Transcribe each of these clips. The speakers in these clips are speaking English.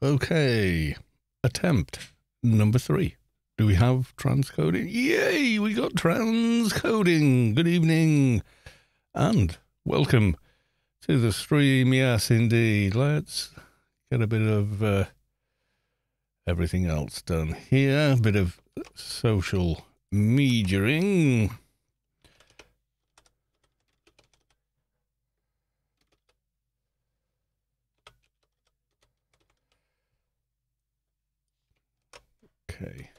Okay. Attempt number three. Do we have transcoding? Yay! We got transcoding. Good evening. And welcome to the stream. Yes, indeed. Let's get a bit of uh, everything else done here. A bit of social mediaing. Okay.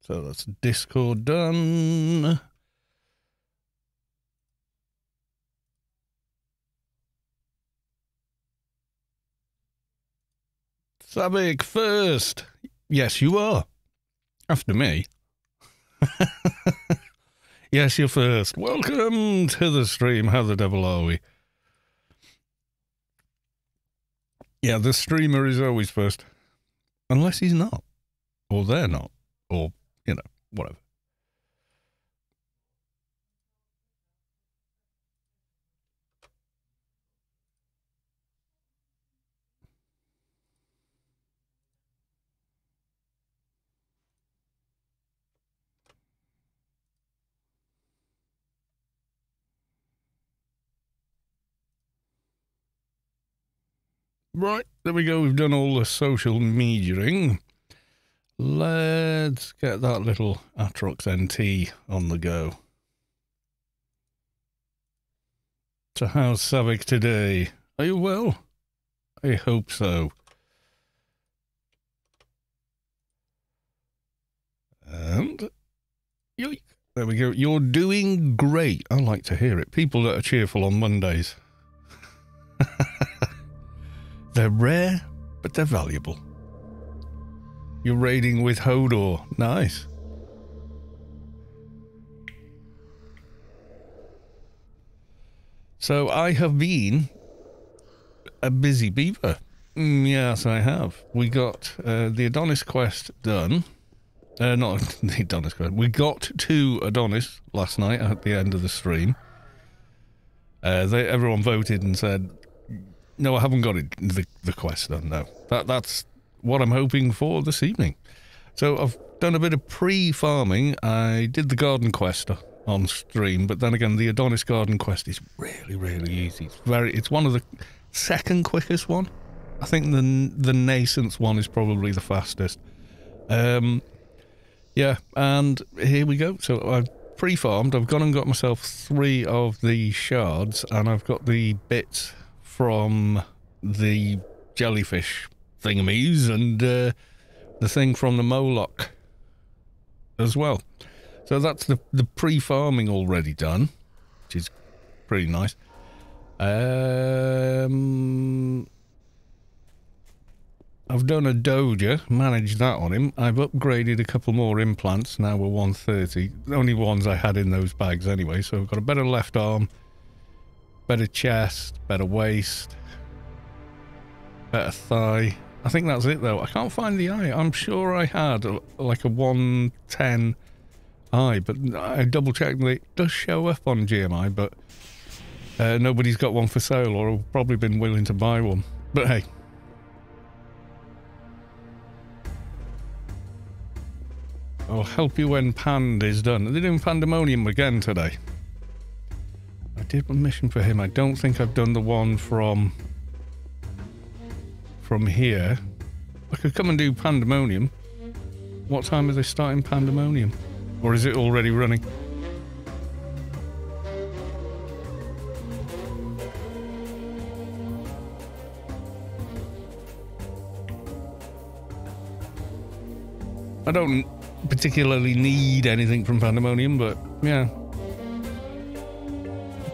So that's Discord done. Savik first. Yes, you are. After me. yes, you're first. Welcome to the stream. How the devil are we? Yeah, the streamer is always first. Unless he's not. Or they're not. Or, you know, whatever. Right, there we go. We've done all the social mediaing. Let's get that little Atrox NT on the go. So, how's Savik today? Are you well? I hope so. And yoink, there we go. You're doing great. I like to hear it. People that are cheerful on Mondays. they're rare, but they're valuable. You're raiding with Hodor. Nice. So I have been a busy beaver. Mm, yes, I have. We got uh, the Adonis quest done. Uh, not the Adonis quest. We got to Adonis last night at the end of the stream. Uh, they, everyone voted and said, "No, I haven't got it. The, the quest done. No, that that's what I'm hoping for this evening. So I've done a bit of pre-farming. I did the garden quest on stream, but then again, the Adonis garden quest is really, really easy. It's very. It's one of the second quickest one. I think the the nascence one is probably the fastest. Um, yeah, and here we go. So I've pre-farmed. I've gone and got myself three of the shards, and I've got the bits from the jellyfish thingamies and uh, the thing from the Moloch as well. So that's the, the pre-farming already done, which is pretty nice. Um, I've done a Doja, managed that on him. I've upgraded a couple more implants. Now we're 130. The only ones I had in those bags anyway. So I've got a better left arm, better chest, better waist, better thigh. I think that's it though. I can't find the eye. I'm sure I had a, like a 110 eye, but I double checked it does show up on GMI, but uh, nobody's got one for sale or probably been willing to buy one. But hey. I'll help you when Pand is done. They're doing Pandemonium again today. I did a mission for him. I don't think I've done the one from from here. I could come and do Pandemonium. What time are they starting Pandemonium? Or is it already running? I don't particularly need anything from Pandemonium, but yeah.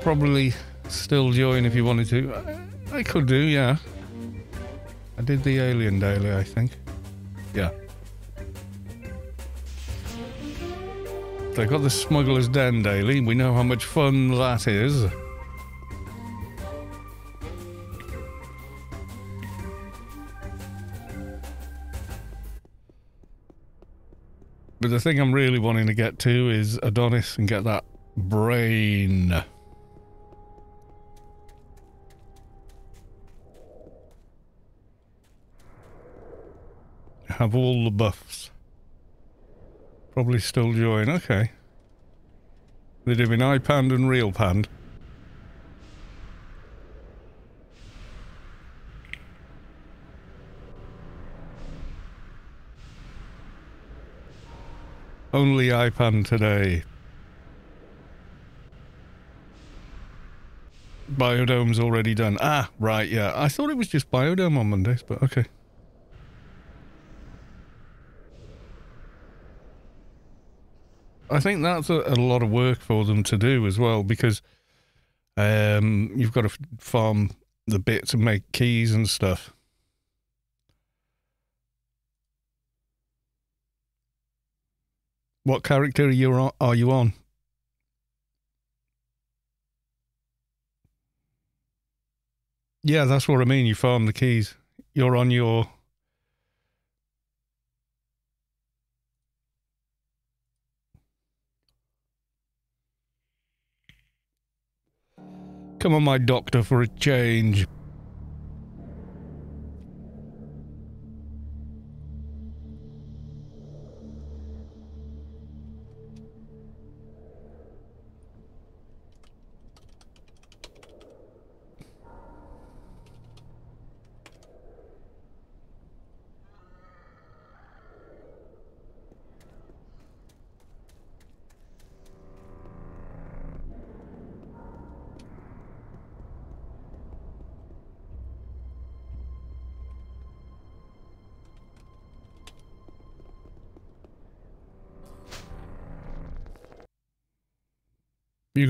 Probably still join if you wanted to. I, I could do, yeah. I did the Alien Daily, I think. Yeah. I got the Smuggler's Den Daily. We know how much fun that is. But the thing I'm really wanting to get to is Adonis and get that brain. Have all the buffs. Probably still join. Okay. They're doing iPand and real pand. Only iPand today. Biodome's already done. Ah, right, yeah. I thought it was just Biodome on Mondays, but okay. I think that's a, a lot of work for them to do as well because um, you've got to farm the bits and make keys and stuff. What character are you on? Are you on? Yeah, that's what I mean. You farm the keys. You're on your. Come on, my doctor, for a change.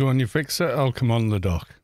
And you fix it, oh, I'll come on the doc.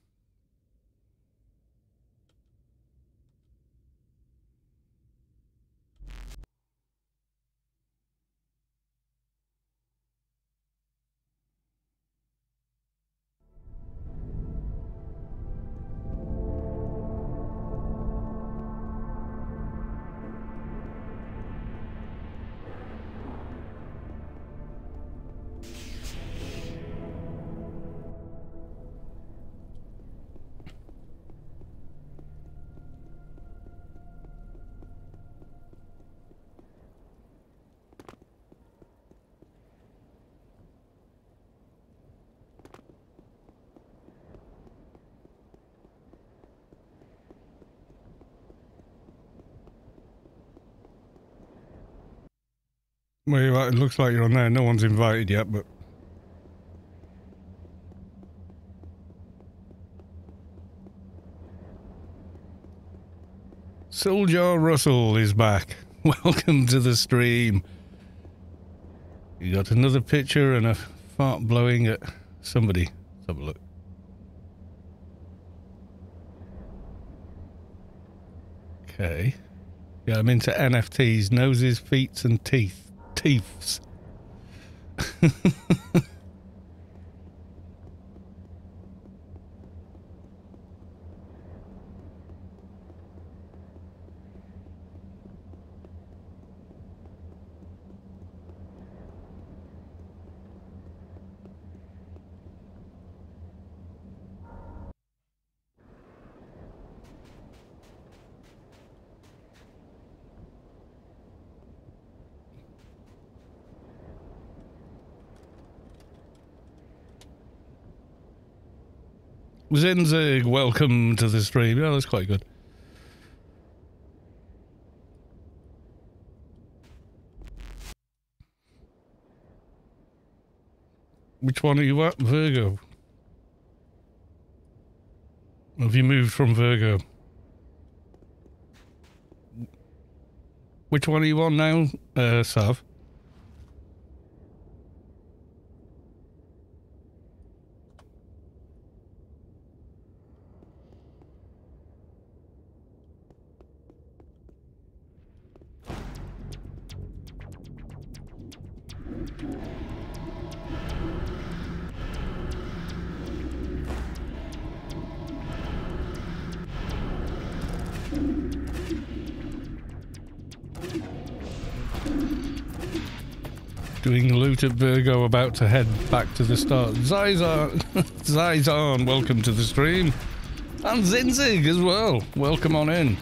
Looks like you're on there. No one's invited yet, but... Soldier Russell is back. Welcome to the stream. You got another picture and a fart blowing at somebody. Let's have a look. Okay. Yeah, I'm into NFTs, noses, feet and teeth teeths. Zinzig, welcome to the stream. Yeah, that's quite good. Which one are you at? Virgo. Have you moved from Virgo? Which one are you on now, uh, Sav? Loot Virgo, about to head back to the start. Zyzon, Zyzon, welcome to the stream. And Zinzig as well. Welcome on in.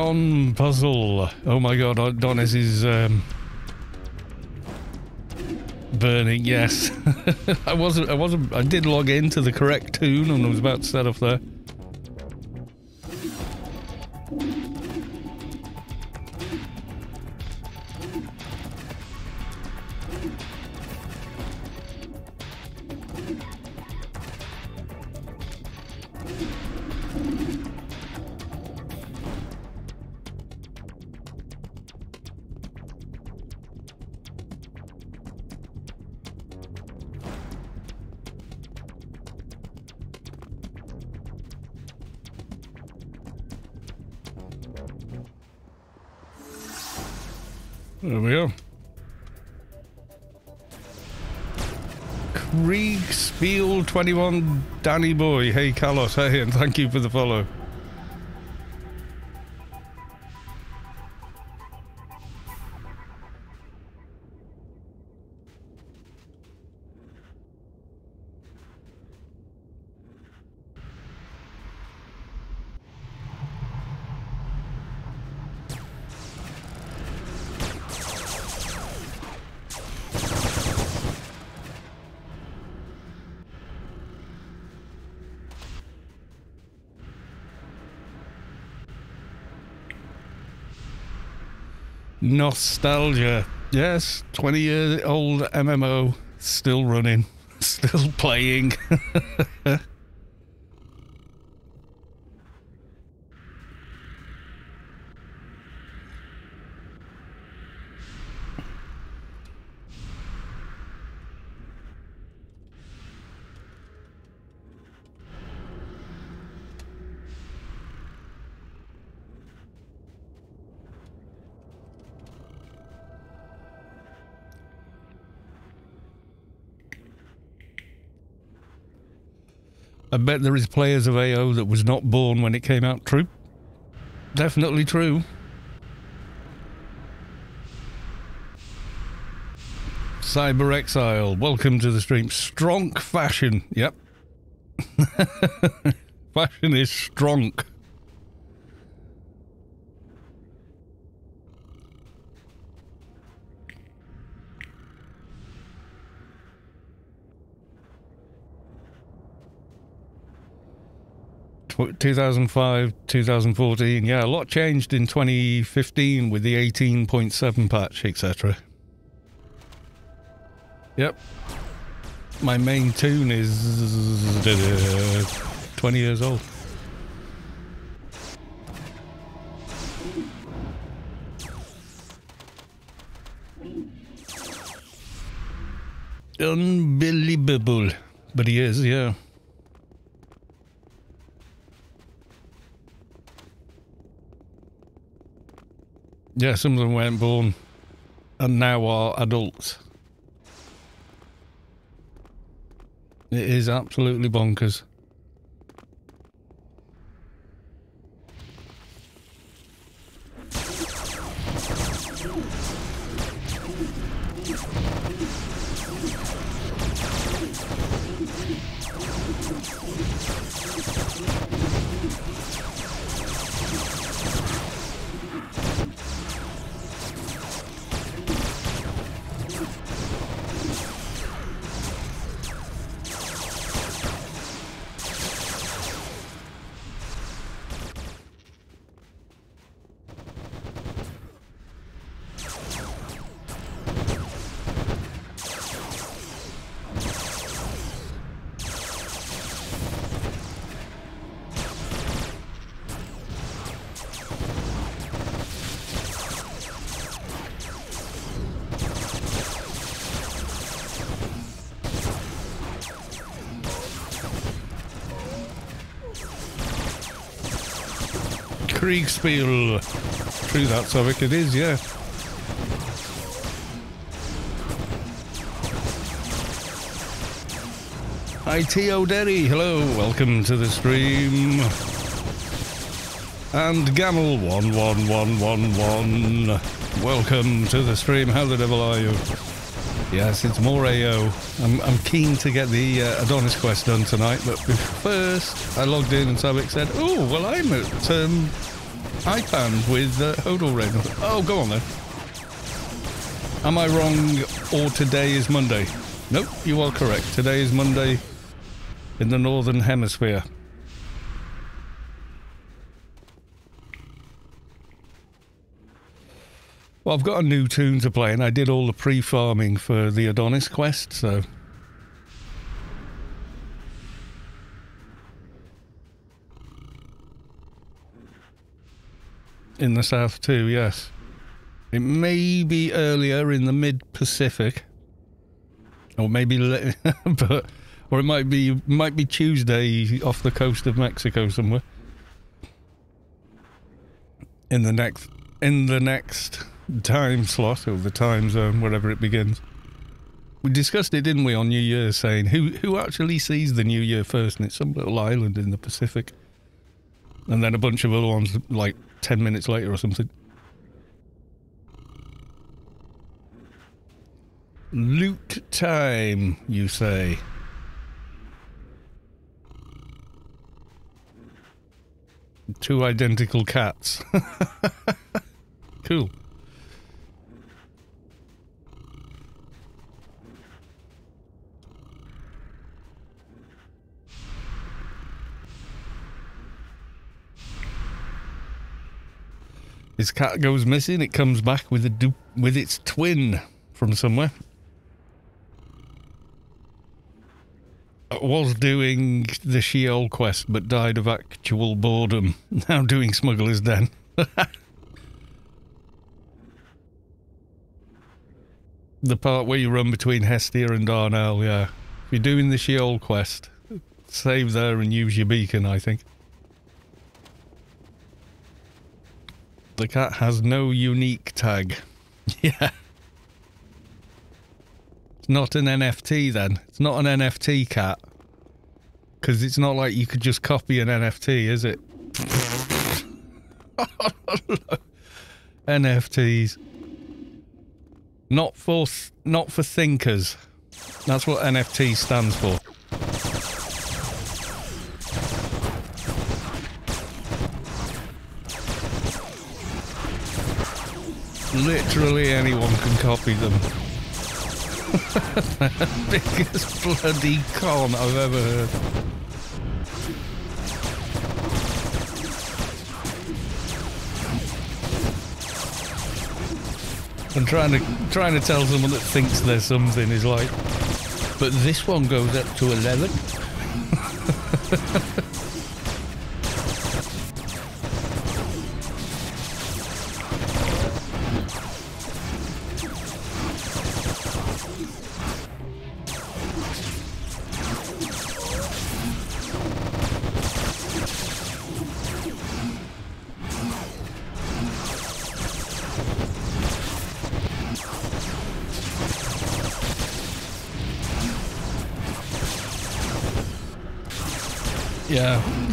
Celion puzzle. Oh my god, Adonis is um, burning. Yes, I wasn't. I wasn't. I did log into the correct toon and I was about to set off. There 21 Danny Boy. Hey, Carlos. Hey, and thank you for the follow. Nostalgia. Yes, 20 year old MMO. Still running. Still playing. bet there is players of AO that was not born when it came out. True. Definitely true. Cyber Exile, welcome to the stream. Strong fashion. Yep. fashion is strong. 2005, 2014. Yeah, a lot changed in 2015 with the 18.7 patch, etc. Yep. My main toon is uh, 20 years old. Unbelievable. But he is, yeah. Yeah, some of them weren't born and now are adults. It is absolutely bonkers. Kriegspiel. True that, Savik. It is, yeah. IT O'Derry, hello, welcome to the stream. And Gamel1111, welcome to the stream. How the devil are you? Yes, it's more AO. I'm, I'm keen to get the uh, Adonis quest done tonight, but first I logged in and Savik said, oh, well, I'm at um, iPand with uh, HodorRaid. Oh, go on then. Am I wrong or today is Monday? Nope, you are correct. Today is Monday in the Northern Hemisphere. Well, I've got a new toon to play, and I did all the pre-farming for the Adonis quest, so... In the south too, yes. It may be earlier in the mid-Pacific. Or maybe... but... Or it might be might be Tuesday off the coast of Mexico somewhere. In the next in the next time slot or the time zone, whatever it begins. We discussed it, didn't we, on New Year's, saying who who actually sees the New Year first, and it's some little island in the Pacific, and then a bunch of other ones like ten minutes later or something. Loot time, you say? Two identical cats. cool. His cat goes missing. It comes back with a with its twin from somewhere. I was doing the Sheol quest, but died of actual boredom. Now doing Smuggler's Den. the part where you run between Hestia and Darnell, yeah. If you're doing the Sheol quest, save there and use your beacon, I think. The cat has no unique tag. yeah. It's not an NFT then. It's not an NFT cat. Because it's not like you could just copy an NFT, is it? NFTs. Not for not for thinkers. That's what NFT stands for. Literally anyone can copy them. Biggest bloody con I've ever heard. And trying to trying to tell someone that thinks there's something is like, but this one goes up to eleven.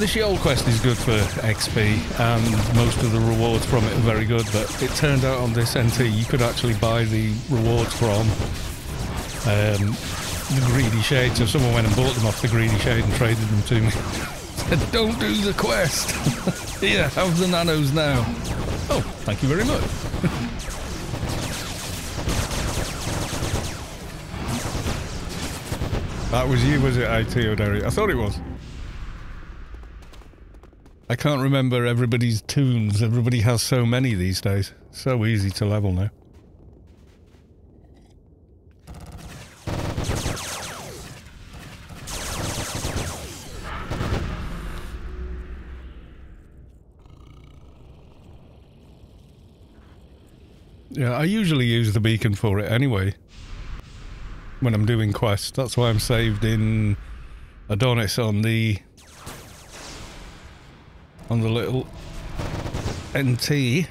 the Sheol quest is good for XP, and most of the rewards from it are very good, but it turned out on this NT you could actually buy the rewards from um, the Greedy Shade, so someone went and bought them off the Greedy Shade and traded them to me. Said, don't do the quest! Here, have the nanos now. Oh, thank you very much. that was you, was it, IT O'Derry? I thought it was. I can't remember everybody's toons. Everybody has so many these days. So easy to level now. Yeah, I usually use the beacon for it anyway. When I'm doing quests. That's why I'm saved in Adonis on the on the little NT.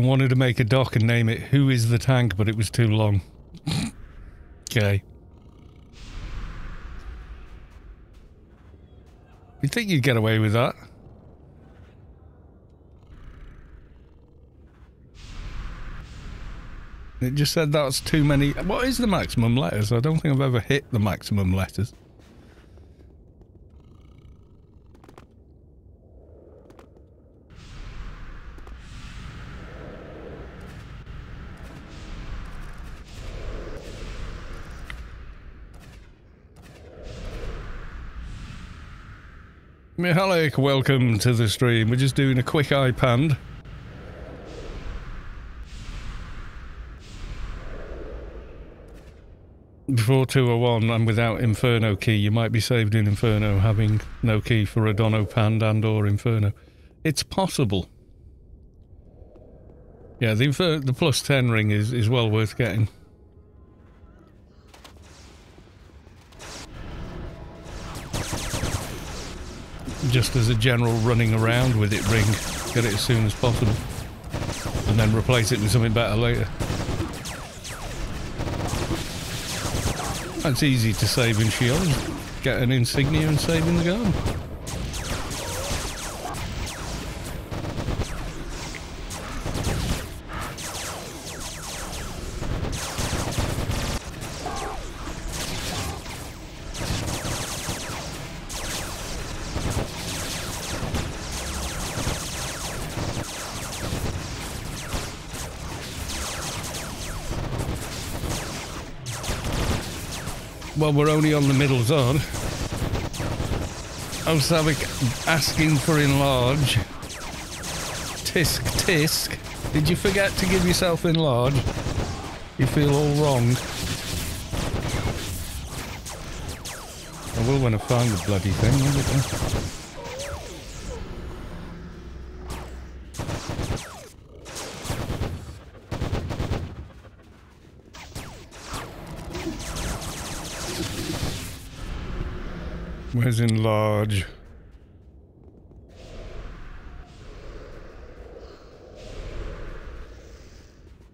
and wanted to make a doc and name it Who is the Tank, but it was too long. okay. You think you'd get away with that? It just said that's too many. What is the maximum letters? I don't think I've ever hit the maximum letters. Mihalik, welcome to the stream. We're just doing a quick iPand. Before 201 and without Inferno key, you might be saved in Inferno having no key for Adono Pand and or Inferno. It's possible. Yeah, the, Infer the plus 10 ring is, is well worth getting. just as a general running around with it ring. Get it as soon as possible. And then replace it with something better later. It's easy to save in Sheol. Get an insignia and save in the garden. Well, we're only on the middle zone. Osavik asking for enlarge. Tisk tisk. Did you forget to give yourself enlarge? You feel all wrong. I will when I find the bloody thing, Where's enlarge?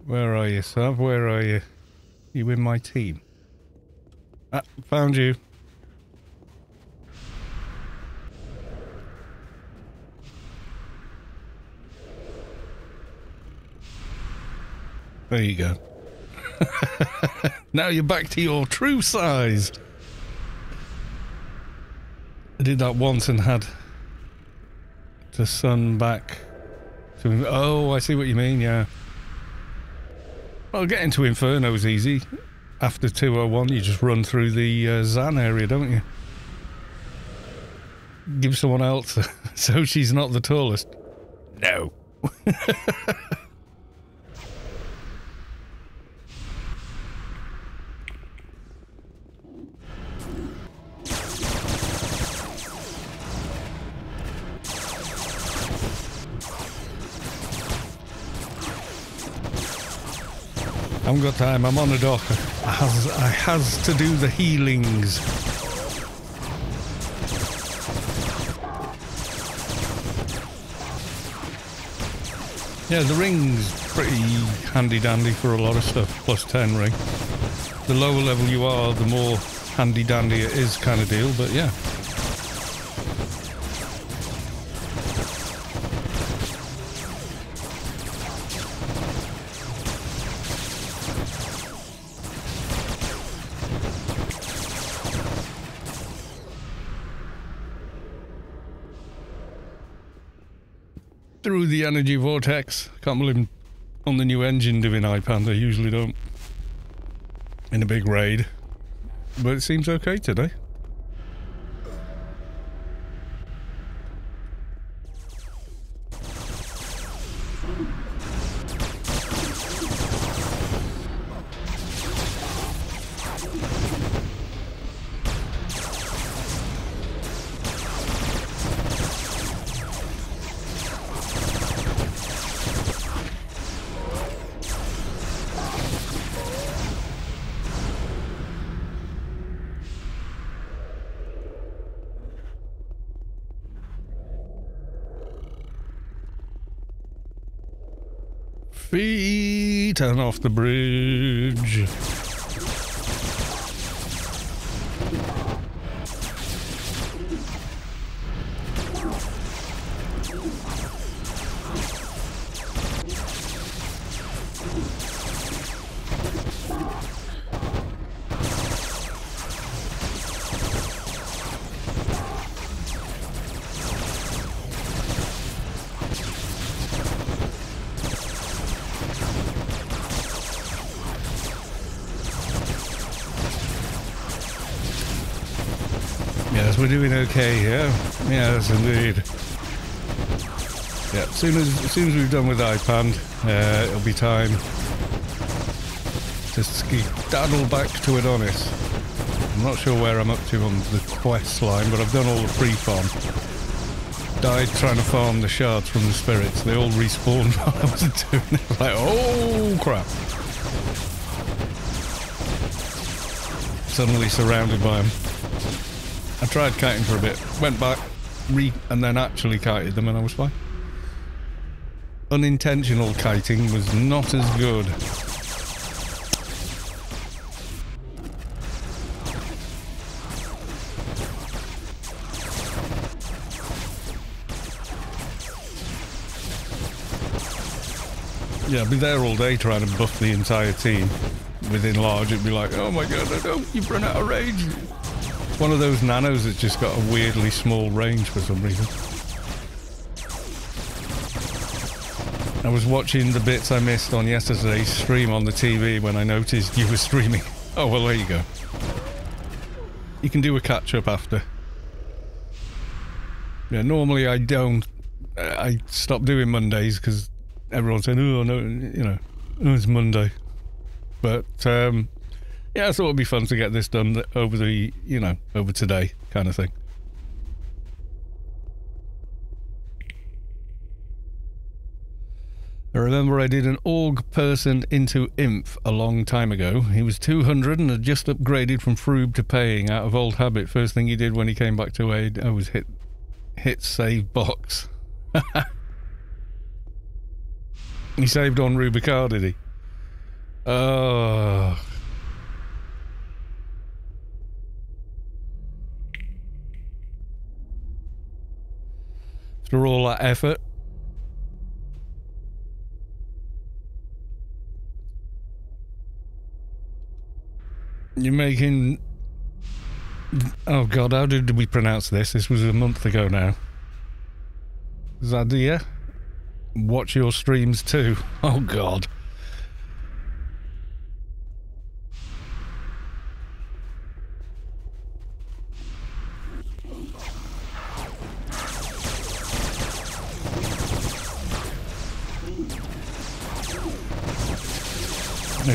Where are you, Sav? Where are you? You in my team? Ah, found you. There you go. now you're back to your true size. I did that once and had the sun back to... Oh, I see what you mean, yeah. Well, getting to Inferno is easy. After 201, you just run through the uh, Xan area, don't you? Give someone else so she's not the tallest. No. I haven't got time. I'm on a doc. I has, I has to do the healings. Yeah, the ring's pretty handy dandy for a lot of stuff, plus 10 ring. The lower level you are, the more handy dandy it is kind of deal, but yeah. Through the energy vortex. Can't believe on the new engine doing iPand. I usually don't in a big raid. But it seems okay today. And off the bridge. We're doing okay here. Yes, indeed. Yeah, soon as, soon as we've done with iPand, uh, it'll be time to skedaddle back to Adonis. I'm not sure where I'm up to on the quest line, but I've done all the pre-farm. Died trying to farm the shards from the spirits. They all respawned while I wasn't doing it. Like, oh crap. Suddenly surrounded by them. I tried kiting for a bit, went back, re and then actually kited them and I was fine. Unintentional kiting was not as good. Yeah, I'd be there all day trying to buff the entire team. Within large, it'd be like, oh my god, I don't, you've run out of range. One of those nanos that's just got a weirdly small range for some reason. I was watching the bits I missed on yesterday's stream on the TV when I noticed you were streaming. Oh, well, there you go. You can do a catch-up after. Yeah, normally I don't. I stop doing Mondays because everyone's saying, oh, no, you know, oh, it's Monday. But, um, yeah, I thought it'd be fun to get this done over the, you know, over today kind of thing. I remember I did an org person into Imp a long time ago. He was 200 and had just upgraded from Froob to paying out of old habit. First thing he did when he came back to aid, I was hit hit save box. he saved on Rubi-Ka, did he? Oh, After all that effort. You're making... Oh god, how did we pronounce this? This was a month ago now. Zadia? Watch your streams too. Oh god.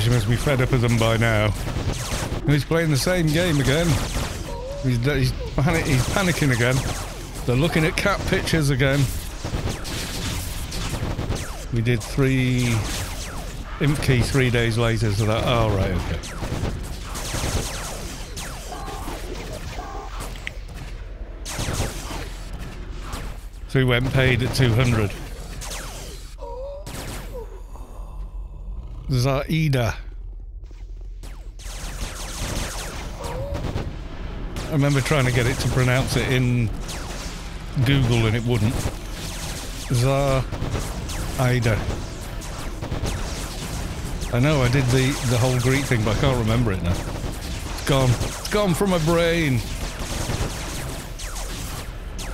She must be fed up with them by now. And he's playing the same game again. He's, he's, panic, he's panicking again. They're looking at cat pictures again. We did three... Imp key three days later, so that... Oh, right, okay. So we went paid at 200. Zaida. I remember trying to get it to pronounce it in Google and it wouldn't. Zaida. I know I did the, the whole Greek thing, but I can't remember it now. It's gone. It's gone from my brain.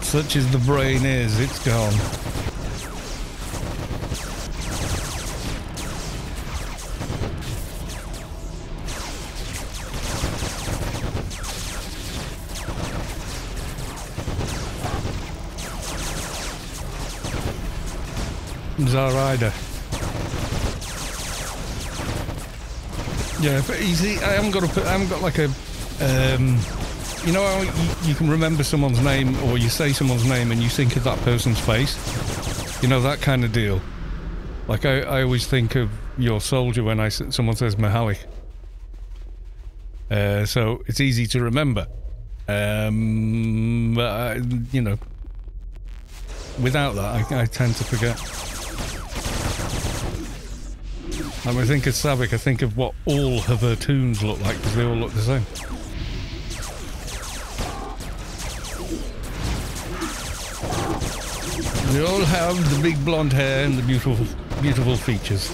Such as the brain is, it's gone. Zarida. Yeah, but easy. I haven't got put. I haven't got like a. Um, you know how you, you, can remember someone's name, or you say someone's name, and you think of that person's face. You know that kind of deal. Like I, I always think of your soldier when I someone says Mahalik. Uh, so it's easy to remember. Um, but I, you know, without that, I, I tend to forget. And I think of Savik, I think of what all of her look like because they all look the same. They all have the big blonde hair and the beautiful, beautiful features.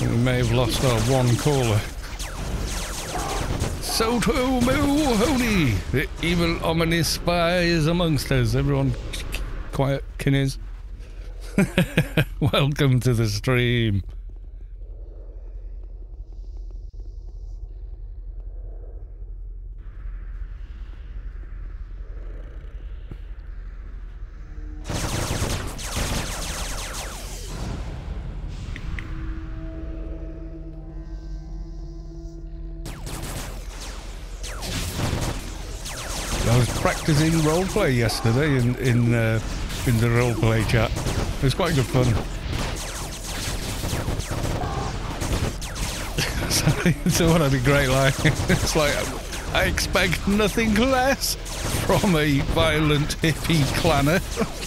We may have lost our one caller. Soto Honi, the evil ominous spy is amongst us. Everyone quiet, Kinnies. Welcome to the stream. I was practicing roleplay yesterday in in uh, in the roleplay chat. It was quite good fun. so, so what a great line. it's like I expect nothing less from a violent hippie clanner.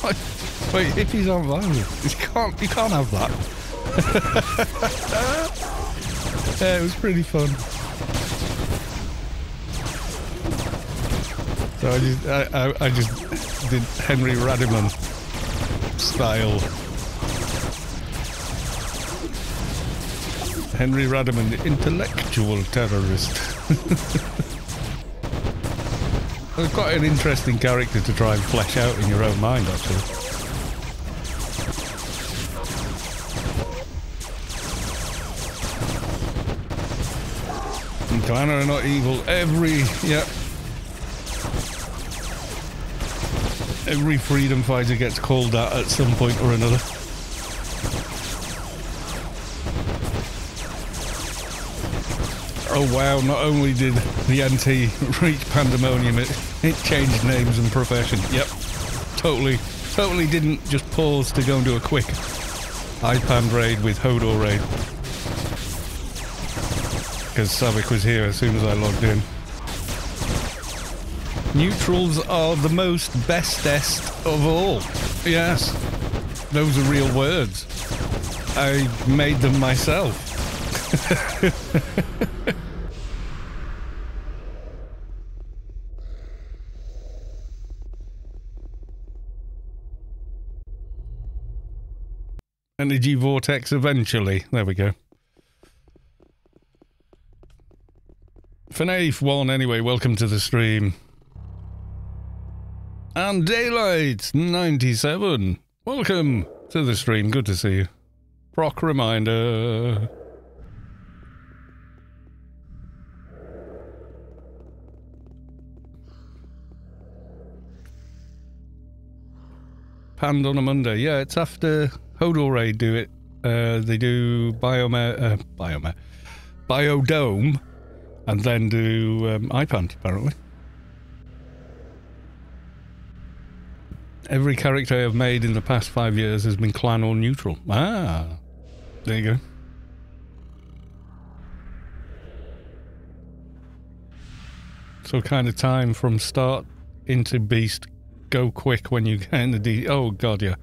wait, hippies aren't violent. You can't you can't have that. yeah, it was pretty fun. So I just, I, I, I just did Henry Radiman style. Henry Radiman, the intellectual terrorist. Quite an interesting character to try and flesh out in your own mind, actually. Clan are not evil. Every, yeah, every freedom fighter gets called that at some point or another. Oh wow, not only did the NT reach pandemonium, it, it changed names and profession. Yep, totally, totally didn't just pause to go and do a quick iPand raid with HodorRaid. Because Savik was here as soon as I logged in. Neutrals are the most bestest of all. Yes, those are real words. I made them myself. Energy vortex eventually. There we go. FNAF 1 anyway, welcome to the stream. And Daylight 97. Welcome to the stream. Good to see you. Proc reminder. Panned on a Monday. Yeah, it's after HodorRaid do it. Uh, they do Biome, uh, Biome, Biodome, and then do um, iPand, apparently. Every character I have made in the past five years has been clan or neutral. Ah, there you go. So kind of time from start into beast, go quick when you get in the D. Oh god, yeah.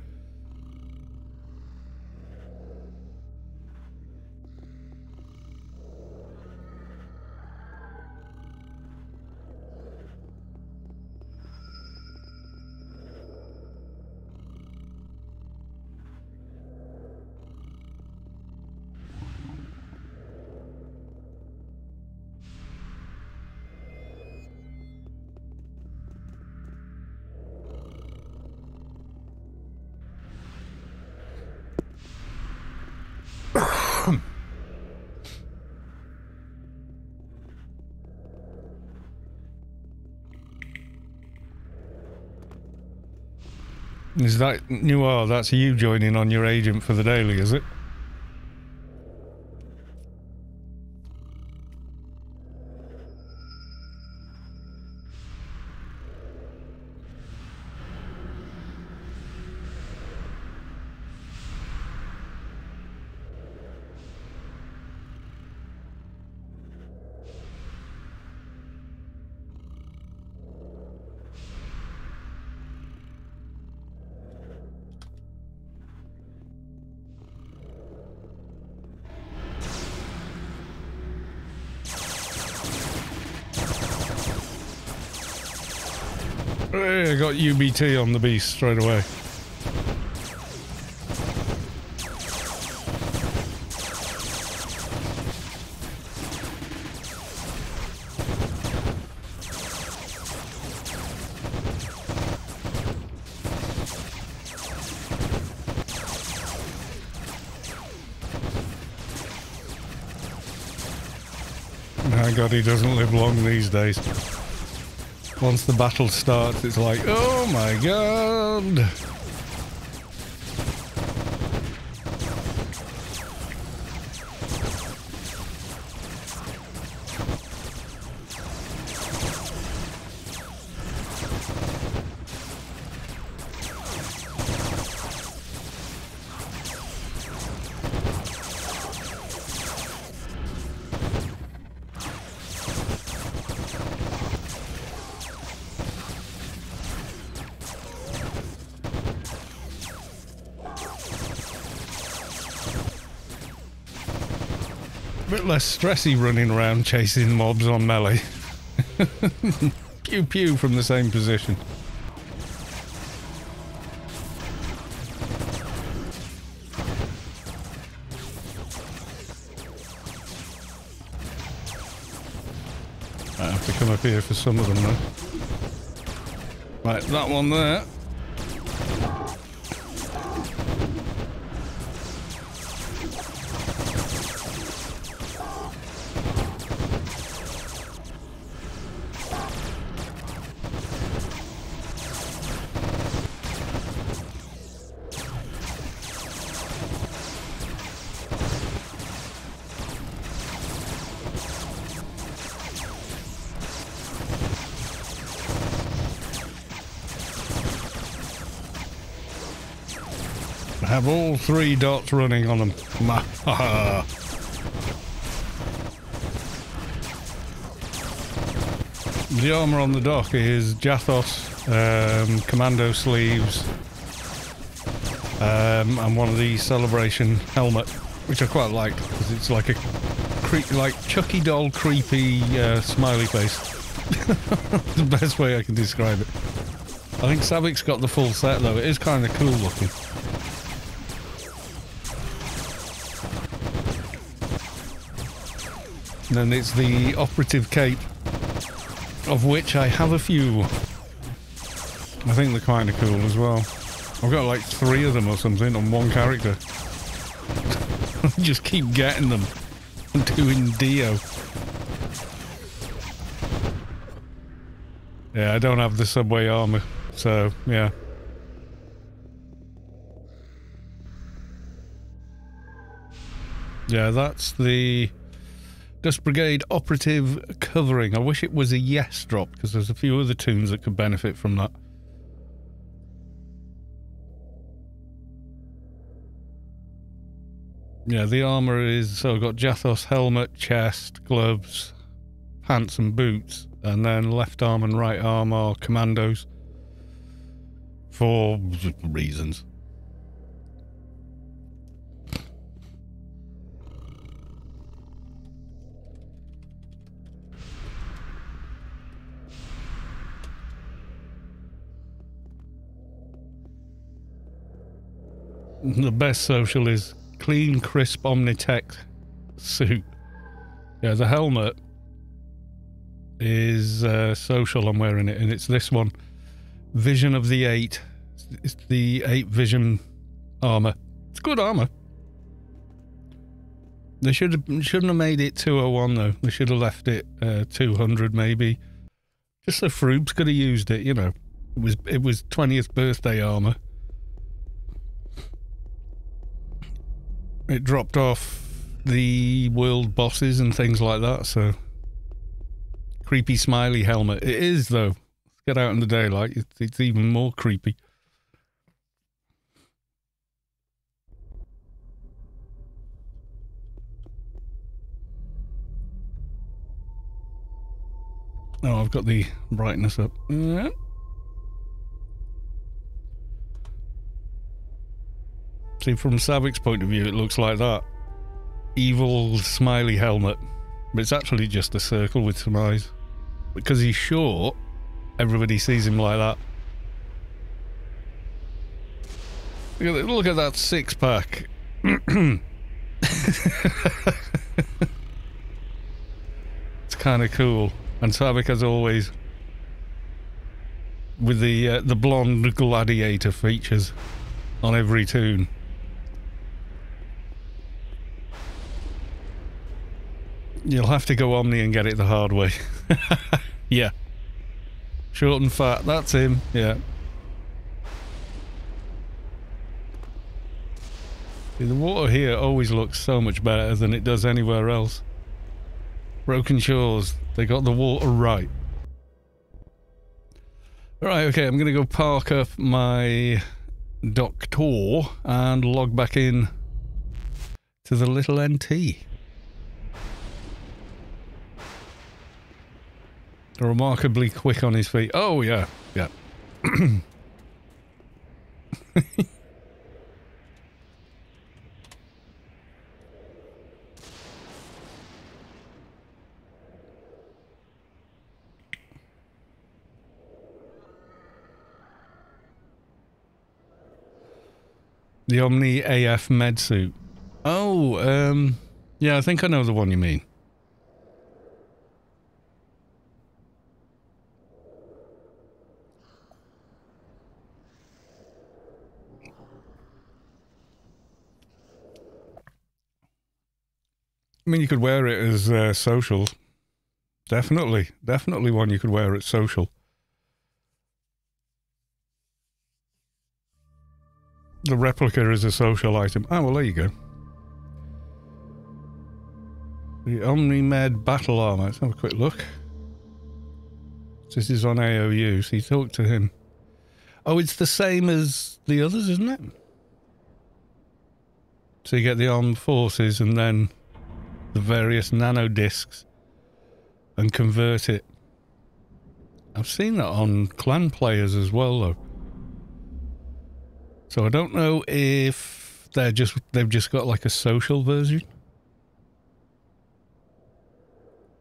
Is that? Oh, that's you joining on your agent for the daily, is it? UBT on the beast straight away. God, he doesn't live long these days. Once the battle starts, it's like, oh my god! Bit less stressy running around chasing mobs on melee. pew pew from the same position. I have to come up here for some of them though. Right, that one there. Three dots running on them. the armor on the doc is Jathos, um, commando sleeves, um, and one of the celebration helmet, which I quite like because it's like a like Chucky doll creepy uh, smiley face. the best way I can describe it. I think Savik's got the full set though. It is kind of cool looking. And it's the operative cape, of which I have a few. I think they're kind of cool as well. I've got like three of them or something on one character. Just keep getting them and doing Dio. Yeah, I don't have the subway armor, so yeah. Yeah, that's the Dust Brigade operative covering. I wish it was a yes drop because there's a few other toons that could benefit from that. Yeah, the armour is so I've got Jathos helmet, chest, gloves, pants and boots, and then left arm and right arm are commandos for reasons. The best social is clean, crisp Omni-Tek suit. Yeah, the helmet is uh, social. I'm wearing it, and it's this one, Vision of the Eight. It's the Eight Vision armor. It's good armor. They should have shouldn't have made it 201 though. They should have left it uh, 200 maybe. Just so Froobs could have used it. You know, it was it was 20th birthday armor. It dropped off the world bosses and things like that, so creepy smiley helmet. It is though. Get out in the daylight, it's, it's even more creepy. Oh, I've got the brightness up. Yeah. See, from Savik's point of view, it looks like that. Evil smiley helmet. But it's actually just a circle with some eyes. Because he's short, everybody sees him like that. Look at, that six pack. it's kind of cool. And Savik, as always, with the uh, the blonde gladiator features on every toon. You'll have to go Omni and get it the hard way. yeah. Short and fat, that's him, yeah. The water here always looks so much better than it does anywhere else. Broken Shores, they got the water right. Right, okay, I'm going to go park up my Doctor and log back in to the little NT. Remarkably quick on his feet. Oh, yeah, yeah. The Omni AF med suit. Oh, um, yeah, I think I know the one you mean. I mean, you could wear it as uh, social. Definitely, definitely one you could wear at social. The replica is a social item. Oh, well, there you go. The Omni-Med battle armor. Let's have a quick look. This is on AOU, so you talk to him. Oh, it's the same as the others, isn't it? So you get the armed forces and then the various nano discs and convert it. I've seen that on clan players as well, though. So I don't know if they're just they've just got like a social version.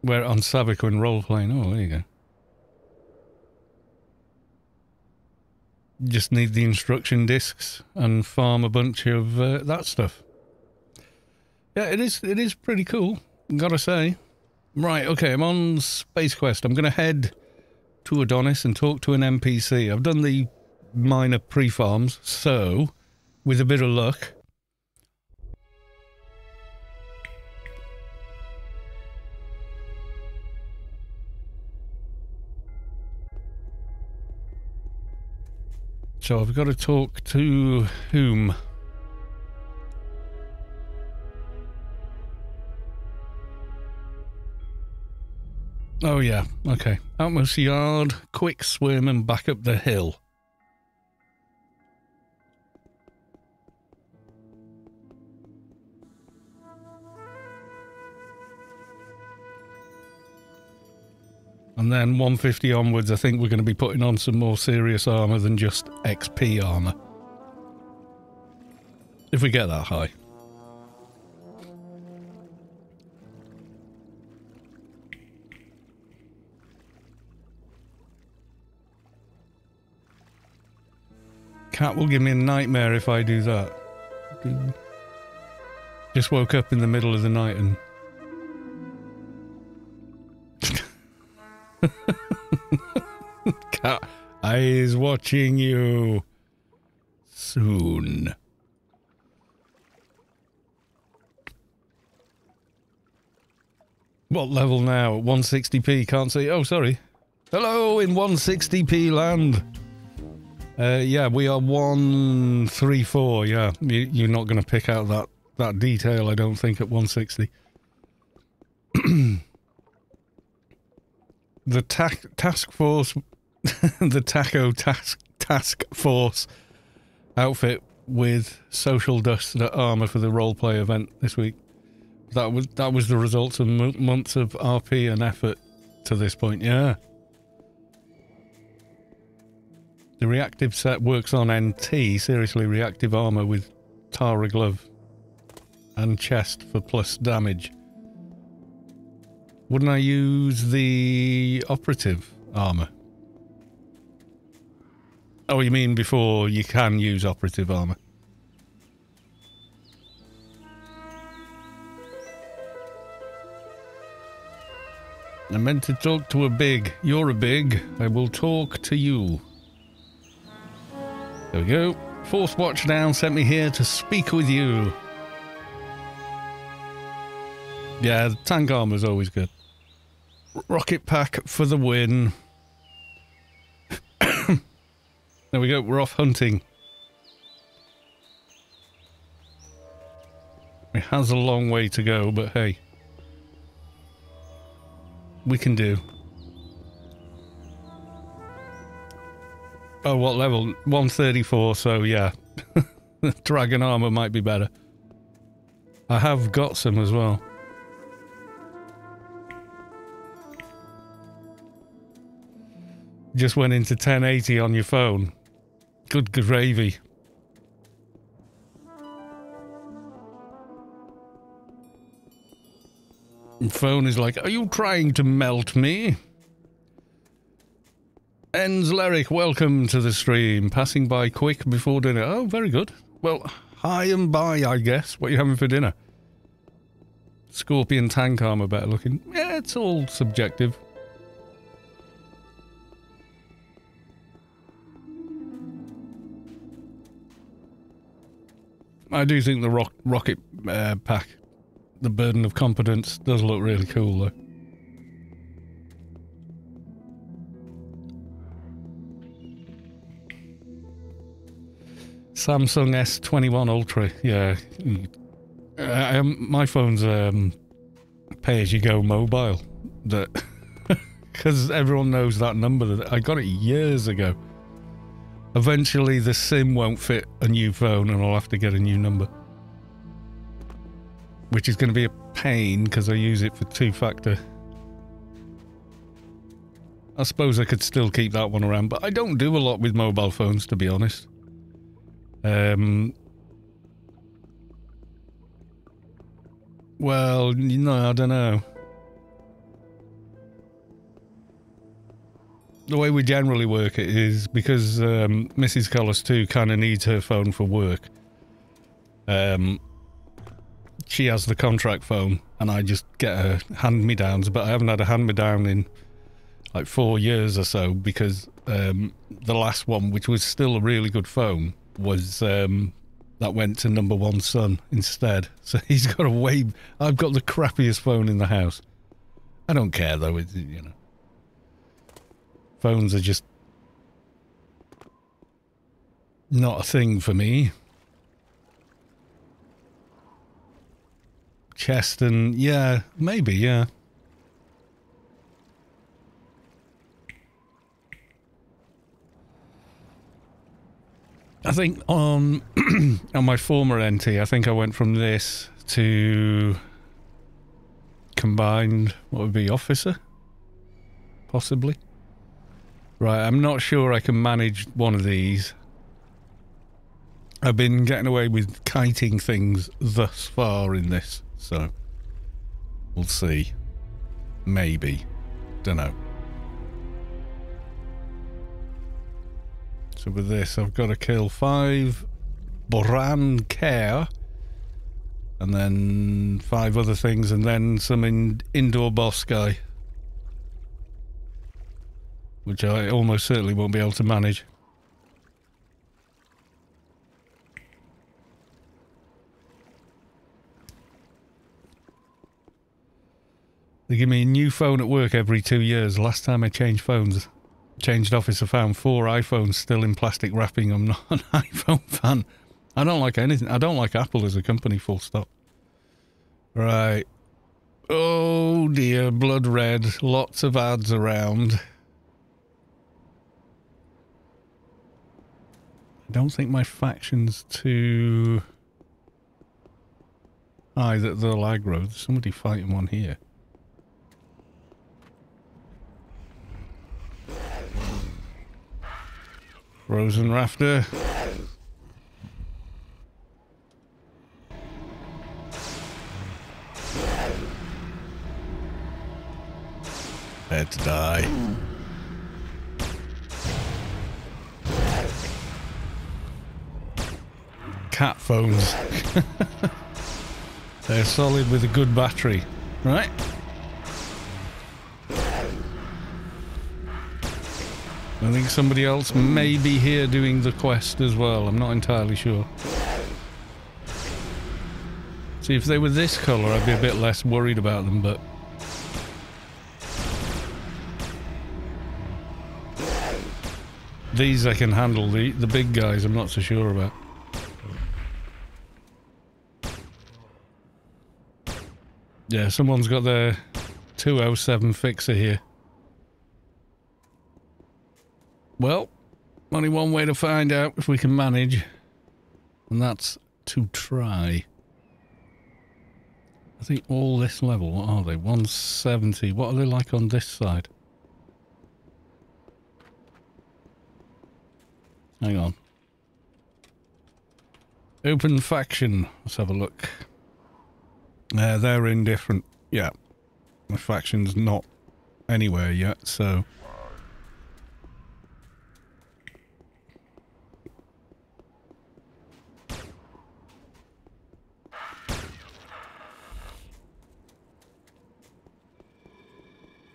Where on Savik when role playing. Oh, there you go. Just need the instruction discs and farm a bunch of uh, that stuff. Yeah, it is. It is pretty cool. Gotta say. Right. Okay. I'm on Space Quest. I'm gonna head to Adonis and talk to an NPC. I've done the minor pre-farms, so with a bit of luck, So I've got to talk to whom? Oh yeah, okay. Atmos Yard, quick swim and back up the hill. And then 150 onwards, I think we're going to be putting on some more serious armour than just XP armour. If we get that high. Cat will give me a nightmare if I do that. Just woke up in the middle of the night and Cat Eyes watching you. Soon. What level now? 160p, can't see. Oh, sorry. Hello in 160p land. Uh, yeah, we are 134, yeah. You, are not going to pick out that, that detail, I don't think, at 160. the ta task force, the taco task task force outfit with social dust armor for the roleplay event this week. That was that was the result of months of RP and effort to this point. Yeah. The reactive set works on NT, seriously reactive armor with Tara glove and chest for plus damage. Wouldn't I use the operative armor? Oh, you mean before you can use operative armor? I meant to talk to a big. You're a big. I will talk to you. There we go. Force watch down sent me here to speak with you. Yeah, tank armor is always good. Rocket pack for the win. there we go. We're off hunting. It has a long way to go, but hey we can do. Oh, what level? 134, so yeah. Dragon armor might be better. I have got some as well. Just went into 1080 on your phone. Good gravy. Phone is like, are you trying to melt me? Enz Leric, welcome to the stream. Passing by quick before dinner. Oh, very good. Well, hi and bye, I guess. What are you having for dinner? Scorpion tank armor better looking. Yeah, it's all subjective. I do think the rock, rocket uh, pack the burden of competence does look really cool though. Samsung S21 Ultra, yeah. Uh, my phone's um, pay-as-you-go mobile. That because everyone knows that number. That I got it years ago. Eventually, the SIM won't fit a new phone, and I'll have to get a new number which is going to be a pain because I use it for two-factor. I suppose I could still keep that one around, but I don't do a lot with mobile phones, to be honest. Um, well, no, I don't know. The way we generally work it is because um, Mrs. Caloss2 kind of needs her phone for work. Um, she has the contract phone and I just get her hand-me-downs, but I haven't had a hand-me-down in like four years or so because um, the last one, which was still a really good phone, was um, that went to number one son instead. So he's got a way. I've got the crappiest phone in the house. I don't care though. It's, you know, phones are just not a thing for me. chest and yeah, maybe, yeah. Think on on my former NT, I think I went from this to combined what would be officer possibly. Right, I'm not sure I can manage one of these. I've been getting away with kiting things thus far in this. So, we'll see. Maybe. Don't know. So with this, I've got to kill five Boran Care. And then five other things, and then some in indoor boss guy. Which I almost certainly won't be able to manage. They give me a new phone at work every two years. Last time I changed phones, changed office, I found four iPhones still in plastic wrapping. I'm not an iPhone fan. I don't like anything. I don't like Apple as a company, full stop. Right. Oh dear, blood red. Lots of ads around. I don't think my faction's too... Aye, the, the lag road. There's somebody fighting one here. Frozen rafter. Had to die. Cat phones. They're solid with a good battery, right? I think somebody else may be here doing the quest as well. I'm not entirely sure. See, if they were this colour, I'd be a bit less worried about them, but... These I can handle. The, the big guys I'm not so sure about. Yeah, someone's got their 207 fixer here. Well, only one way to find out if we can manage, and that's to try. I think all this level, what are they? 170. What are they like on this side? Hang on. Open faction. Let's have a look. Uh, they're indifferent. Yeah. The faction's not anywhere yet, so...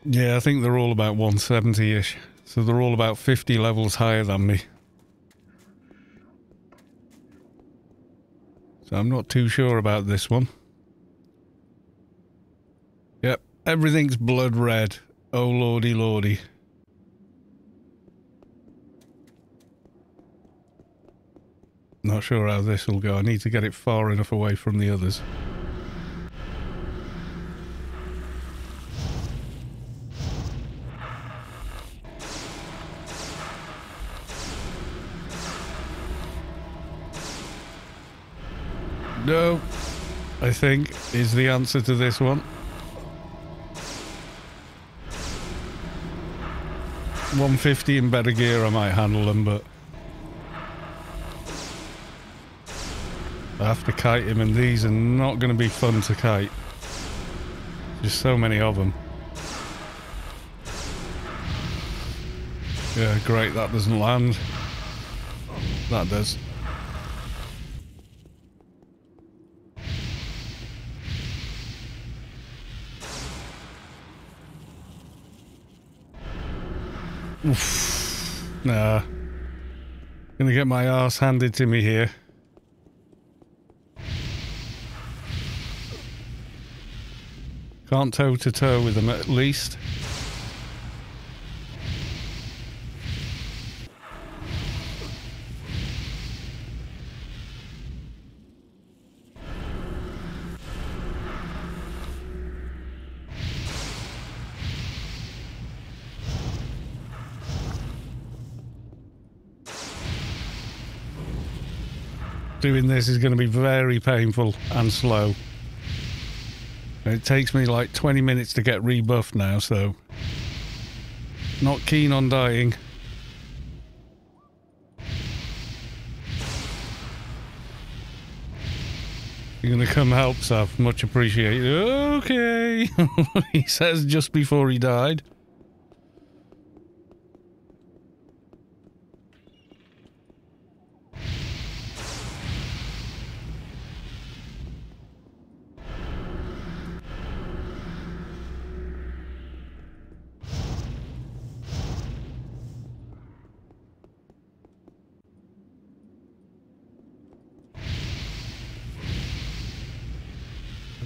Yeah, I think they're all about 170-ish. So they're all about 50 levels higher than me. So I'm not too sure about this one. Yep, everything's blood red. Oh lordy lordy. Not sure how this will go. I need to get it far enough away from the others. No, I think, is the answer to this one. One fifty in better gear, I might handle them, but I have to kite him, and these are not going to be fun to kite. There's so many of them. Yeah, great, that doesn't land. That does. Oof. Nah. Gonna get my ass handed to me here. Can't toe to toe with them at least. Doing this is going to be very painful and slow. It takes me like 20 minutes to get rebuffed now, so not keen on dying. You're going to come help, Sav. Much appreciated. Okay. he says just before he died.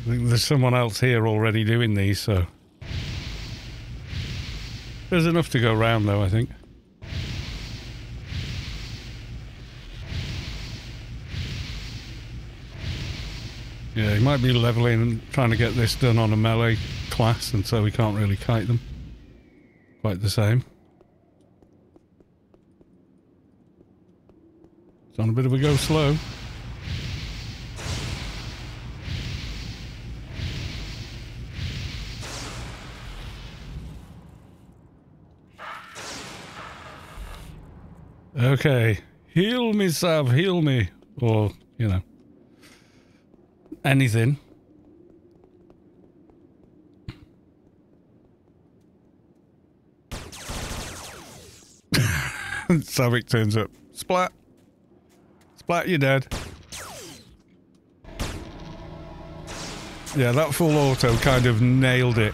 There's someone else here already doing these, so... There's enough to go round, though, I think. Yeah, he might be leveling and trying to get this done on a melee class, and so we can't really kite them. Quite the same. It's on a bit of a go slow. Okay. Heal me, Sav, heal me. Or, you know. Anything. Savik turns up. Splat. Splat, you're dead. Yeah, that full auto kind of nailed it.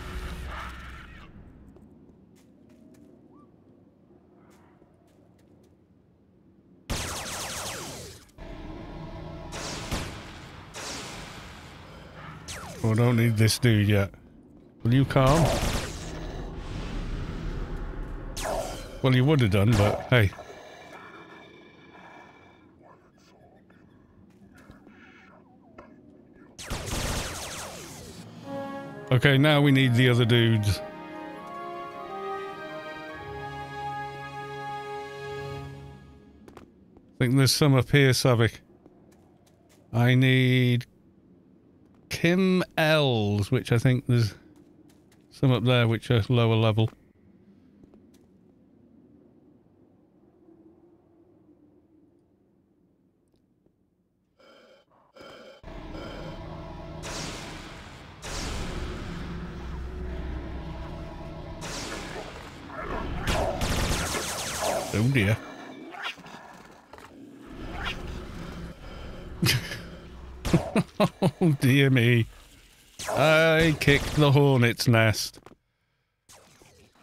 I don't need this dude yet. Will you calm? Well, you would have done, but hey. Okay, now we need the other dudes. I think there's some up here, Savik. I need Kim L's, which I think there's some up there which are lower level. Oh dear. oh dear me. I kicked the hornet's nest.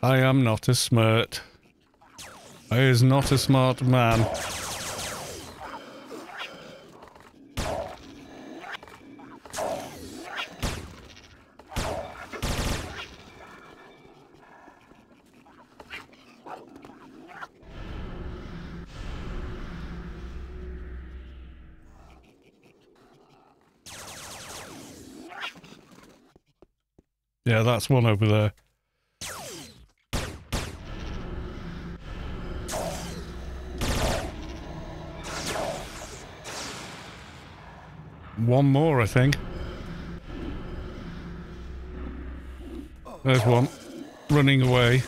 I am not a smart. I is not a smart man. Yeah, that's one over there. One more, I think. There's one. Running away.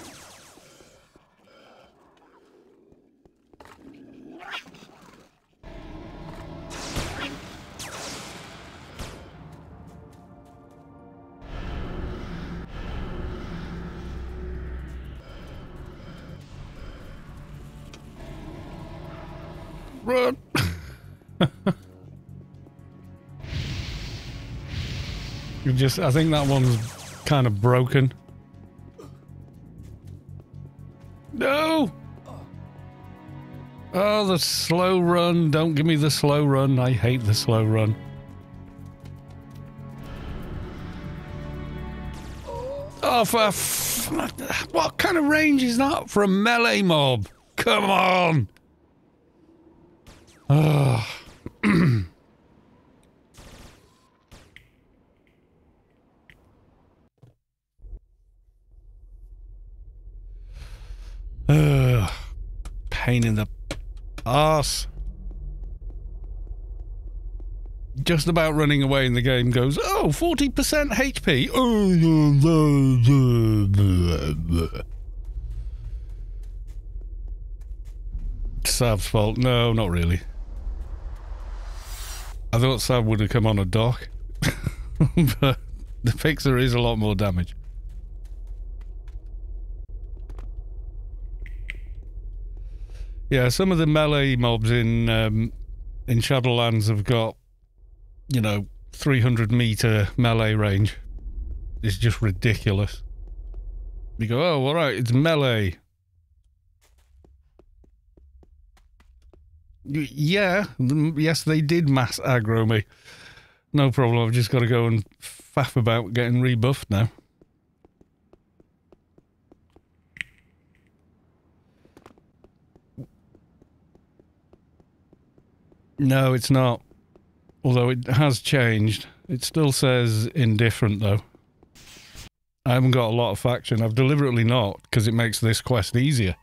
Just, I think that one's kind of broken. No! Oh, the slow run. Don't give me the slow run. I hate the slow run. Oh, for what kind of range is that for a melee mob? Come on! Oh. Ugh. Pain in the ass. Just about running away and the game goes, oh, 40% HP. Sav's fault. No, not really. I thought Sav would have come on a doc. but the fixer is a lot more damage. Yeah, some of the melee mobs in um, in Shadowlands have got, you know, 300 meter melee range. It's just ridiculous. You go, oh, all right, it's melee. Yeah, yes, they did mass aggro me. No problem. I've just got to go and faff about getting rebuffed now. No, it's not. Although it has changed. It still says indifferent, though. I haven't got a lot of faction. I've deliberately not, because it makes this quest easier.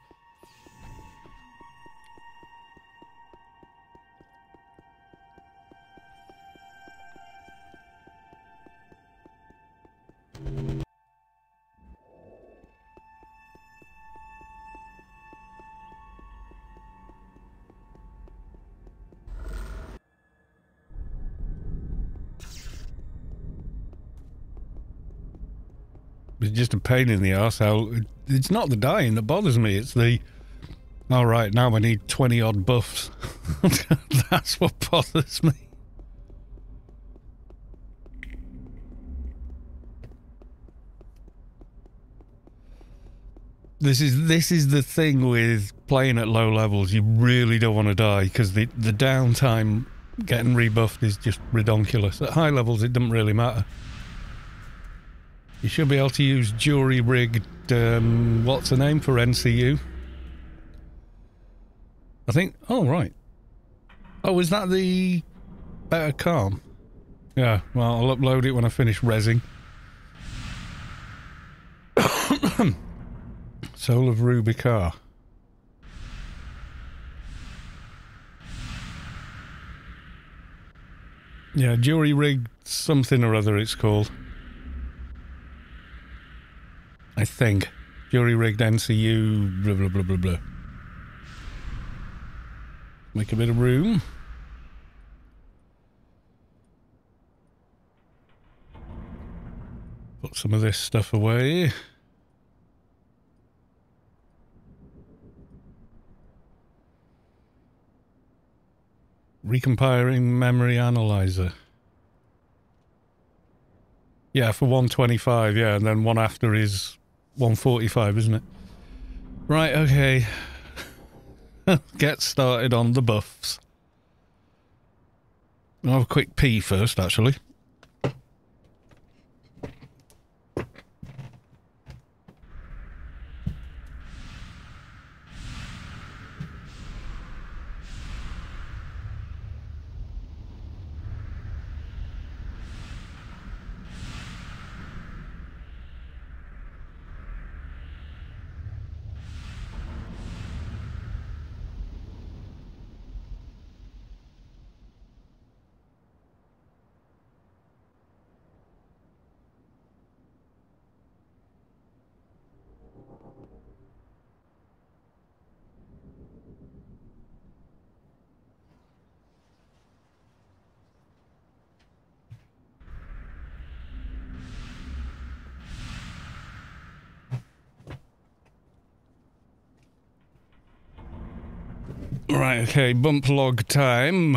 It's just a pain in the arsehole. It's not the dying that bothers me, it's the all right, now I need 20 odd buffs. That's what bothers me. This is this is the thing with playing at low levels. You really don't want to die because the the downtime getting rebuffed is just ridiculous. At high levels, it doesn't really matter. You should be able to use jury rigged. Um, what's the name for NCU? I think. Oh right. Oh, is that the better calm? Yeah. Well, I'll upload it when I finish resing. Soul of Rubi-Ka. Yeah, jury rigged something or other it's called. I think. Jury rigged NCU, blah, blah, blah, blah, blah. Make a bit of room. Put some of this stuff away. Recompiling memory analyzer. Yeah, for 125, yeah, and then one after is 145, isn't it? Right, okay. Get started on the buffs. I'll have a quick pee first, actually. Right, okay, bump log time.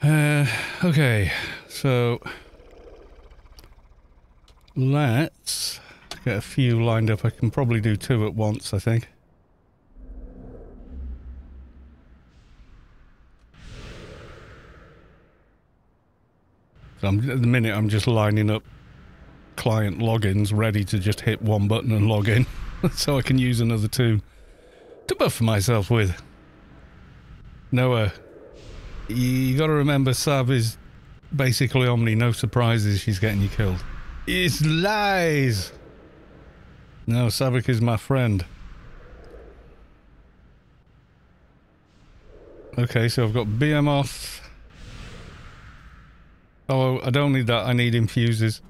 Uh, okay, so let's get a few lined up. I can probably do two at once, I think. I'm, at the minute, I'm just lining up client logins ready to just hit one button and log in so I can use another two to buff myself with. Noah, you gotta remember Sav is basically Omni, no surprises she's getting you killed. It's lies! No, Savik is my friend. Okay, so I've got Behemoth. Oh, I don't need that, I need infuses.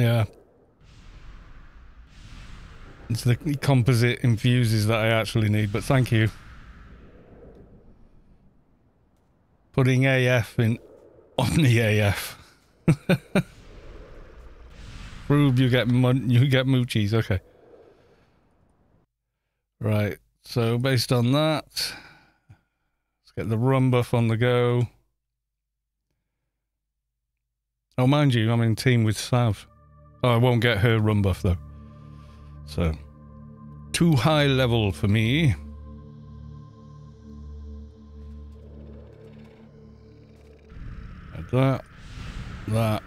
Yeah. It's the composite infuses that I actually need, but thank you. Putting AF in Omni AF. Prove you get you get moochies, okay. Right, so based on that, let's get the rum buff on the go. Oh, mind you, I'm in team with Sav. Oh, I won't get her run buff though. So, too high level for me. Like that, that,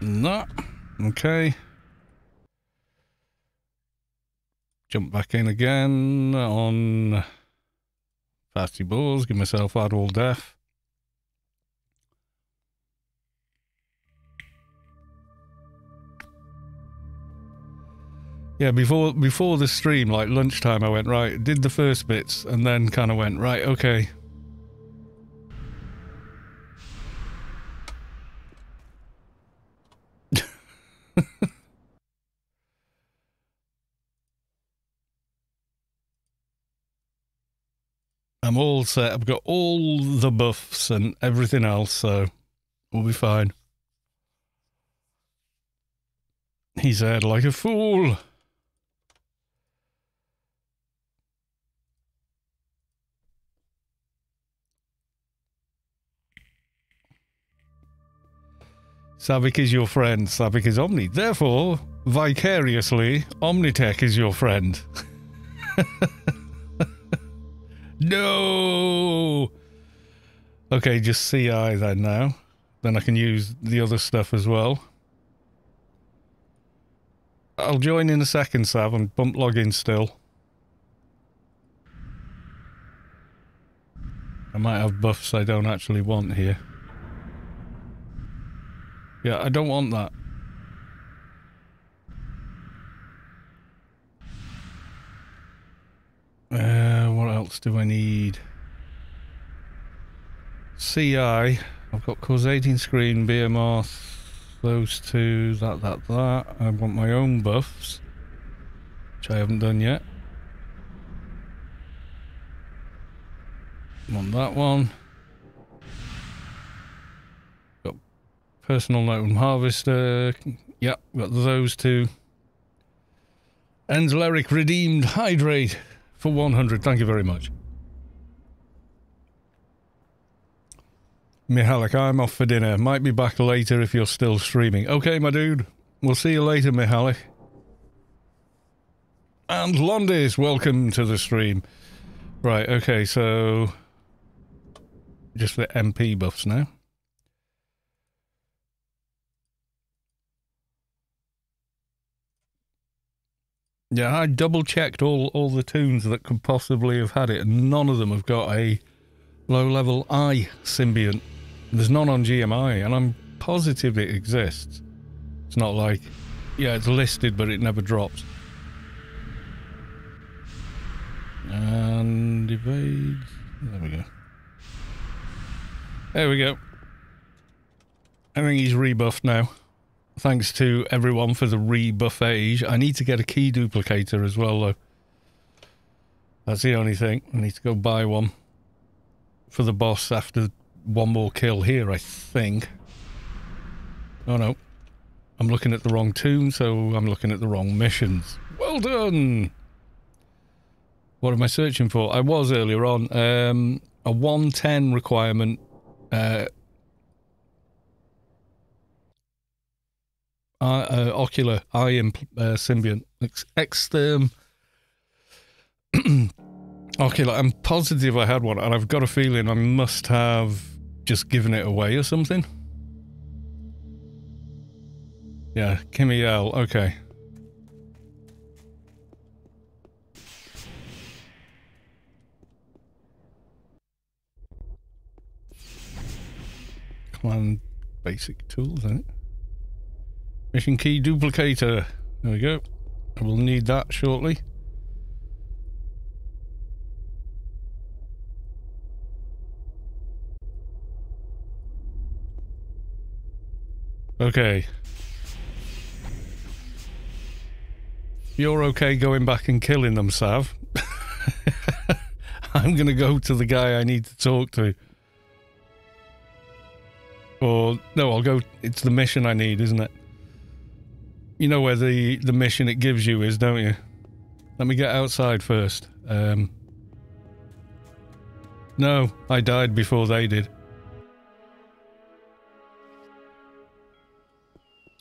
that. Okay. Jump back in again on Fasty Balls. Give myself out all Death. Yeah, before before the stream, like lunchtime, I went right, did the first bits, and then kind of went right. Okay. I'm all set. I've got all the buffs and everything else, so we'll be fine. He said, like a fool. Savik is your friend, Savik is Omni. Therefore, vicariously, Omni-Tek is your friend. no! Okay, just CI then now. Then I can use the other stuff as well. I'll join in a second, Sav, and bump login still. I might have buffs I don't actually want here. Yeah, I don't want that. Uh, what else do I need? CI. I've got causating screen, BMR, those two, that, that, that. I want my own buffs, which I haven't done yet. Want that one. Personal Gnome Harvester. Yep, got those two. Enzleric Redeemed Hydrate for 100. Thank you very much. Mihalik, I'm off for dinner. Might be back later if you're still streaming. Okay, my dude. We'll see you later, Mihalik. And Londis, welcome to the stream. Right, okay, so... Just the MP buffs now. Yeah, I double checked all, all the toons that could possibly have had it, and none of them have got a low level I symbiont. There's none on GMI, and I'm positive it exists. It's not like, yeah, it's listed, but it never drops. And evades. There we go. There we go. I think he's rebuffed now. Thanks to everyone for the rebuffage. I need to get a key duplicator as well, though. That's the only thing. I need to go buy one for the boss after one more kill here, I think. Oh, no. I'm looking at the wrong tomb, so I'm looking at the wrong missions. Well done! What am I searching for? I was earlier on. Um, a 110 requirement uh, uh, ocular eye imp- uh, symbiont ex- extern ocular. I'm positive I had one, and I've got a feeling I must have just given it away or something. Yeah, Kimmy L. Okay. Command basic tools, isn't it? Mission key duplicator. There we go. I will need that shortly. Okay. You're okay going back and killing them, Sav. I'm going to go to the guy I need to talk to. Or, no, I'll go... It's the mission I need, isn't it? You know where the, the mission it gives you is, don't you? Let me get outside first. Um, no, I died before they did.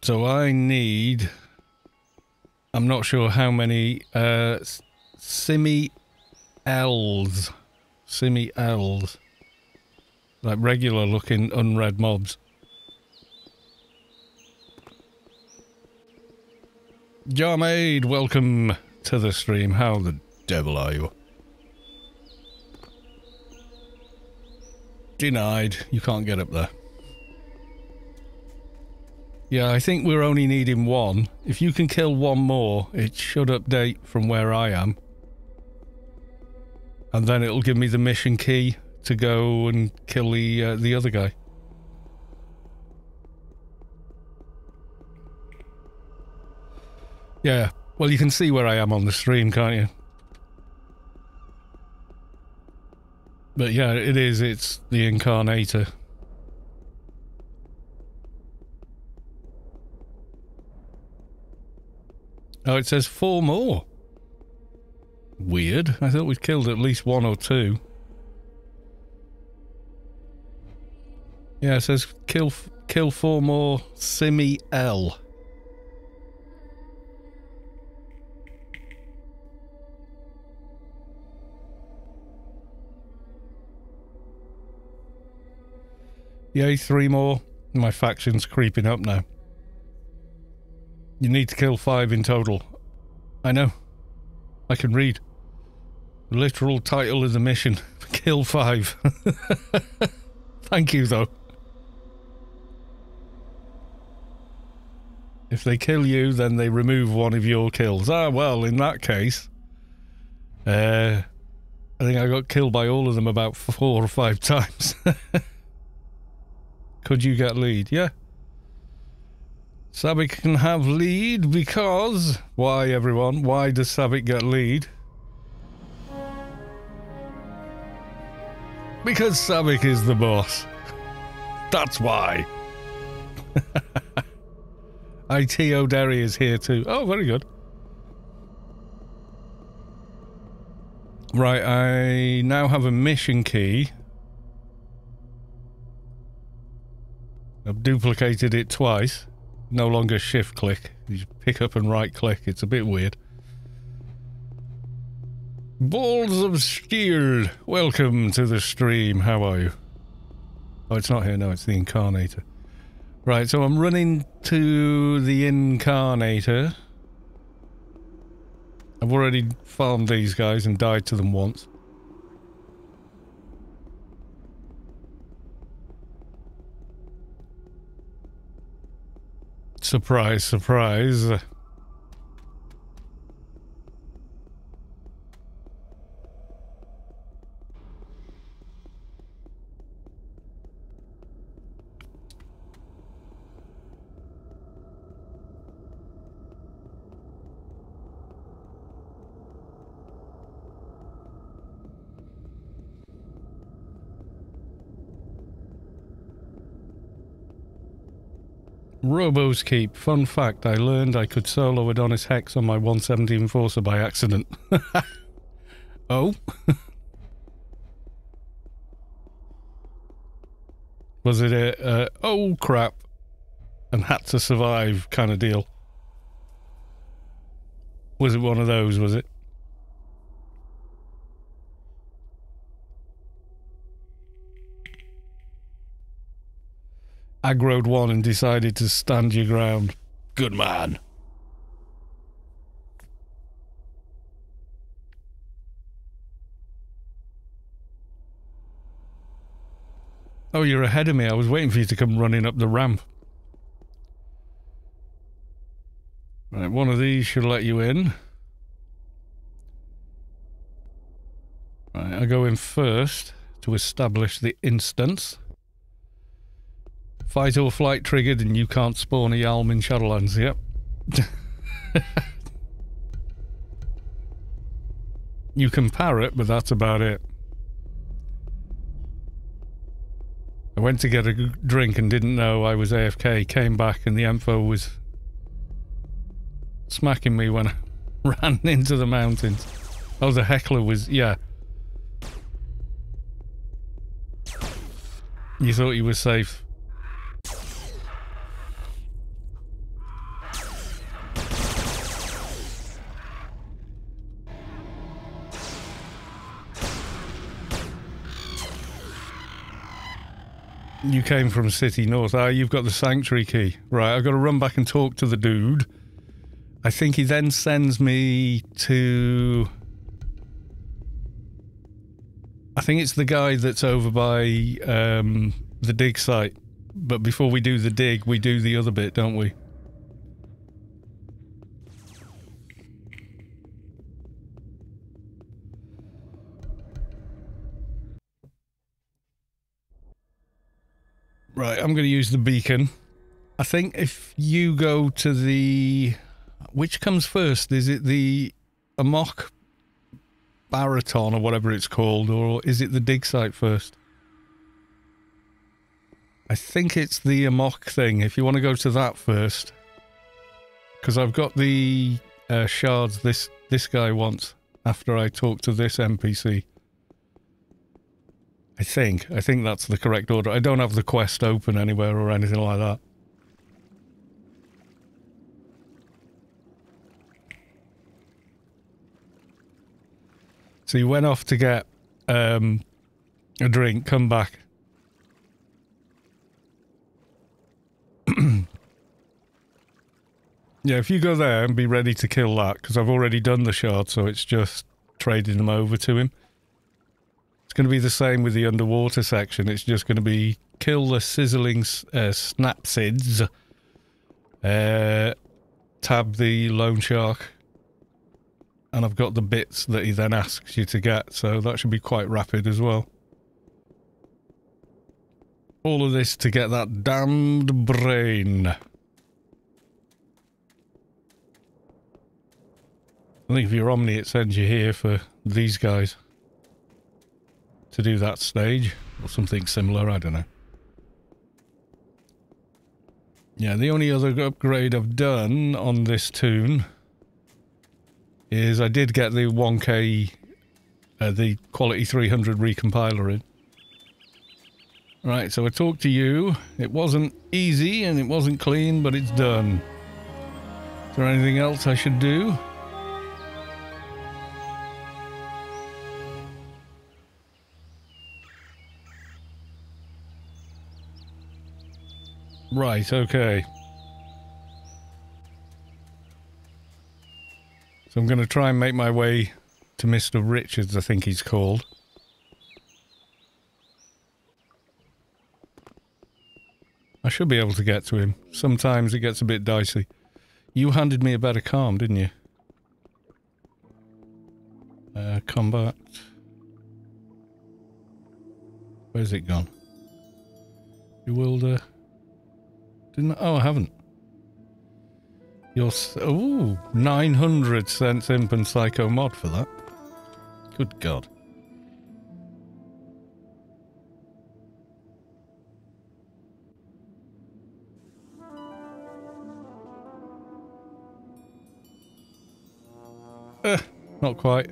So I need... I'm not sure how many uh, Simi L's. Simi L's. Like regular looking unread mobs. Jarmaid, welcome to the stream. How the devil are you? Denied. You can't get up there. Yeah, I think we're only needing one. If you can kill one more, it should update from where I am. And then it'll give me the mission key to go and kill the, uh, the other guy. Yeah. Well, you can see where I am on the stream, can't you? But yeah, it is. It's the Incarnator. Oh, it says four more. Weird. I thought we'd killed at least one or two. Yeah, it says kill kill four more Simi L. Yay, three more. My faction's creeping up now. You need to kill five in total. I know. I can read. Literal title of the mission. Kill five. Thank you, though. If they kill you, then they remove one of your kills. Ah, well, in that case... Uh, I think I got killed by all of them about four or five times. Could you get lead? Yeah. Savik can have lead because... Why, everyone? Why does Savik get lead? Because Savik is the boss. That's why. IT O'Derry is here too. Oh, very good. Right, I now have a mission key. I've duplicated it twice. No longer shift click. You pick up and right click. It's a bit weird. Balls of Steel, welcome to the stream. How are you? Oh, it's not here. No, it's the Incarnator. Right, so I'm running to the Incarnator. I've already farmed these guys and died to them once. Surprise, surprise. Robo's Keep. Fun fact, I learned I could solo Adonis Hex on my 170 Enforcer by accident. oh? Was it a, oh crap, and had to survive kind of deal? Was it one of those, was it? Aggroed one and decided to stand your ground. Good man. Oh, you're ahead of me. I was waiting for you to come running up the ramp. Right, one of these should let you in. Right, I go in first to establish the instance. Fight or flight triggered and you can't spawn a Yalm in Shadowlands, yep. you can parrot, but that's about it. I went to get a drink and didn't know I was AFK, came back and the info was smacking me when I ran into the mountains. Oh, the heckler was, yeah. You thought you were safe. You came from City North. Ah, you've got the sanctuary key. Right, I've got to run back and talk to the dude. I think he then sends me to... I think it's the guy that's over by um, the dig site. But before we do the dig, we do the other bit, don't we? Right, I'm going to use the beacon. I think if you go to the... Which comes first? Is it the Amok Baraton or whatever it's called, or is it the dig site first? I think it's the Amok thing. If you want to go to that first, because I've got the uh, shards this this guy wants after I talk to this NPC. I think. I think that's the correct order. I don't have the quest open anywhere or anything like that. So you went off to get um, a drink, come back. yeah, if you go there and be ready to kill that, because I've already done the shard, so it's just trading them over to him. It's going to be the same with the underwater section. It's just going to be kill the sizzling uh, snapsids, uh, tab the loan shark, and I've got the bits that he then asks you to get, so that should be quite rapid as well. All of this to get that damned brain. I think if you're Omni, it sends you here for these guys to do that stage or something similar, I don't know. Yeah, the only other upgrade I've done on this toon is I did get the 1K, uh, the quality 300 recompiler in. Right, so I talked to you. It wasn't easy and it wasn't clean, but it's done. Is there anything else I should do? Right, okay. So I'm going to try and make my way to Mr. Richards, I think he's called. I should be able to get to him. Sometimes it gets a bit dicey. You handed me a better calm, didn't you? Uh, combat. Where's it gone? Bewilder. Didn't oh I haven't. You're oh 900 cents imp and psycho mod for that. Good god. Eh, not quite.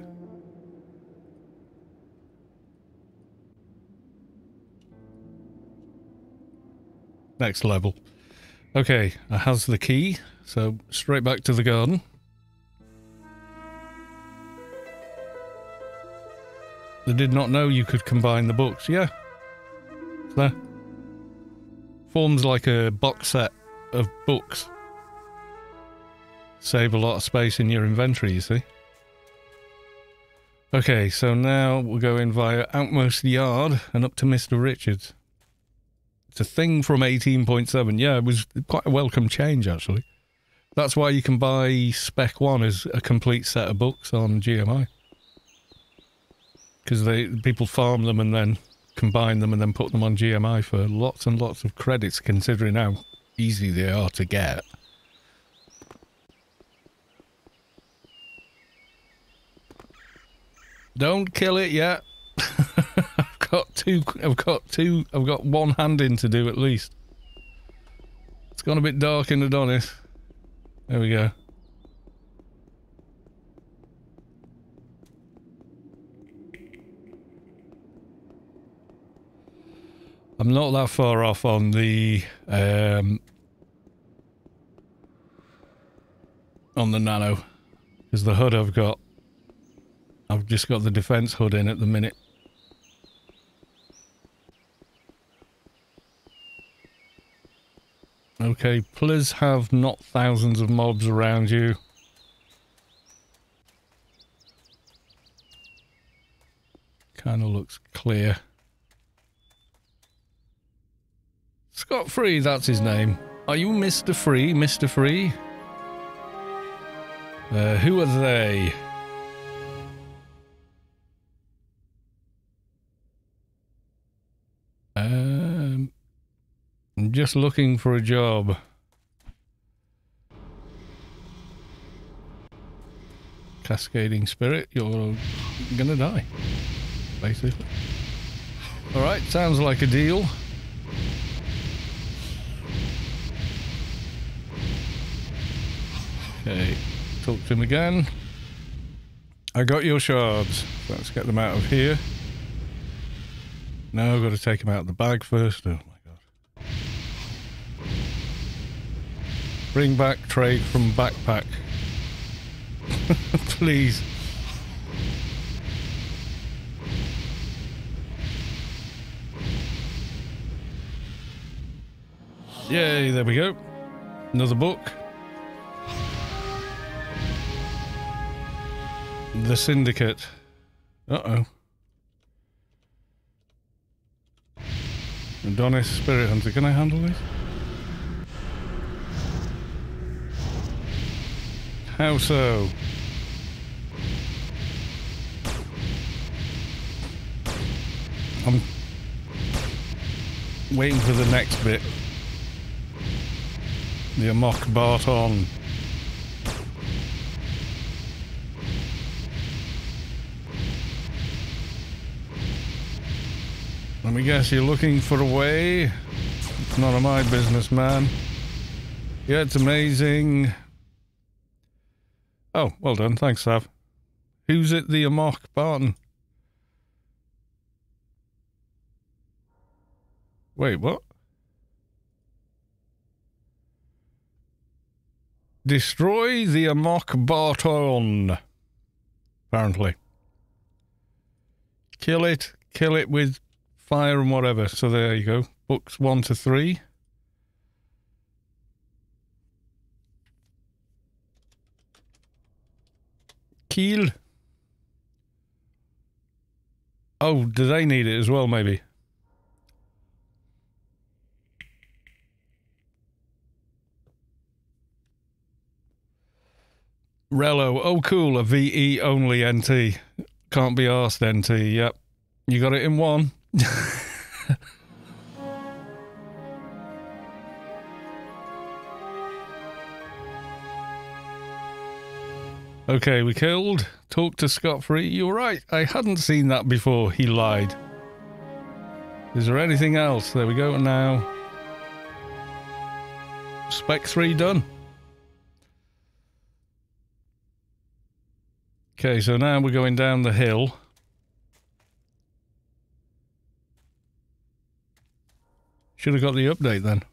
Next level. Okay, I has the key, so straight back to the garden. They did not know you could combine the books. Yeah. there. Forms like a box set of books. Save a lot of space in your inventory, you see. Okay, so now we're going via Outmost Yard and up to Mr. Richards. It's a thing from 18.7. Yeah, it was quite a welcome change, actually. That's why you can buy Spec 1 as a complete set of books on GMI. Because they people farm them and then combine them and then put them on GMI for lots and lots of credits, considering how easy they are to get. Don't kill it yet. got two. I've got two. I've got one hand in to do at least. It's gone a bit dark in Adonis. There we go. I'm not that far off on the um, on the nano because the hood I've got I've just got the defense hood in at the minute Okay, please have not thousands of mobs around you. Kind of looks clear. Scott Free, that's his name. Are you Mr. Free, Mr. Free? Uh, who are they? Um, I'm just looking for a job. cascading spirit, you're gonna die. Basically. Alright, sounds like a deal. Okay, talk to him again. I got your shards. Let's get them out of here. Now I've got to take them out of the bag first. Oh Bring back trade from backpack. Please. Yay, there we go. Another book. The Syndicate. Uh-oh. Adonis Spirit Hunter. Can I handle this? How so? I'm waiting for the next bit. The Amok Barton. Let me guess, you're looking for a way? It's none of my business, man. Yeah, it's amazing. Oh, well done. Thanks, Sav. Who's at the Amok Barton? Wait, what? Destroy the Amok Barton. Apparently. Kill it. Kill it with fire and whatever. So there you go. Books one to three. Keel. Oh, do they need it as well, maybe? Rello. Oh, cool. A VE only NT. Can't be asked NT. Yep. You got it in one. okay, we killed. Talk to Scott Free. You're right. I hadn't seen that before. He lied. Is there anything else? There we go now. Spec 3 done. Okay, so now we're going down the hill. Should have got the update then.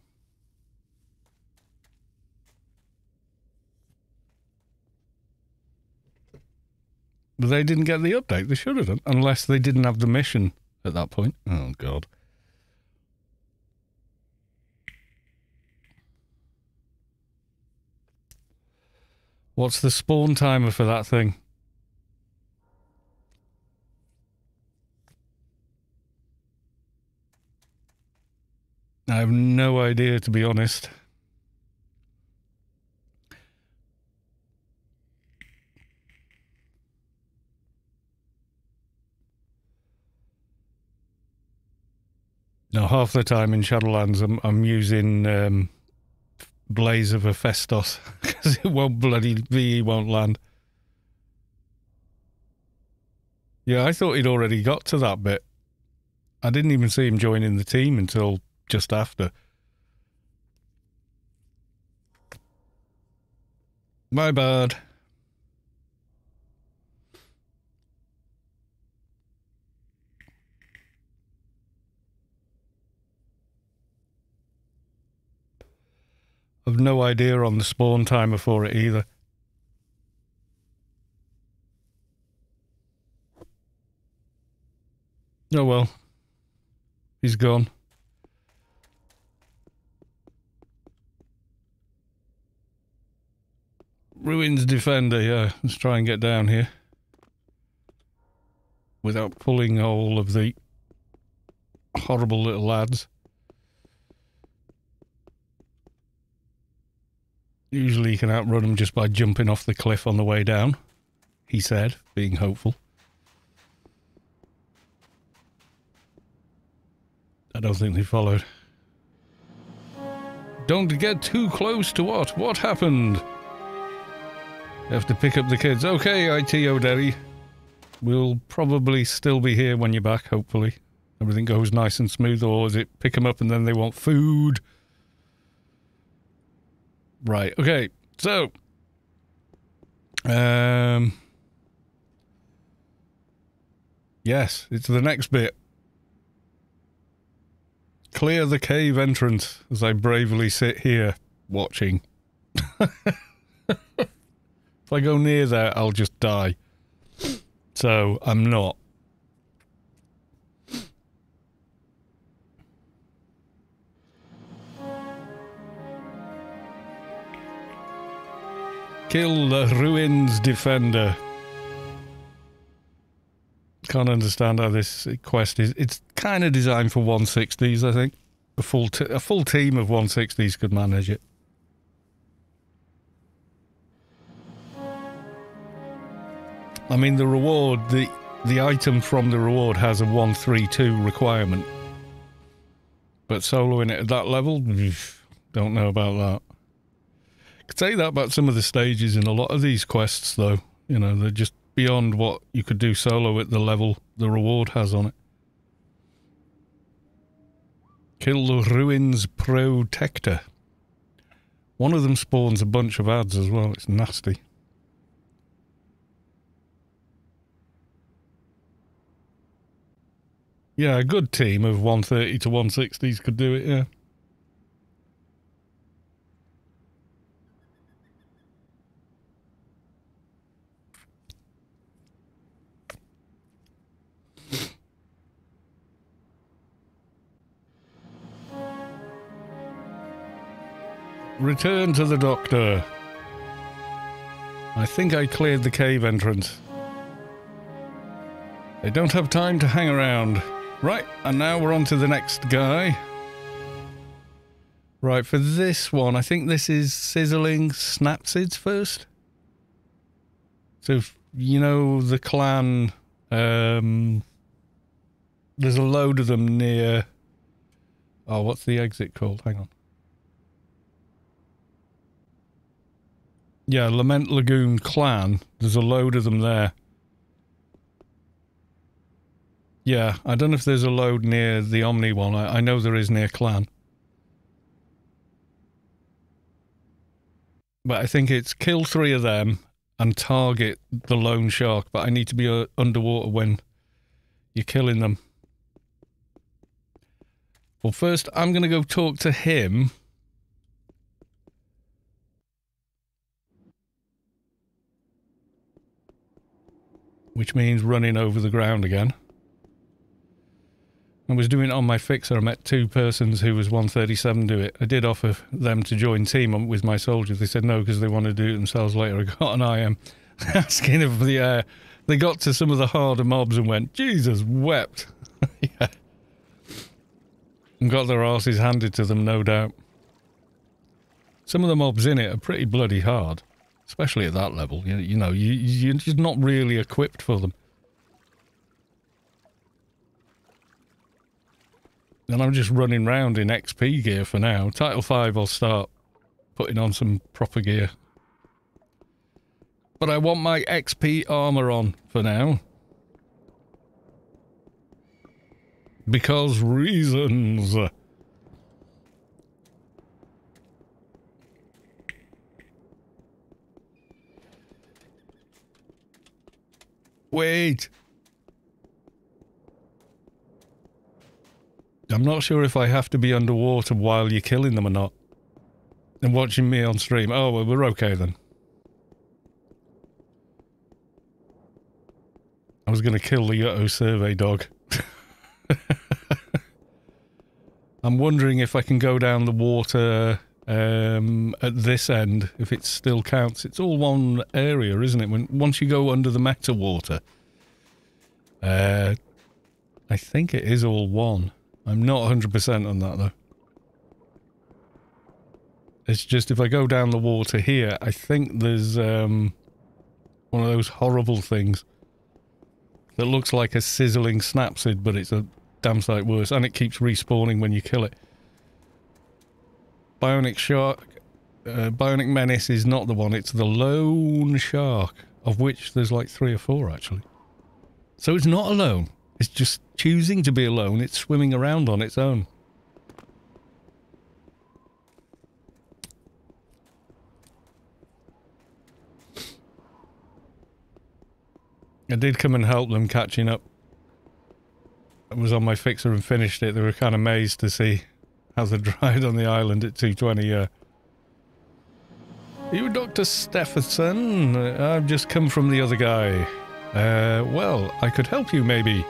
They didn't get the update. They should have done. Unless they didn't have the mission at that point. Oh, God. What's the spawn timer for that thing? I have no idea, to be honest. Now, half the time in Shadowlands, I'm, I'm using um, Blaze of Hephaestus because it won't bloody VE won't land. Yeah, I thought he'd already got to that bit. I didn't even see him joining the team until just after. My bad. I've no idea on the spawn timer for it either. Oh well. He's gone. Ruins Defender, yeah. Let's try and get down here. Without pulling all of the horrible little lads. Usually you can outrun them just by jumping off the cliff on the way down, he said, being hopeful. I don't think they followed. Don't get too close to what? What happened? have to pick up the kids. Okay, ITO O'Derry. We'll probably still be here when you're back, hopefully. Everything goes nice and smooth, or is it pick them up and then they want food? Right, okay. So, um, yes, it's the next bit. Clear the cave entrance as I bravely sit here watching. if I go near there, I'll just die. So I'm not. Kill the ruins defender. Can't understand how this quest is. It's kind of designed for 160s, I think. A full a full team of 160s could manage it. I mean, the reward, the the item from the reward has a 132 requirement. But soloing it at that level, don't know about that. Could say that about some of the stages in a lot of these quests, though. You know, they're just beyond what you could do solo at the level the reward has on it. Kill the Ruins Protector. One of them spawns a bunch of ads as well. It's nasty. Yeah, a good team of 130 to 160s could do it, yeah. Return to the doctor. I think I cleared the cave entrance. They don't have time to hang around. Right, and now we're on to the next guy. Right, for this one, I think this is sizzling snapsids first. So, you know, the clan, um, there's a load of them near, oh, what's the exit called? Hang on. Yeah, Lament Lagoon clan. There's a load of them there. Yeah, I don't know if there's a load near the Omni one. I, I know there is near Clan. But I think it's kill three of them and target the lone shark. But I need to be uh, underwater when you're killing them. Well, first, I'm going to go talk to him. Which means running over the ground again. I was doing it on my fixer. I met two persons who was 137 do it. I did offer them to join team with my soldiers. They said no because they wanted to do it themselves later. I got an IM asking if the uh, they got to some of the harder mobs and went, Jesus wept. yeah. And got their asses handed to them, no doubt. Some of the mobs in it are pretty bloody hard, especially at that level. You, you know, you, you're just not really equipped for them. And I'm just running around in XP gear for now. Title 5 I'll start putting on some proper gear. But I want my XP armor on for now. Because reasons. Wait. I'm not sure if I have to be underwater while you're killing them or not. And watching me on stream. Oh, well, we're okay then. I was going to kill the Yutto survey dog. I'm wondering if I can go down the water um, at this end, if it still counts. It's all one area, isn't it? When Once you go under the meta water, uh, I think it is all one. I'm not 100% on that though. It's just if I go down the water here, I think there's um, one of those horrible things that looks like a sizzling snapsid, but it's a damn sight worse, and it keeps respawning when you kill it. Bionic Shark uh, Bionic Menace is not the one. It's the Lone Shark, of which there's like three or four, actually. So it's not alone. It's just choosing to be alone. It's swimming around on its own. I did come and help them catching up. I was on my fixer and finished it. They were kind of amazed to see how a dried on the island at 220. Uh, you Dr. Stephenson? I've just come from the other guy. Uh, well, I could help you maybe.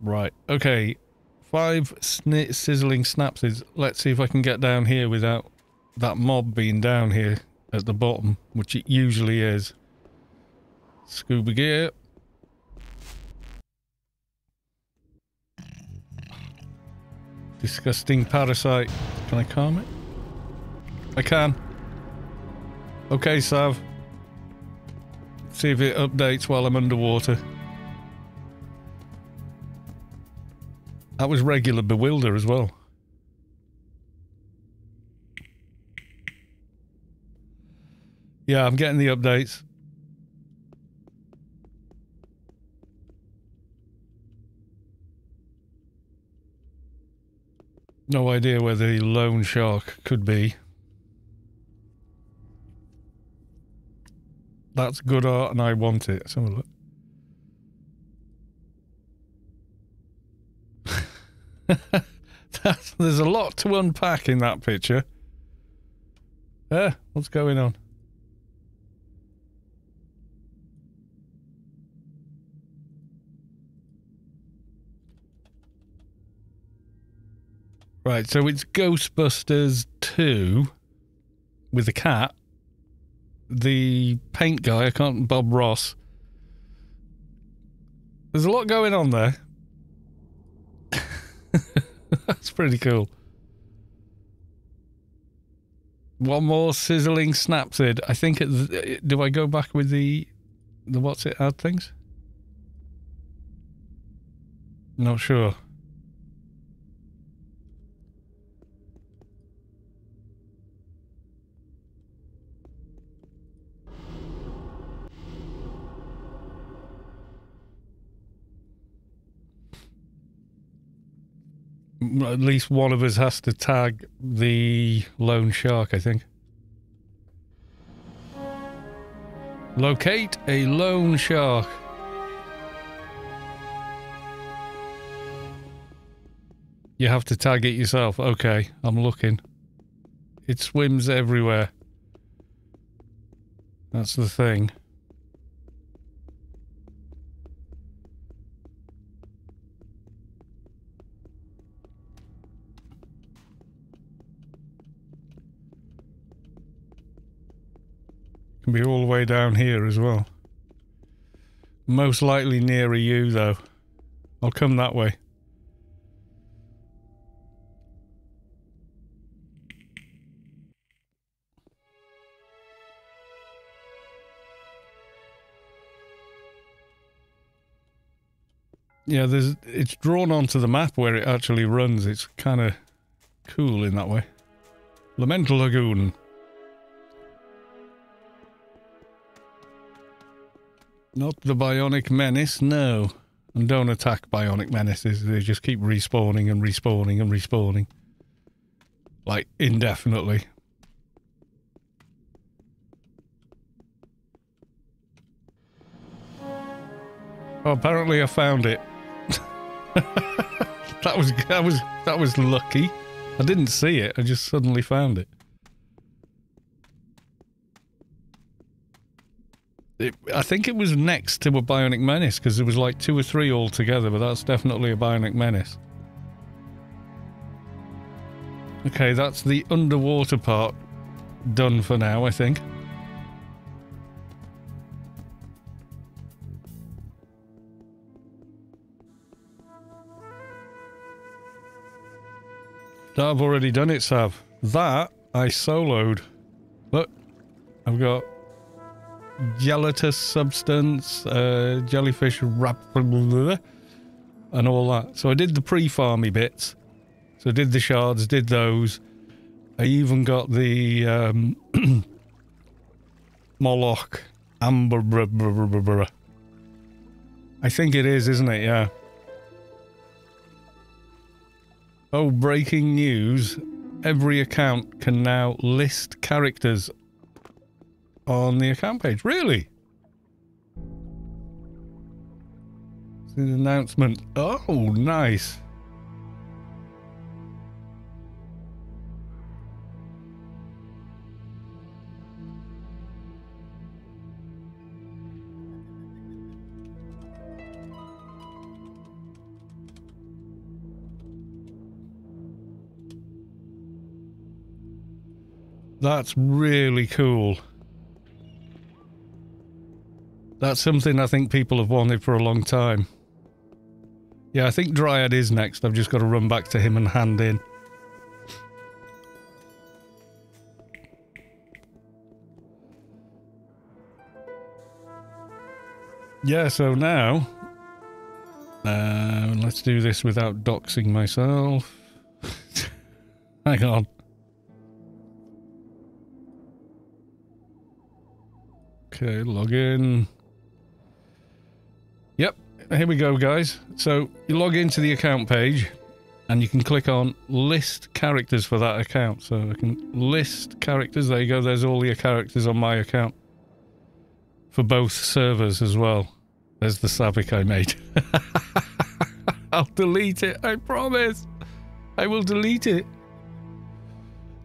Right, okay five sni sizzling snapses. Let's see if I can get down here without that mob being down here at the bottom, which it usually is. Scuba gear. Disgusting parasite. Can I calm it? I can. Okay, Sav. See if it updates while I'm underwater. That was regular bewilder as well. Yeah, I'm getting the updates. No idea where the lone shark could be. That's good art and I want it. There's a lot to unpack in that picture. Eh, what's going on? Right, so it's Ghostbusters 2 with the cat. The paint guy, I can't, Bob Ross. There's a lot going on there. That's pretty cool. One more sizzling snapsid. I think it. Do I go back with the the what's it add things? Not sure. At least one of us has to tag the lone shark, I think. Locate a lone shark. You have to tag it yourself. Okay, I'm looking. It swims everywhere. That's the thing. Can be all the way down here as well. Most likely nearer you, though. I'll come that way. Yeah, there's it's drawn onto the map where it actually runs. It's kind of cool in that way. Lamental Lagoon. Not the Bionic Menace, no. And don't attack Bionic Menaces. They just keep respawning and respawning and respawning. Like, indefinitely. Oh, apparently I found it. that was that was that was lucky. I didn't see it. I just suddenly found it. It, I think it was next to a Bionic Menace because there was like two or three all together, but that's definitely a Bionic Menace. Okay, that's the underwater part done for now, I think. I've already done it, Sav. That I soloed. Look, I've got gelatinous substance, uh, jellyfish wrap. and all that. So I did the pre-farmy bits. So I did the shards, did those. I even got the um, Moloch Amber. I think it is, isn't it? Yeah. Oh, breaking news. Every account can now list characters on the account page. Really? It's an announcement. Oh, nice. That's really cool. That's something I think people have wanted for a long time. Yeah, I think Dryad is next. I've just got to run back to him and hand in. Yeah, so now... Uh, let's do this without doxing myself. Hang on. Okay, log in. Here we go, guys. So you log into the account page and you can click on list characters for that account. So I can list characters. There you go. There's all the characters on my account for both servers as well. There's the Savik I made. I'll delete it. I promise. I will delete it.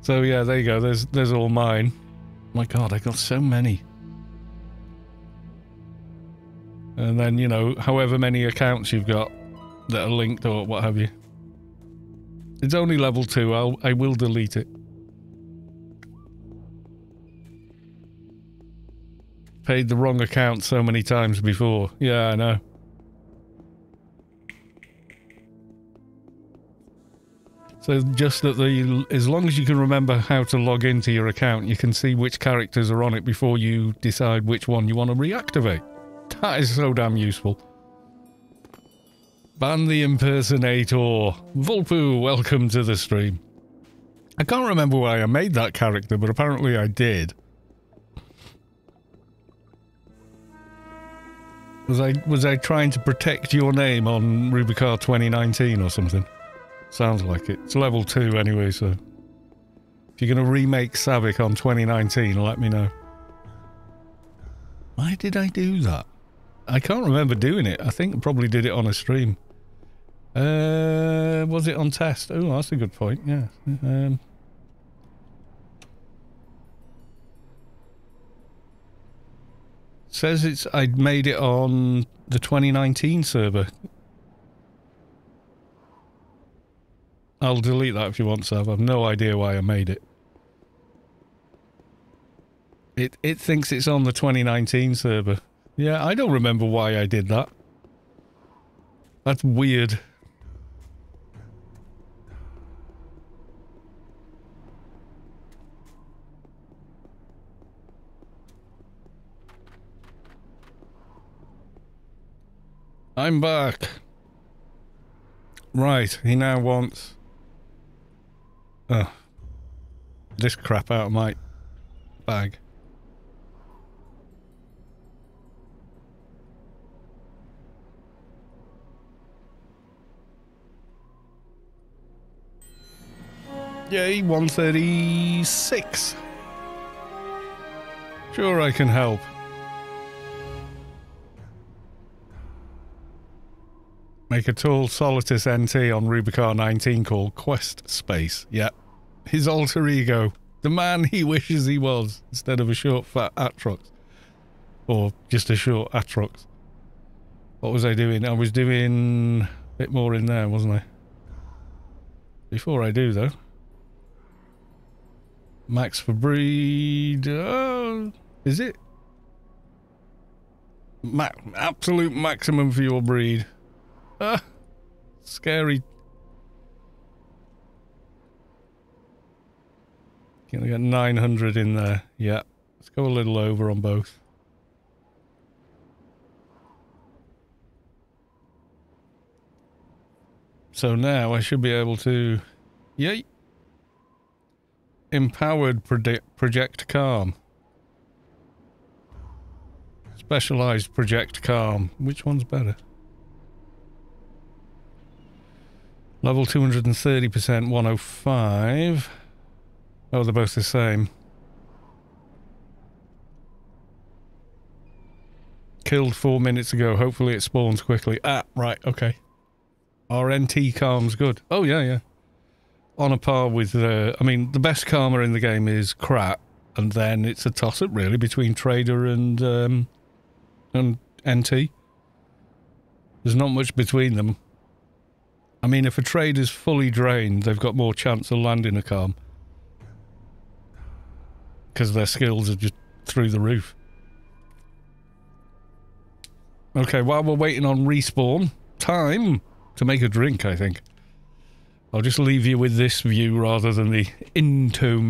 So yeah, there you go. There's there's all mine. My God, I got so many. And then, you know, however many accounts you've got that are linked or what have you. It's only level 2. I'll, I will delete it. Paid the wrong account so many times before. Yeah, I know. So just that the as long as you can remember how to log into your account, you can see which characters are on it before you decide which one you want to reactivate. That is so damn useful. Ban the impersonator. Vulpu, welcome to the stream. I can't remember why I made that character, but apparently I did. Was I was I trying to protect your name on Rubi-Ka 2019 or something? Sounds like it. It's level 2 anyway, so... If you're going to remake Savik on 2019, let me know. Why did I do that? I can't remember doing it. I think I probably did it on a stream. Uh, was it on test? Oh, that's a good point. Yeah. Um, says it's I made it on the 2019 server. I'll delete that if you want, Sav. I've no idea why I made it. It it thinks it's on the 2019 server. Yeah, I don't remember why I did that. That's weird. I'm back. Right, he now wants... Uh, this crap out of my bag. Yay, 136. Sure I can help. Make a tall Solitus NT on Rubi-Ka 19 called Quest Space. Yep. His alter ego. The man he wishes he was, instead of a short fat Atrox. Or just a short Atrox. What was I doing? I was doing a bit more in there, wasn't I? Before I do, though. Max for breed. Uh, is it? Ma absolute maximum for your breed. Ah, scary. Can we get 900 in there? Yeah. Let's go a little over on both. So now I should be able to... Yay! Empowered Project Calm. Specialized Project Calm. Which one's better? Level 230%, 105. Oh, they're both the same. Killed four minutes ago. Hopefully it spawns quickly. Ah, right, okay. RNT calm's good. Oh, yeah, yeah. On a par with, the. I mean, the best karma in the game is Crat, and then it's a toss-up, really, between Trader and, um, and NT. There's not much between them. I mean, if a trader's fully drained, they've got more chance of landing a calm. Because their skills are just through the roof. Okay, while we're waiting on respawn, time to make a drink, I think. I'll just leave you with this view rather than the into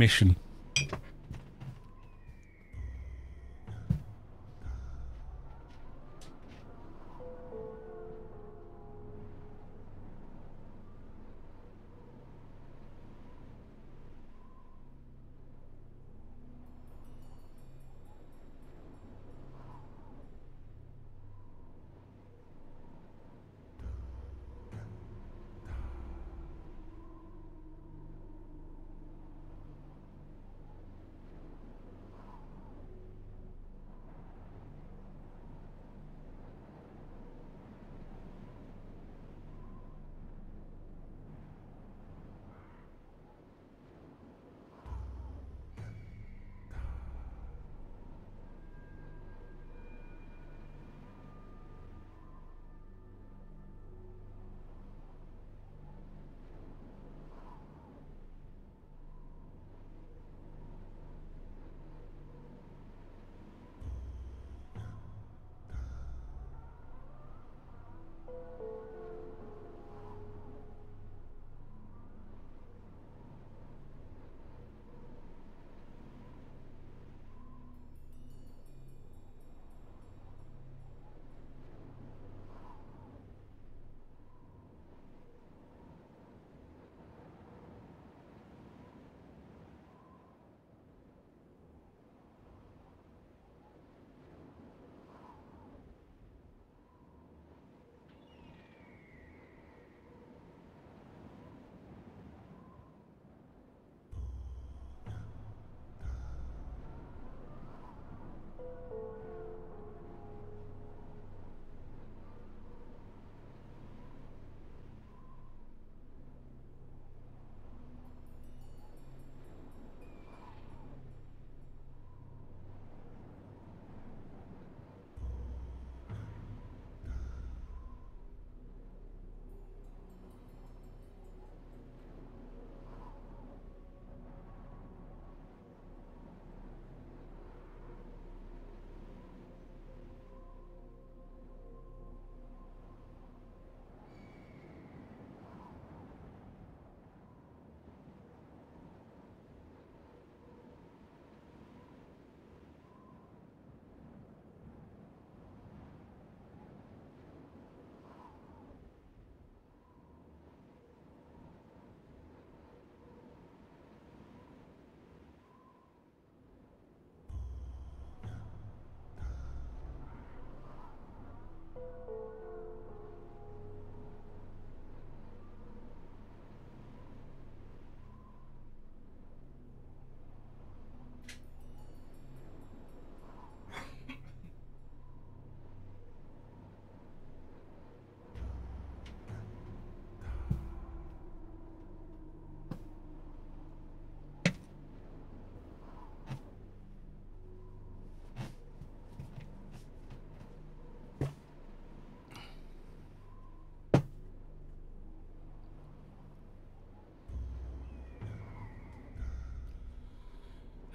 うん。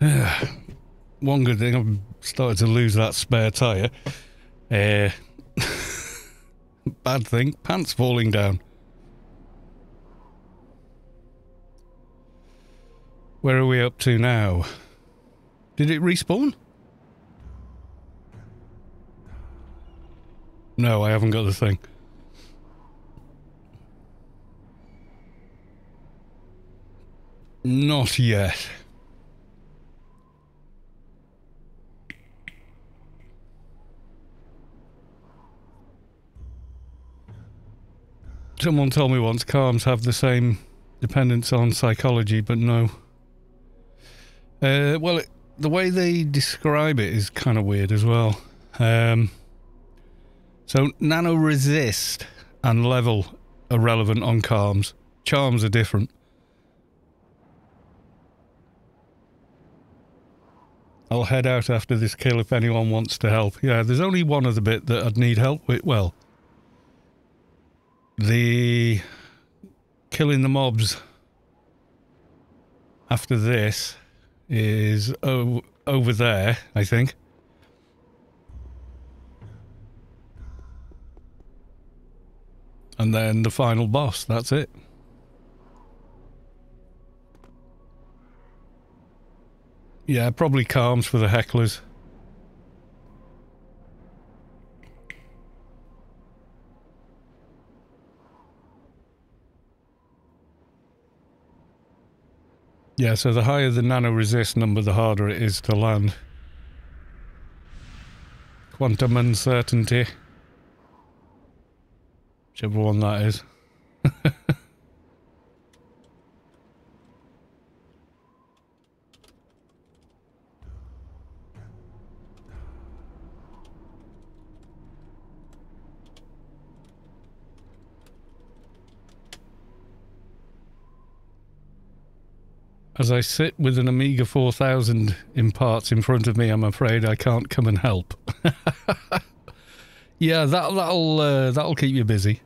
One good thing, I've started to lose that spare tyre. Uh, bad thing, pants falling down. Where are we up to now? Did it respawn? No, I haven't got the thing. Not yet. Someone told me once calms have the same dependence on psychology, but no. Uh, well, it, the way they describe it is kind of weird as well. Um, so, nano resist and level are relevant on calms. Charms are different. I'll head out after this kill if anyone wants to help. Yeah, there's only one other bit that I'd need help with. Well, the killing the mobs after this is over there, I think. And then the final boss, that's it. Yeah, probably calms for the hecklers. Yeah, so the higher the nano resist number, the harder it is to land. Quantum uncertainty. Whichever one that is. As I sit with an Amiga 4000 in parts in front of me, I'm afraid I can't come and help. yeah, that, that'll uh, that'll keep you busy.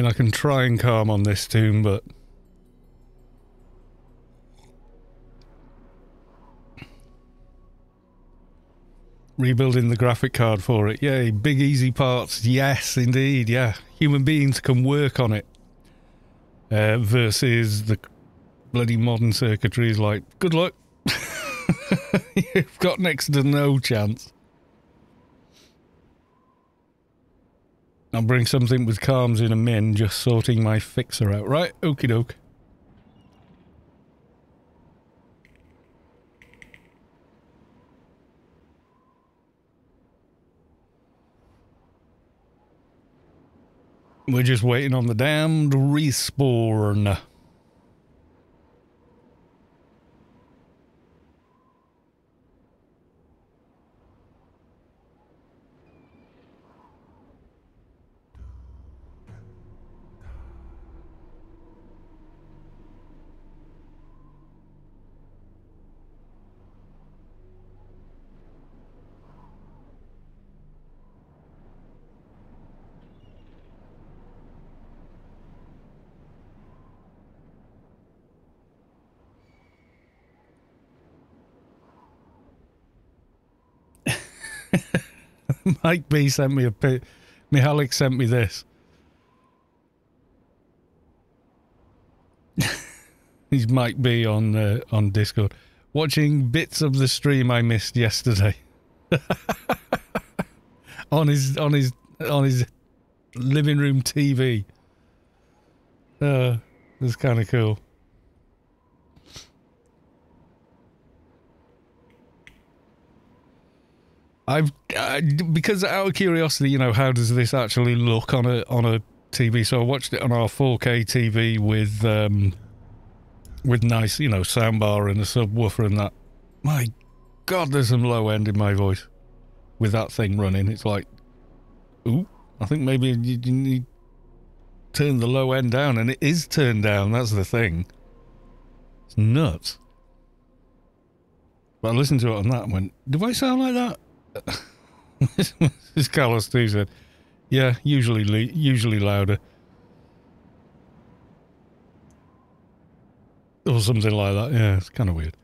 Mean, I can try and calm on this toon, but... Rebuilding the graphic card for it. Yay, big easy parts. Yes, indeed, yeah. Human beings can work on it. Uh, versus the bloody modern circuitry is like, good luck. You've got next to no chance. I'll bring something with calms in a min, just sorting my fixer out. Right, okie doke. We're just waiting on the damned respawn. Mike B sent me a pic. Mihalik sent me this. He's Mike B on uh, on Discord, watching bits of the stream I missed yesterday. on his on his on his living room TV. Uh, it's kind of cool. I've uh, because out of curiosity, you know, how does this actually look on a on a TV, so I watched it on our 4K TV with um, with nice, you know, soundbar and a subwoofer and that. My God, there's some low end in my voice with that thing running. It's like, ooh, I think maybe you, you need turn the low end down, and it is turned down. That's the thing. It's nuts. But I listened to it on that and went, do I sound like that? this Caloss2 said, yeah, usually usually louder. Or something like that. Yeah, it's kind of weird.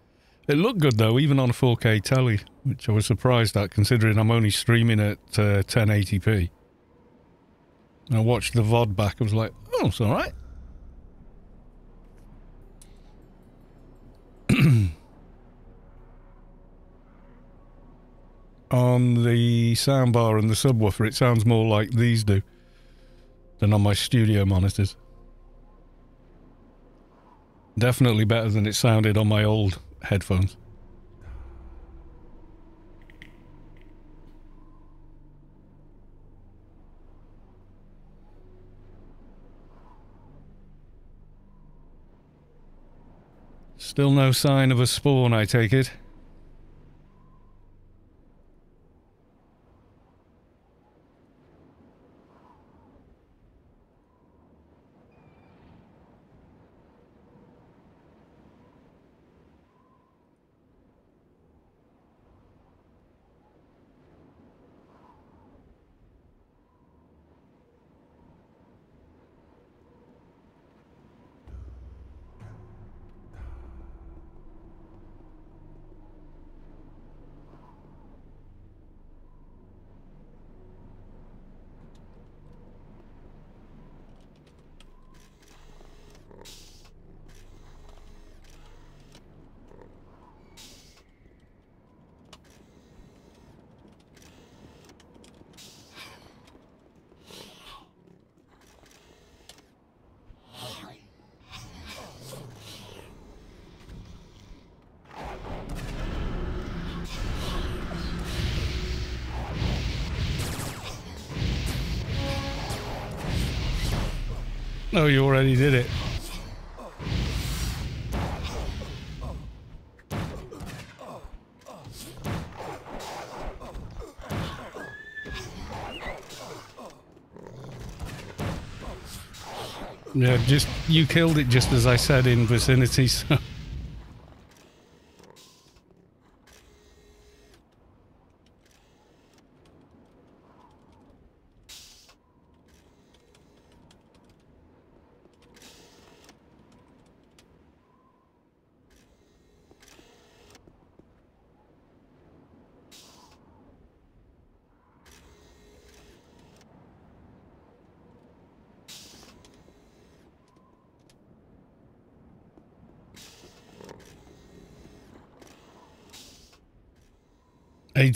It looked good though, even on a 4K telly, which I was surprised at considering I'm only streaming at uh, 1080p. And I watched the VOD back, I was like, oh, it's alright. on the soundbar and the subwoofer, it sounds more like these do than on my studio monitors. Definitely better than it sounded on my old headphones. Still no sign of a spawn, I take it. 'Oh, you already did it. Yeah, just you killed it just as I said in vicinity. So.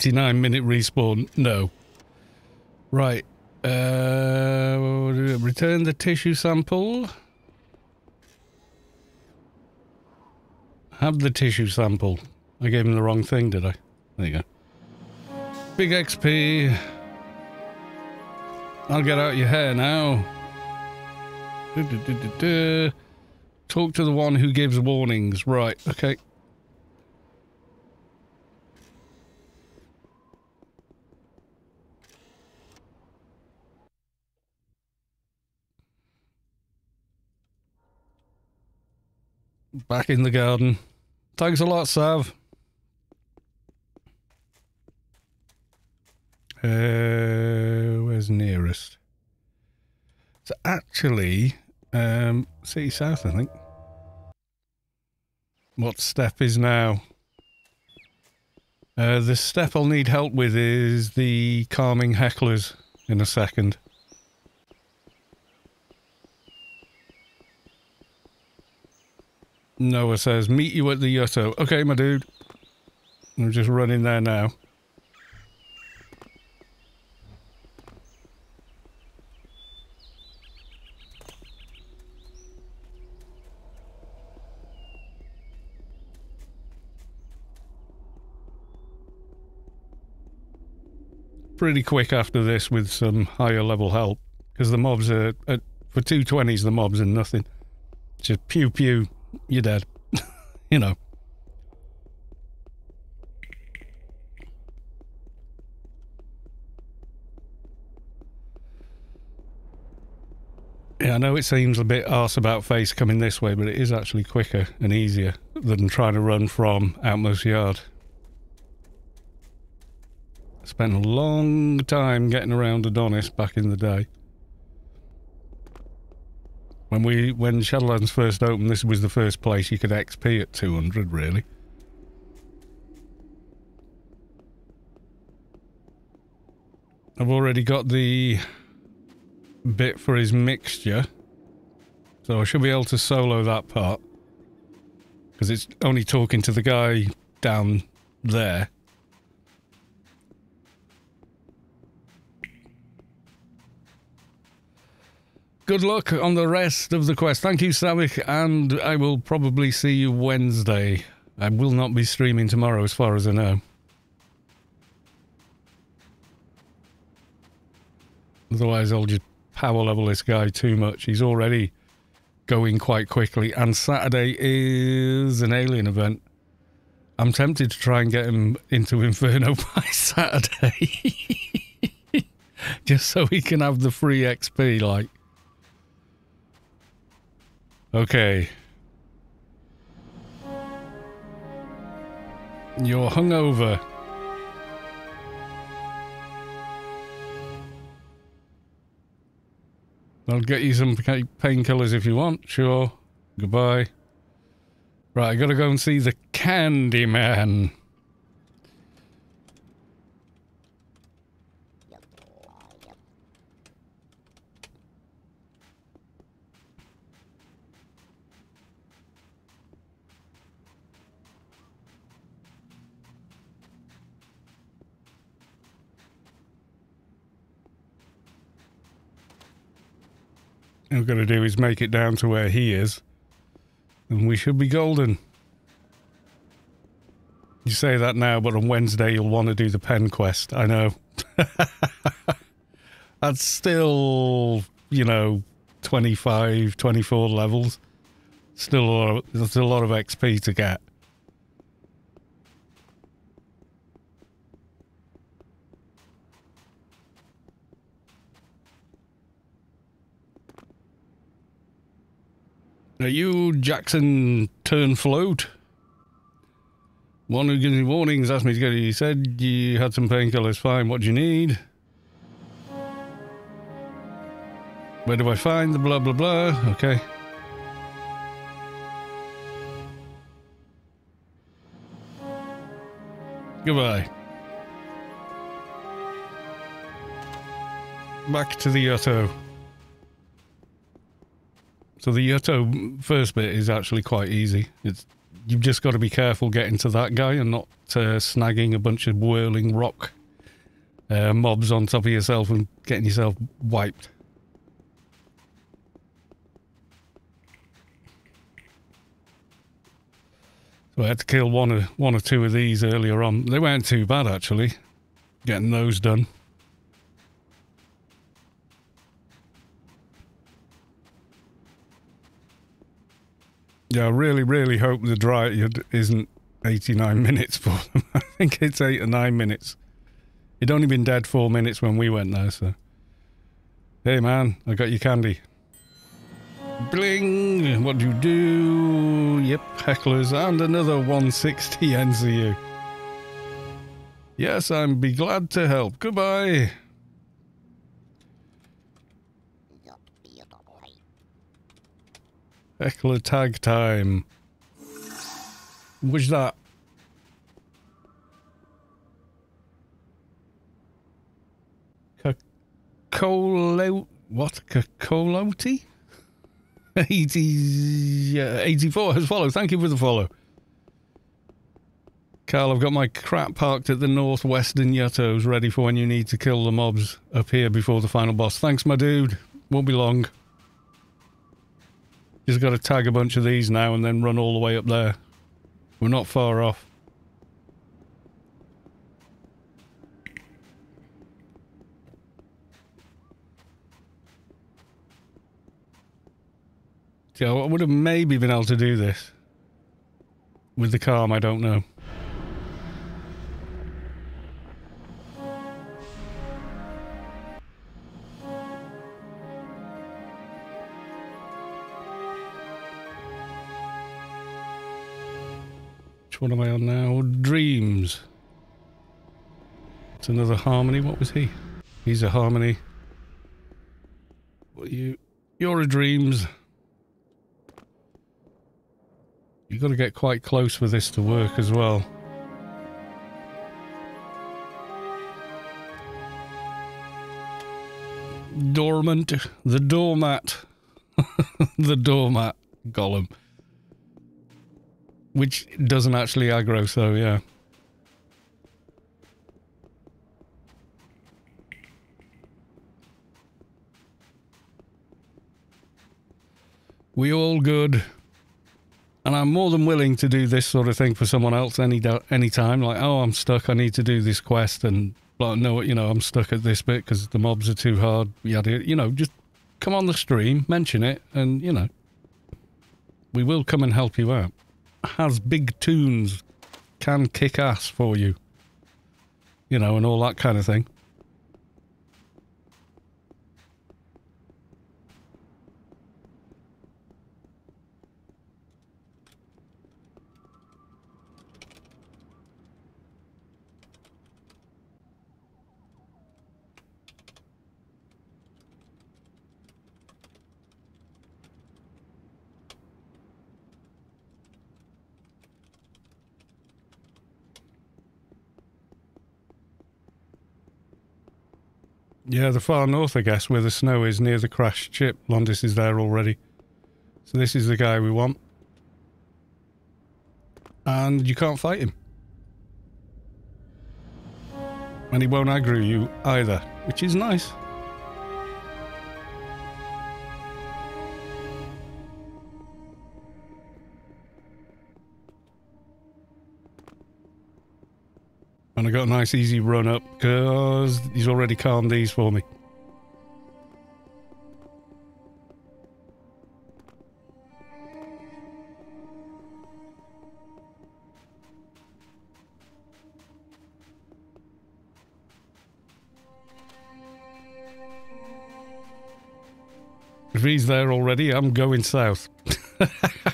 Eighty-nine minute respawn. No. Right. Uh, return the tissue sample. Have the tissue sample. I gave him the wrong thing, did I? There you go. Big XP. I'll get out your hair now. Du -du -du Talk to the one who gives warnings. Right, okay. Back in the garden. Thanks a lot, Sav. Uh, where's nearest? It's actually um, City South, I think. What step is now? Uh, the step I'll need help with is the calming hecklers in a second. Noah says, meet you at the Yutto. Okay, my dude. I'm just running there now. Pretty quick after this with some higher level help, because the mobs are, are for two twenties. The mobs are nothing. Just pew pew, you're dead. you know. Yeah, I know it seems a bit arse about face coming this way, but it is actually quicker and easier than trying to run from Outmost Yard. Spent a long time getting around Adonis back in the day. When we when Shadowlands first opened, this was the first place you could XP at 200, really. I've already got the bit for his mixture. So I should be able to solo that part. Because it's only talking to the guy down there. Good luck on the rest of the quest. Thank you, Savik, and I will probably see you Wednesday. I will not be streaming tomorrow, as far as I know. Otherwise, I'll just power level this guy too much. He's already going quite quickly. And Saturday is an alien event. I'm tempted to try and get him into Inferno by Saturday. Just so he can have the free XP, like. Okay. You're hungover. I'll get you some painkillers if you want. Sure. Goodbye. Right, I gotta go and see the Candyman. We've got to do is make it down to where he is. And we should be golden. You say that now, but on Wednesday you'll want to do the pen quest. I know. That's still, you know, 25, 24 levels. Still a lot of, there's a lot of XP to get. Are you Jackson Turn Float? One who gives me warnings asked me to get it. He said you had some painkillers. Fine. What do you need? Where do I find the blah blah blah? Okay. Goodbye. Back to the Yutto. So the Yutto first bit is actually quite easy. It's You've just got to be careful getting to that guy and not uh, snagging a bunch of whirling rock uh, mobs on top of yourself and getting yourself wiped. So I had to kill one or, one or two of these earlier on. They weren't too bad, actually, getting those done. Yeah, I really, really hope the dry isn't 89 minutes for them. I think it's eight or nine minutes. He'd only been dead four minutes when we went there, so. Hey man, I got your candy. Bling! What do you do? Yep, hecklers and another 160 NCU. Yes, I'm be glad to help. Goodbye. Heckler tag time. What's that? Cacolo... What? Cacoloti? 80, uh, 84 has followed. Thank you for the follow. Carl, I've got my crap parked at the northwestern Yuttos ready for when you need to kill the mobs up here before the final boss. Thanks, my dude. Won't be long. Just got to tag a bunch of these now and then run all the way up there. We're not far off. See, I would have maybe been able to do this. With the calm, I don't know. One am I on now? Dreams. It's another harmony. What was he? He's a harmony. What you? You're a dreams. You've got to get quite close for this to work as well. Dormant. The doormat. the doormat golem. Which doesn't actually aggro, so yeah. We all good. And I'm more than willing to do this sort of thing for someone else any any time. Like, oh, I'm stuck. I need to do this quest, and like, no, you know, I'm stuck at this bit because the mobs are too hard. You know, just come on the stream, mention it, and you know, we will come and help you out. Has big toons, can kick ass for you, you know, and all that kind of thing. Yeah, the far north, I guess, where the snow is near the crashed ship. Londis is there already. So this is the guy we want. And you can't fight him. And he won't aggro you either, which is nice. And I got a nice easy run up because he's already calmed these for me. If he's there already, I'm going south.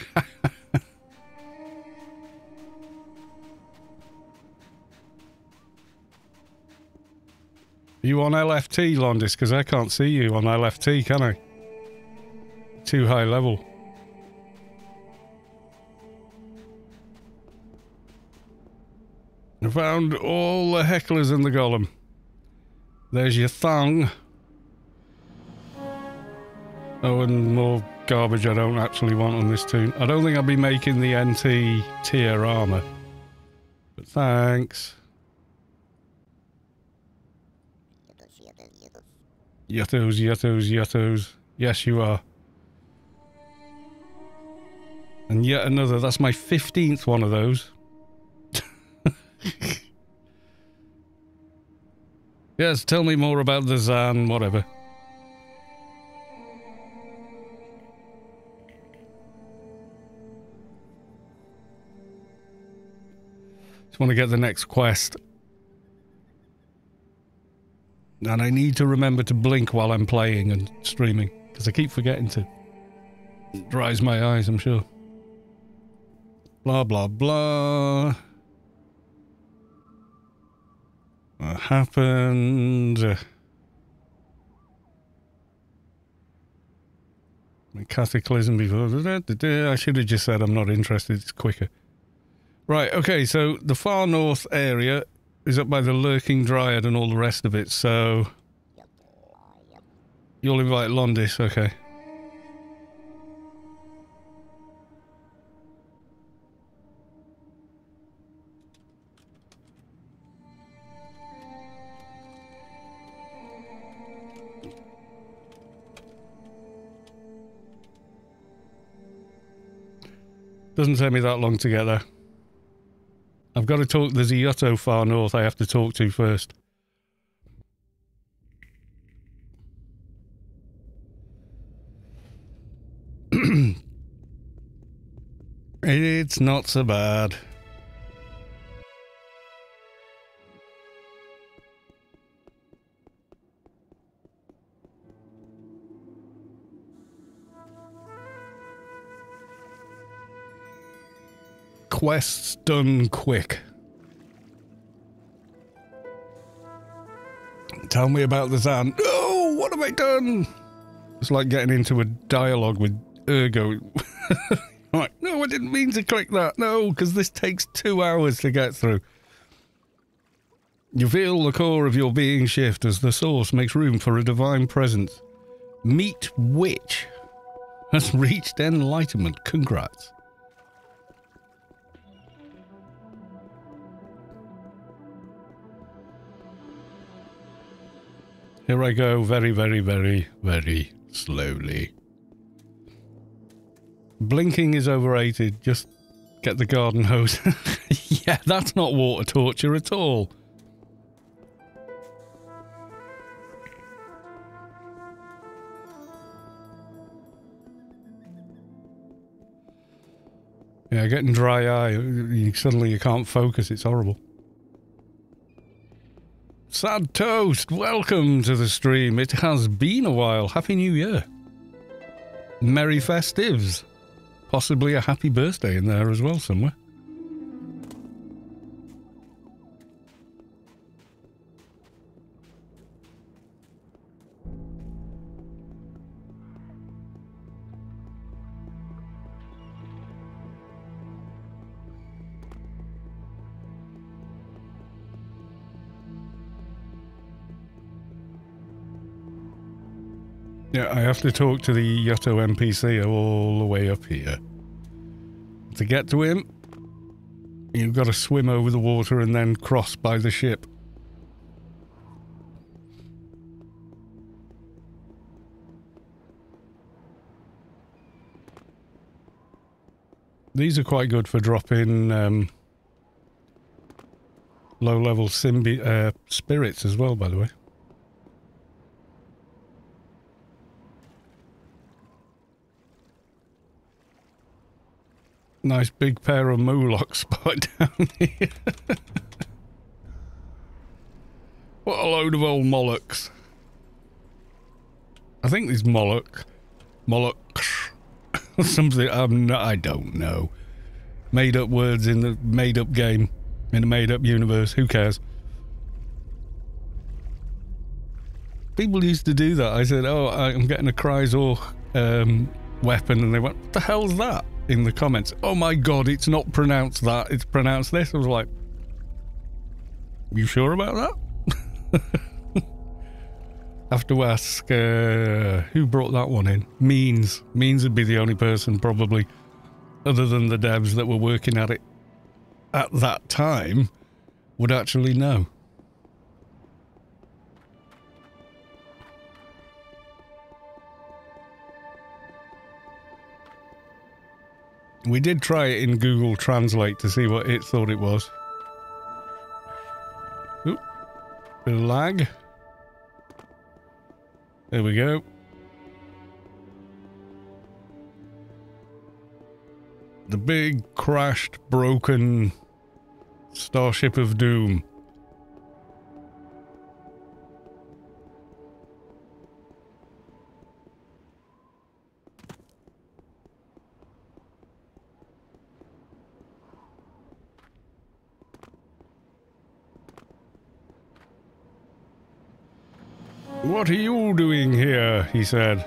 you on LFT, Londis? Because I can't see you on LFT, can I? Too high level. I found all the hecklers in the golem. There's your thong. Oh, and more garbage I don't actually want on this toon. I don't think I'll be making the NT tier armor. But thanks. Yuttos, yuttos, yuttos. Yes, you are. And yet another. That's my 15th one of those. yes, tell me more about the Xan, whatever. Just want to get the next quest. And I need to remember to blink while I'm playing and streaming, because I keep forgetting to. It dries my eyes, I'm sure. Blah, blah, blah. What happened? Cataclysm before. I should have just said I'm not interested. It's quicker. Right, okay, so the far north area is up by the Lurking Dryad and all the rest of it, so... You'll invite Londis, okay. Doesn't take me that long to get there. I've got to talk. There's a Yotto far north I have to talk to first. it's not so bad. Quests done quick. Tell me about the Xan. Oh, what have I done? It's like getting into a dialogue with Ergo. right, no, I didn't mean to click that. No, because this takes two hours to get through. You feel the core of your being shift as the source makes room for a divine presence. Meet Witch has reached enlightenment. Congrats. Here I go very, very, very, very slowly. Blinking is overrated. Just get the garden hose. yeah, that's not water torture at all. Yeah, getting dry eye. You, suddenly you can't focus. It's horrible. Sad Toast, welcome to the stream. It has been a while. Happy New Year. Merry Festives. Possibly a happy birthday in there as well somewhere. Yeah, I have to talk to the Yotto NPC all the way up here. To get to him, you've got to swim over the water and then cross by the ship. These are quite good for dropping um, low-level uh, spirits as well, by the way. Nice big pair of Molochs spot down here. what a load of old Molochs. I think these Moloch. Moloch. Something, um, I don't know. Made up words in the made up game. In a made up universe. Who cares? People used to do that. I said, oh, I'm getting a Cryzor um, weapon. And they went, what the hell's that? In the comments, oh my god, it's not pronounced that, it's pronounced this. I was like, you sure about that? have to ask uh, who brought that one in. Means. Means would be the only person probably, other than the devs that were working at it at that time, would actually know. We did try it in Google Translate to see what it thought it was. Oop. Bit of lag. There we go. The big, crashed, broken Starship of Doom. What are you doing here? he said.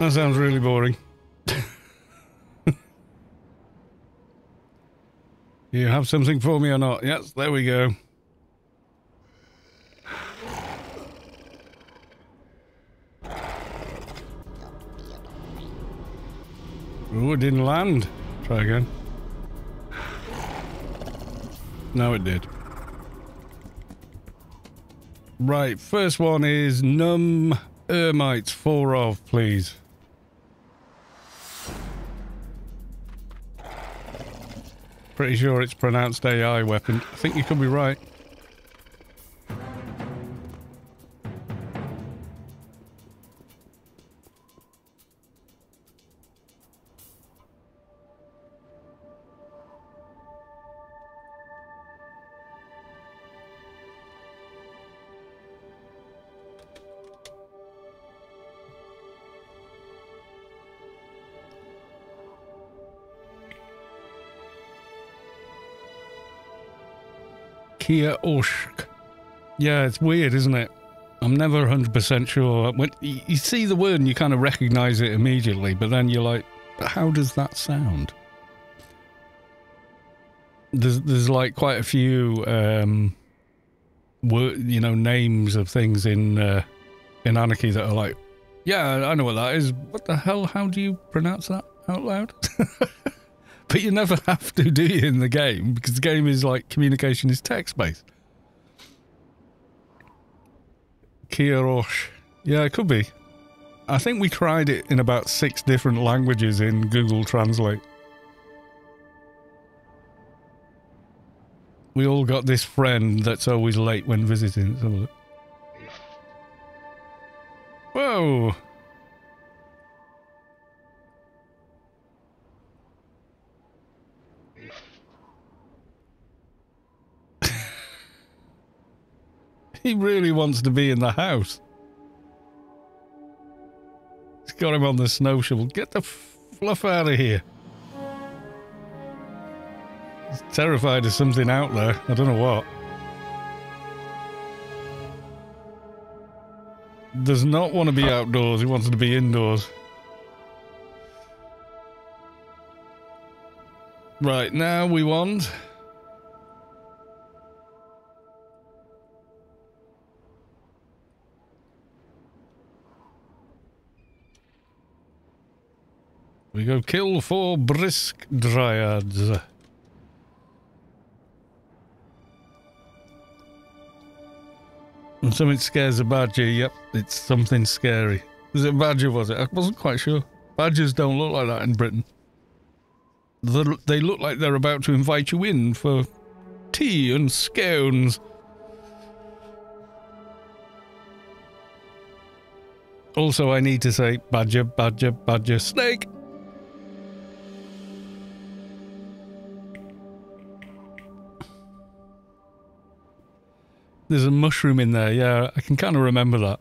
That sounds really boring. you have something for me or not? Yes, there we go. Oh, it didn't land. Try again. No, it did. Right, first one is Num Ermites, four of, please. Pretty sure it's pronounced AI weapon. I think you could be right. Kia Oshk. Yeah, it's weird, isn't it? I'm never 100% sure. When you see the word and you kind of recognize it immediately, but then you're like, how does that sound? There's there's like quite a few um word, you know, names of things in uh, in Anarchy that are like, yeah, I know what that is. What the hell? How do you pronounce that out loud? but you never have to, do you, in the game? Because the game is like communication is text based. Kirosh. Yeah, it could be. I think we tried it in about six different languages in Google Translate. We all got this friend that's always late when visiting. Whoa! he really wants to be in the house. He's got him on the snow shovel. Get the fluff out of here. He's terrified of something out there. I don't know what. Does not want to be outdoors. He wants to be indoors. Right, now we want... We go kill four brisk dryads. And something scares a badger. Yep, it's something scary. Was it a badger, was it? I wasn't quite sure. Badgers don't look like that in Britain. They look like they're about to invite you in for tea and scones. Also, I need to say badger, badger, badger, snake. There's a mushroom in there. Yeah, I can kind of remember that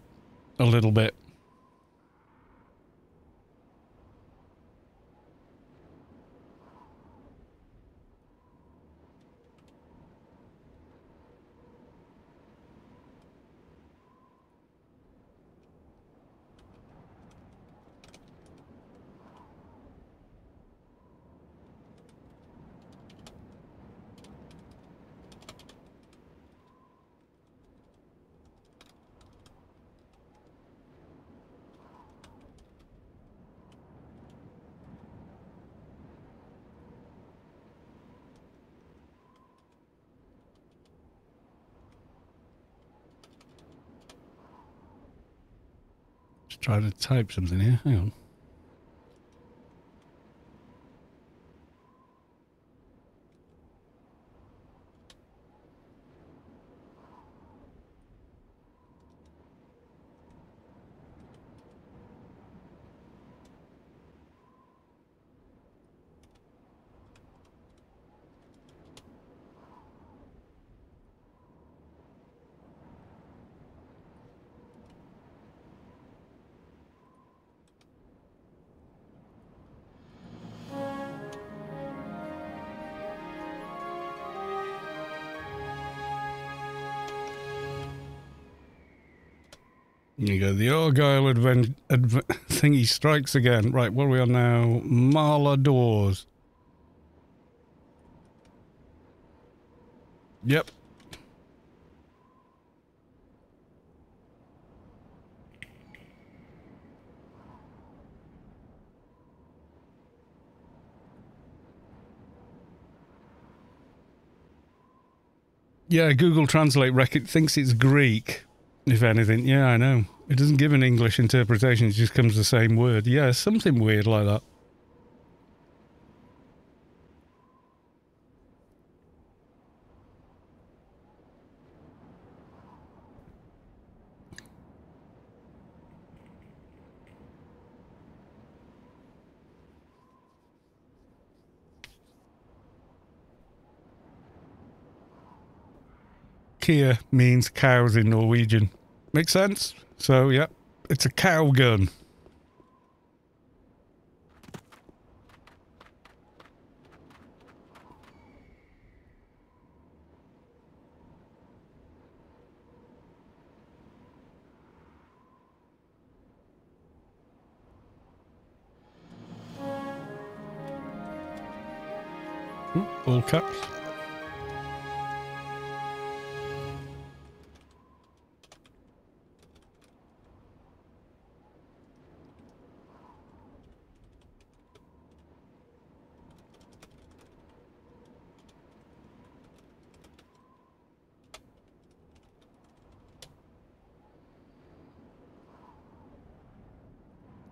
a little bit. Try to type something here. Hang on. You go, the Argyle advent, adv thingy strikes again. Right, what are we are now? Marla Doors. Yep. Yeah, Google Translate record thinks it's Greek. If anything, yeah, I know. It doesn't give an English interpretation, it just comes the same word. Yeah, something weird like that. Kia means cows in Norwegian. Makes sense? So, yeah, it's a cow gun. All caps.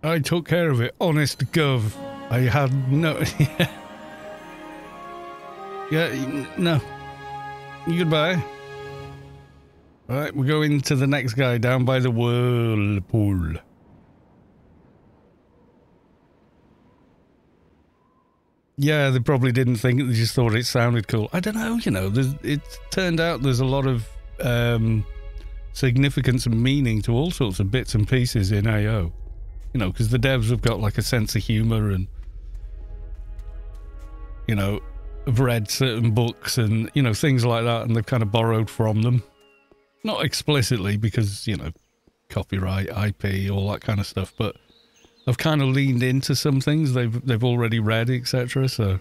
I took care of it. Honest gov. I had no. yeah, no. Goodbye. All right, we're going to the next guy down by the whirlpool. Yeah, they probably didn't think it. They just thought it sounded cool. I don't know. You know, it turned out there's a lot of um, significance and meaning to all sorts of bits and pieces in AO you know, because the devs have got like a sense of humor and, you know, have read certain books and, you know, things like that, and they've kind of borrowed from them. Not explicitly because, you know, copyright, IP, all that kind of stuff, but I've kind of leaned into some things they've they've already read, etc. So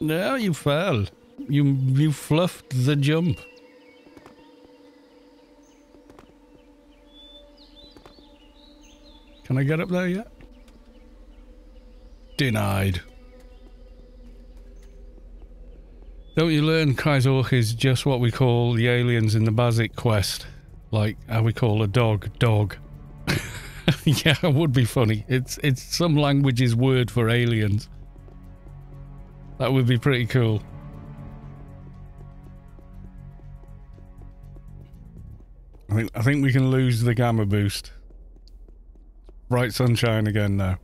No, you fell. You you fluffed the jump. Can I get up there yet? Denied. Don't you learn Kyr'Ozch is just what we call the aliens in the Bazik quest? Like how we call a dog, dog. yeah, it would be funny. It's it's some language's word for aliens. That would be pretty cool. I think I think we can lose the gamma boost bright sunshine again now.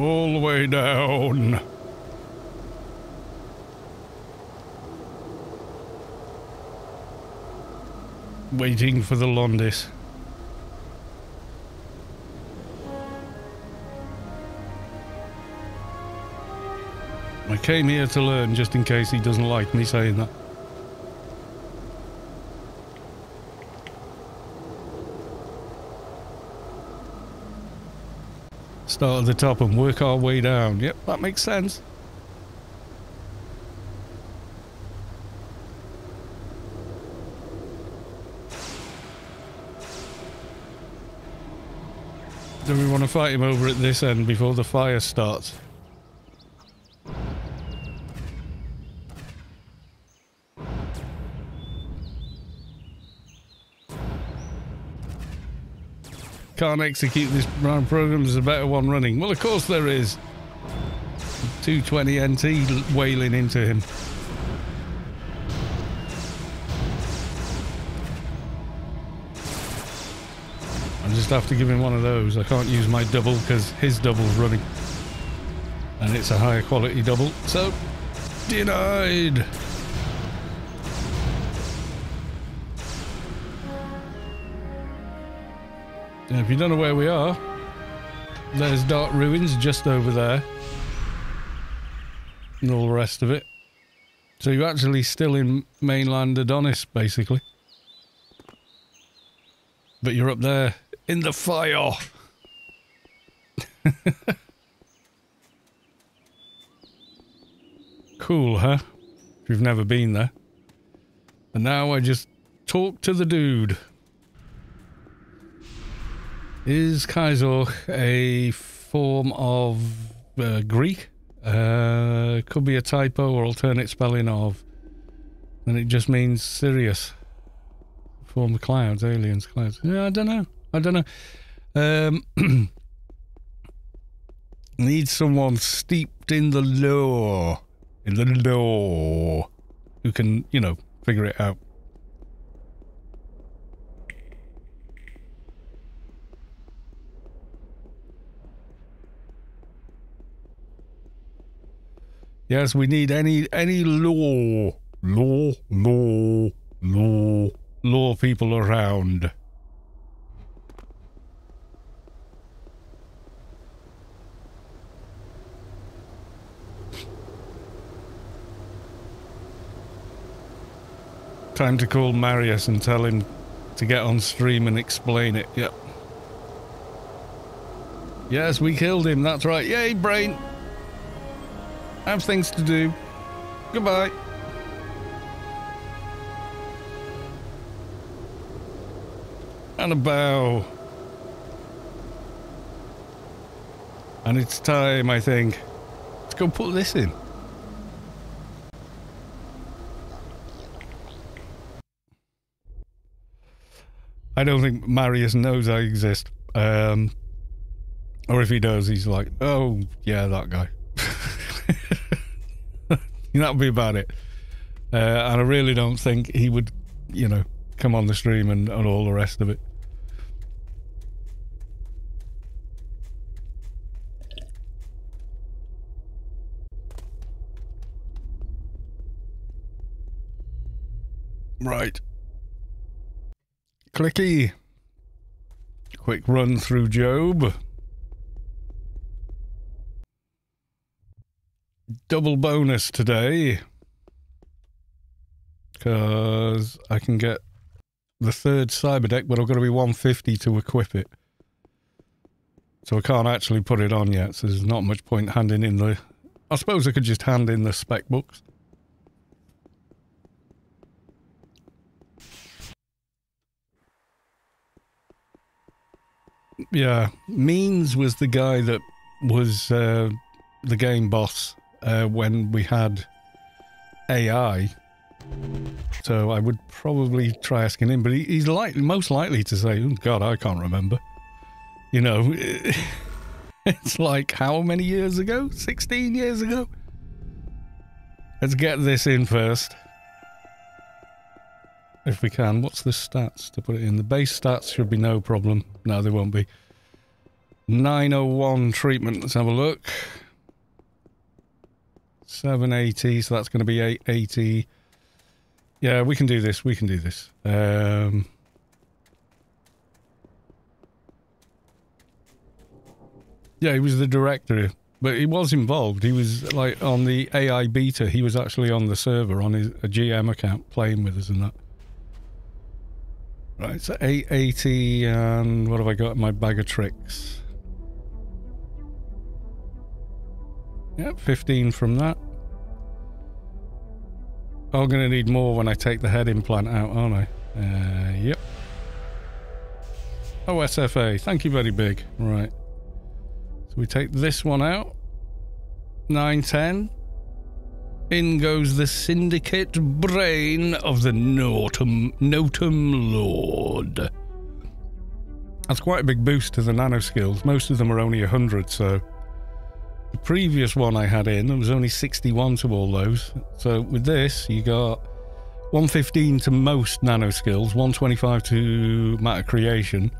All the way down. Waiting for the Londis. I came here to learn just in case he doesn't like me saying that. Start at the top and work our way down. Yep, that makes sense. Do we want to fight him over at this end before the fire starts? Can't execute this program, there's a better one running. Well, of course there is. 220 NT wailing into him. I just have to give him one of those. I can't use my double because his double's running. And it's a higher quality double. So, denied. If you don't know where we are, there's Dark Ruins just over there. And all the rest of it. So you're actually still in mainland Adonis, basically. But you're up there in the fire. cool, huh? If you've never been there. And now I just talk to the dude. Is Kyr'Ozch a form of uh, Greek? Uh, could be a typo or alternate spelling of. And it just means Sirius. Form of clouds, aliens, clouds. Yeah, I don't know. I don't know. Um, need someone steeped in the lore. In the lore. Who can, you know, figure it out. Yes, we need any any law, law, law, law, law people around. Time to call Marius and tell him to get on stream and explain it. Yep. Yes, we killed him. That's right. Yay, brain. I have things to do. Goodbye. And a bow. And it's time, I think. Let's go put this in. I don't think Marius knows I exist. Um, or if he does, he's like, oh, yeah, that guy. That'll be about it. Uh, and I really don't think he would, you know, come on the stream and, and all the rest of it. Right. Clicky. Quick run through Job. Double bonus today. Because I can get the third cyber deck, but I've got to be 150 to equip it. So I can't actually put it on yet, so there's not much point handing in the... I suppose I could just hand in the spec books. Yeah, Means was the guy that was uh, the game boss uh, when we had AI. So I would probably try asking him, but he, he's likely, most likely to say, oh, God, I can't remember. You know, it's like how many years ago? 16 years ago? Let's get this in first. If we can. What's the stats to put it in? The base stats should be no problem. No, they won't be. 901 treatment. Let's have a look. 780, so that's going to be 880. Yeah, we can do this. We can do this. Um, yeah, he was the director, but he was involved. He was like on the AI beta. He was actually on the server on his a GM account playing with us and that. Right, so 880 and what have I got in my bag of tricks? Yep, 15 from that. I'm going to need more when I take the head implant out, aren't I? Uh, yep. Oh, SFA. Thank you very big. Right. So we take this one out. 910. In goes the syndicate brain of the Notum, Notum Lord. That's quite a big boost to the nano skills. Most of them are only 100, so the previous one I had in, there was only 61 to all those. So with this, you got 115 to most nano skills, 125 to matter creation,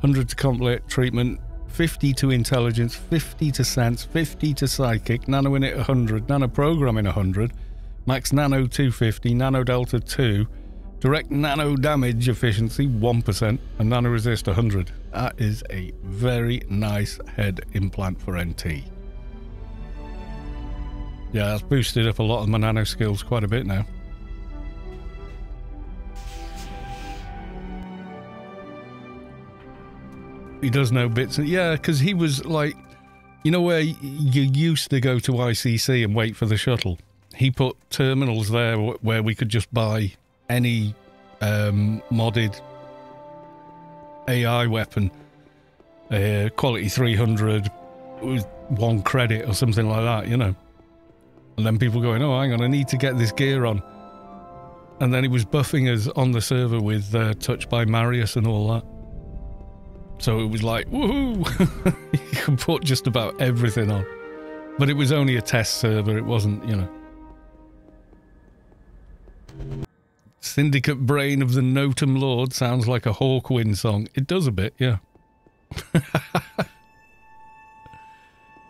100 to complete treatment, 50 to intelligence, 50 to sense, 50 to psychic, nano init 100, nano programming 100, max nano 250, nano delta 2, direct nano damage efficiency 1%, and nano resist 100. That is a very nice head implant for NT. Yeah, that's boosted up a lot of my nano skills quite a bit now. He does know bits. Yeah, because he was like, you know where you used to go to ICC and wait for the shuttle? He put terminals there where we could just buy any um, modded AI weapon, uh, quality 300, with one credit or something like that, you know. And then people going, oh, hang on, I need to get this gear on. And then he was buffing us on the server with uh, Touch by Marius and all that. So it was like, woohoo! you can put just about everything on. But it was only a test server, it wasn't, you know. Syndicate Brain of the Notum Lord sounds like a Hawkwind song. It does a bit, yeah.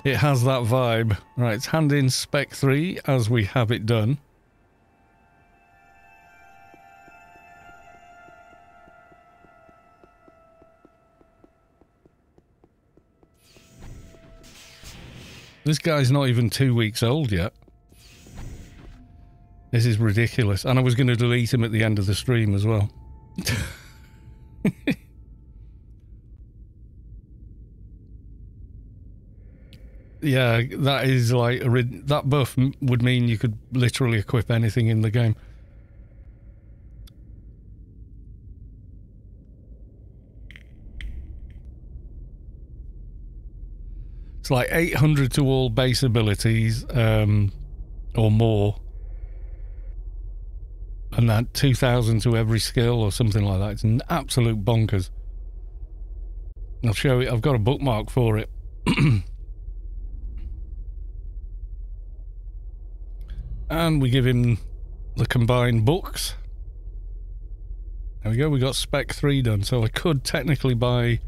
It has that vibe. Right, hand in spec 3 as we have it done. This guy's not even two weeks old yet. This is ridiculous. And I was going to delete him at the end of the stream as well. yeah, that is like that buff would mean you could literally equip anything in the game. It's like 800 to all base abilities, um, or more. And that 2000 to every skill or something like that. It's an absolute bonkers. I'll show you. I've got a bookmark for it. And we give him the combined books. There we go, we got Spec 3 done. So I could technically buy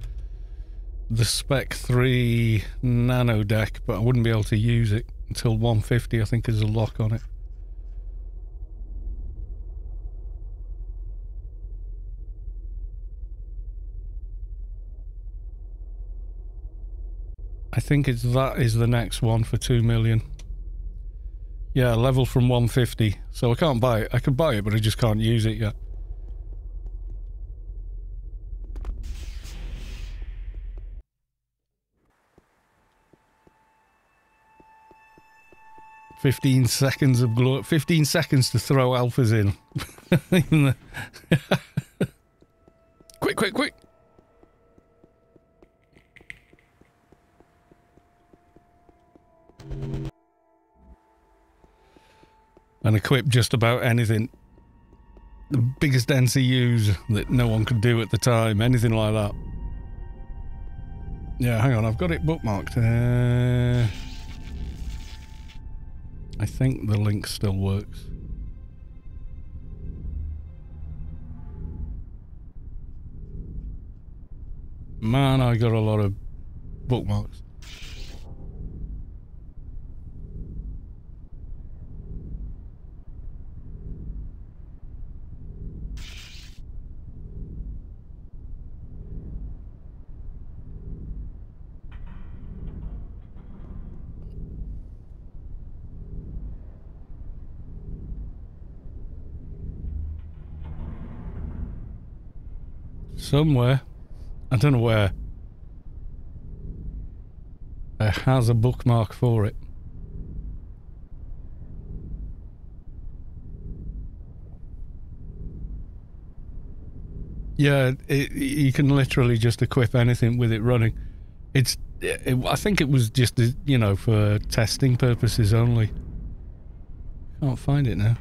the Spec 3 Nano deck, but I wouldn't be able to use it until 150, I think is a lock on it. I think it's that is the next one for 2 million. Yeah, level from 150. So I can't buy it. I could buy it, but I just can't use it yet. Fifteen seconds of glory. Fifteen seconds to throw alphas in. quick, quick, quick! And equip just about anything. The biggest NCUs that no one could do at the time, anything like that. Yeah, hang on, I've got it bookmarked. Uh, I think the link still works. Man, I got a lot of bookmarks. Somewhere. I don't know where. It has a bookmark for it. Yeah, it, you can literally just equip anything with it running. It's, it, I think it was just, you know, for testing purposes only. Can't find it now.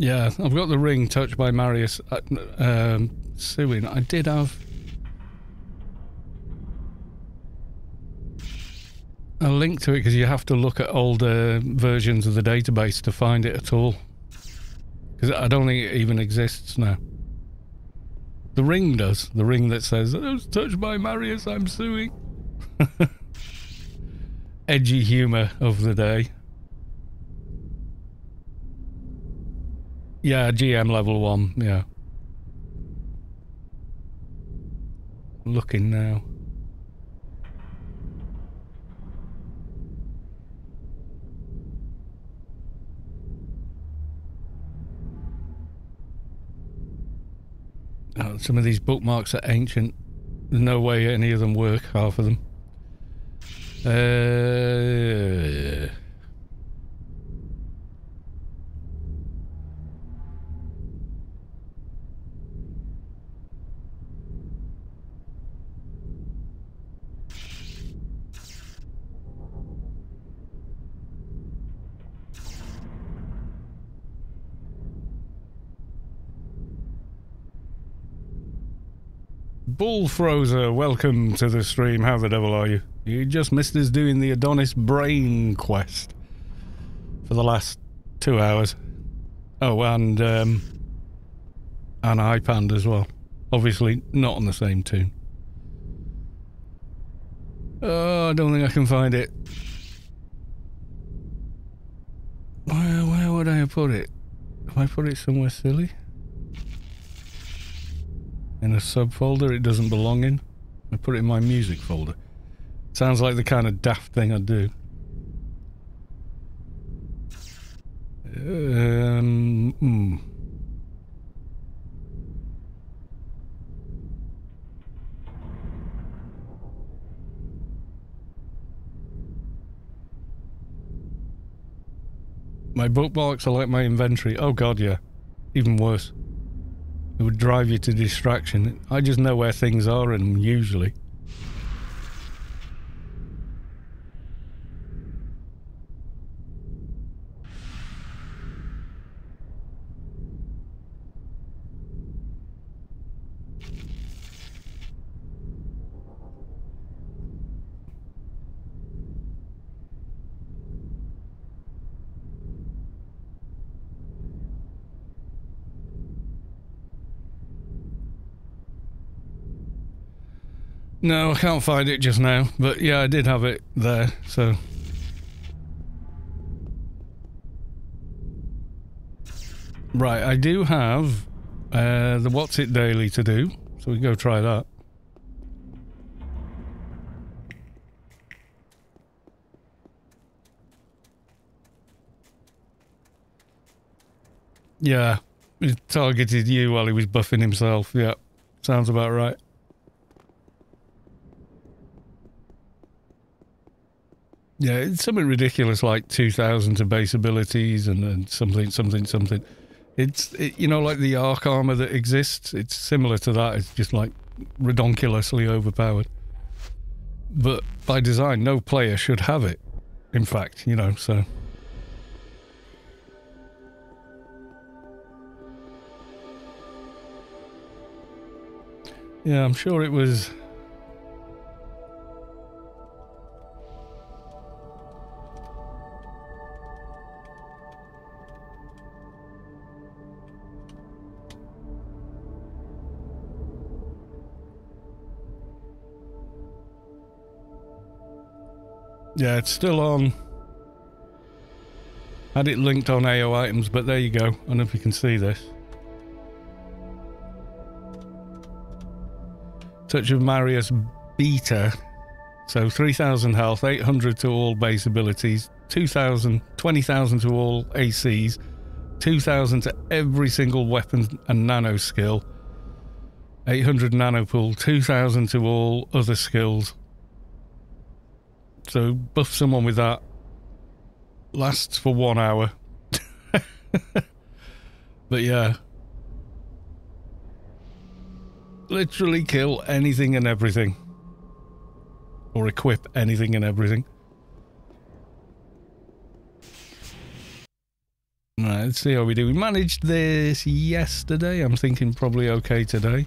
Yeah, I've got the ring touched by Marius uh, um, suing. I did have a link to it because you have to look at older versions of the database to find it at all. Because I don't think it even exists now. The ring does. The ring that says, I was touched by Marius, I'm suing. Edgy humour of the day. Yeah, GM level one, yeah. Looking now. Oh, some of these bookmarks are ancient. There's no way any of them work, half of them. Uh, Bullfrozer, welcome to the stream. How the devil are you? You just missed us doing the Adonis Brain quest for the last two hours. Oh, and um, and iPand as well. Obviously, not on the same toon. Oh, I don't think I can find it. Where, where would I put it? Have I put it somewhere silly? In a subfolder it doesn't belong in? I put it in my music folder. Sounds like the kind of daft thing I'd do. Um, hmm. My bookmarks are like my inventory. Oh god, yeah. Even worse. It would drive you to distraction. I just know where things are and usually. No, I can't find it just now. But yeah, I did have it there, so... Right, I do have uh, the What's It Daily to do, so we go try that. Yeah, he targeted you while he was buffing himself. Yeah, sounds about right. Yeah, it's something ridiculous like 2,000 to base abilities and, and something, something, something. It's, it, you know, like the arc armor that exists. It's similar to that. It's just like redonkulously overpowered. But by design, no player should have it. In fact, you know, so. Yeah, I'm sure it was Yeah, it's still on. Had it linked on AO items, but there you go. I don't know if you can see this. Touch of Marius Beta. So 3,000 health, 800 to all base abilities, 2,000, 20,000 to all ACs, 2,000 to every single weapon and nano skill, 800 nano pool, 2,000 to all other skills, so buff someone with that. Lasts for one hour. but yeah. Literally kill anything and everything. Or equip anything and everything. Right, let's see how we do. We managed this yesterday. I'm thinking probably okay today.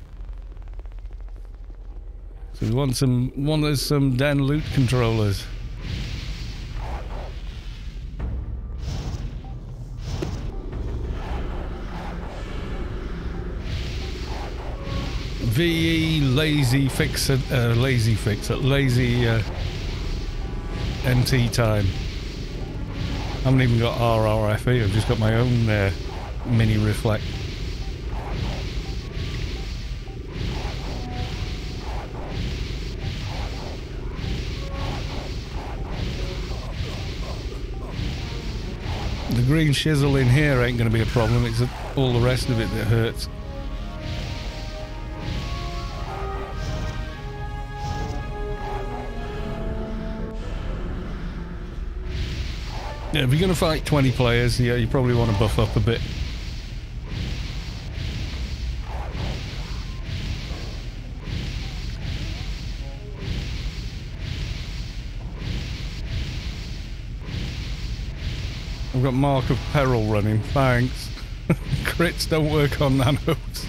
We want some want some Den loot controllers. VE lazy fix it, uh, lazy fix it, lazy uh, NT time. I haven't even got RRFE, I've just got my own uh, mini reflect. The green shizzle in here ain't going to be a problem, it's all the rest of it that hurts. Yeah, if you're going to fight 20 players, yeah, you probably want to buff up a bit. I've got Mark of Peril running. Thanks. Crits don't work on nanos.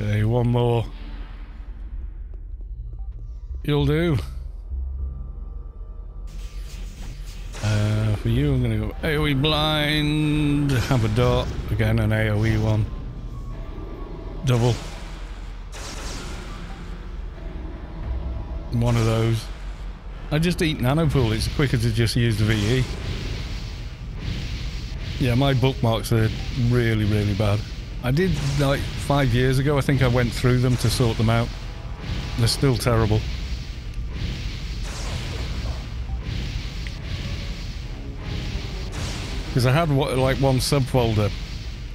Okay, one more. You'll do. Uh, for you, I'm going to go AoE blind, have a dot, again an AoE one. Double. One of those. I just eat Nanopool, it's quicker to just use the VE. Yeah, my bookmarks are really, really bad. I did like five years ago, I think I went through them to sort them out. They're still terrible. Because I had like one subfolder.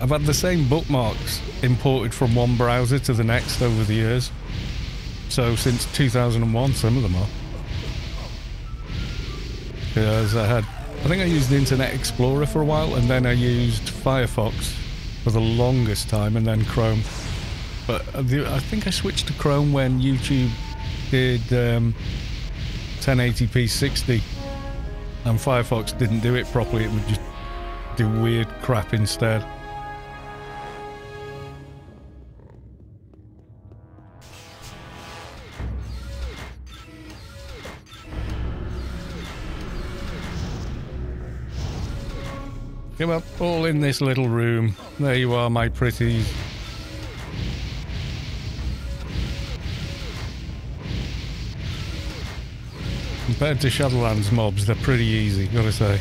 I've had the same bookmarks imported from one browser to the next over the years. So since 2001, some of them are. Because I had, I think I used Internet Explorer for a while, and then I used Firefox for the longest time, and then Chrome. But I think I switched to Chrome when YouTube did um, 1080p 60, and Firefox didn't do it properly. It would just do weird crap instead. Come up, all in this little room. There you are, my pretties. Compared to Shadowlands mobs, they're pretty easy, gotta say.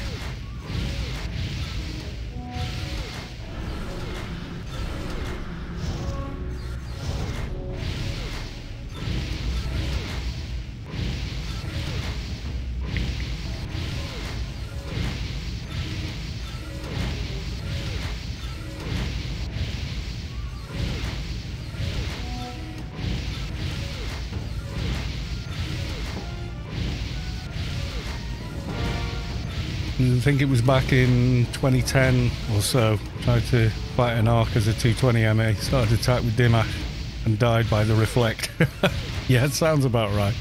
Think it was back in 2010 or so. Tried to fight an arc as a 220 MA. Started attack with Dimach and died by the reflect. yeah, it sounds about right.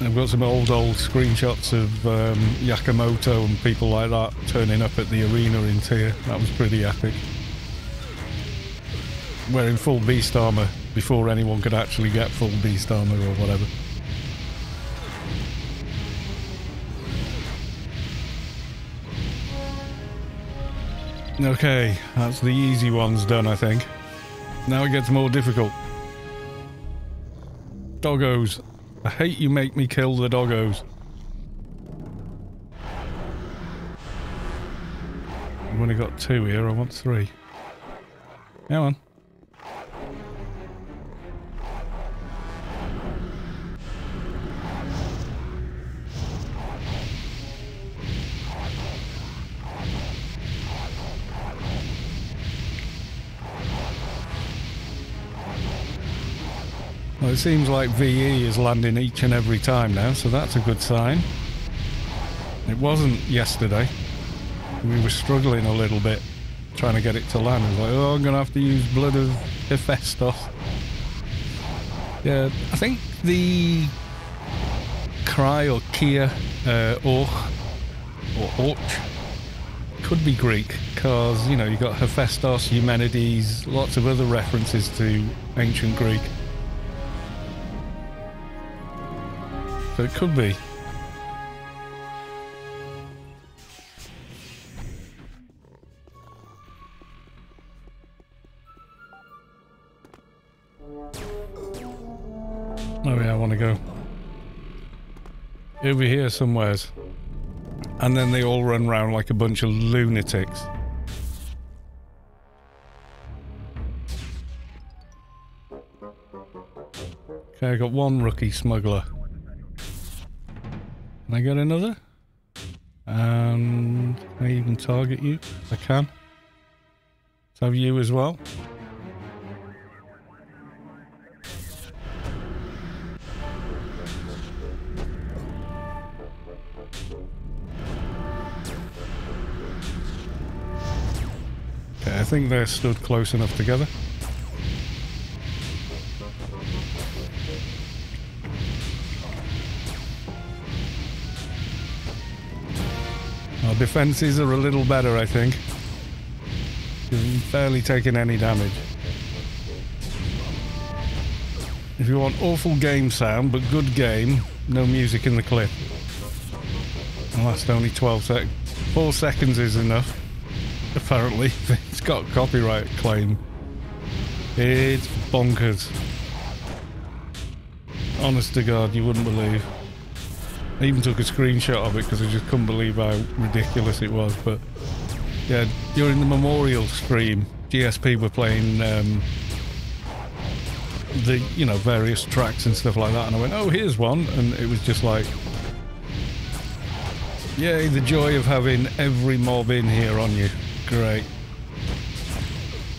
I've got some old, old screenshots of um, Yakamoto and people like that turning up at the arena in Tir. That was pretty epic. Wearing full beast armor before anyone could actually get full beast armor or whatever. Okay, that's the easy ones done, I think. Now it gets more difficult. Doggos. I hate you make me kill the doggos. I've only got two here, I want three. Come on. It seems like VE is landing each and every time now, so that's a good sign. It wasn't yesterday. We were struggling a little bit trying to get it to land. I was like, oh, I'm going to have to use Blood of Hephaestus. Yeah, I think the Cry or Kia uh, or Orch could be Greek because, you know, you've got Hephaestus, Eumenides, lots of other references to ancient Greek. It could be. Yeah, I want to go. Over here somewheres. And then they all run around like a bunch of lunatics. Okay, I got one rookie smuggler. Can I get another? And can I even target you? I can. Let's have you as well. Okay, I think they're stood close enough together. Defenses are a little better, I think. You're barely taking any damage. If you want awful game sound, but good game, no music in the clip. And last only 12 seconds. Four seconds is enough. Apparently. It's got copyright claim. It's bonkers. Honest to God, you wouldn't believe. I even took a screenshot of it because I just couldn't believe how ridiculous it was. But yeah, during the memorial stream, GSP were playing um, the you know various tracks and stuff like that, and I went, "Oh, here's one," and it was just like, "Yay, the joy of having every mob in here on you! Great."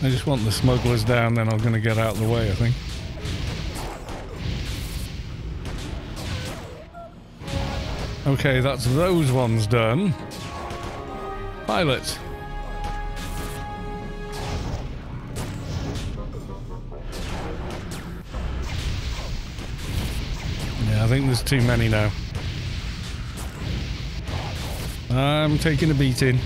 I just want the smugglers down, then I'm going to get out of the way, I think. Okay, that's those ones done. Pilot. Yeah, I think there's too many now. I'm taking a beating.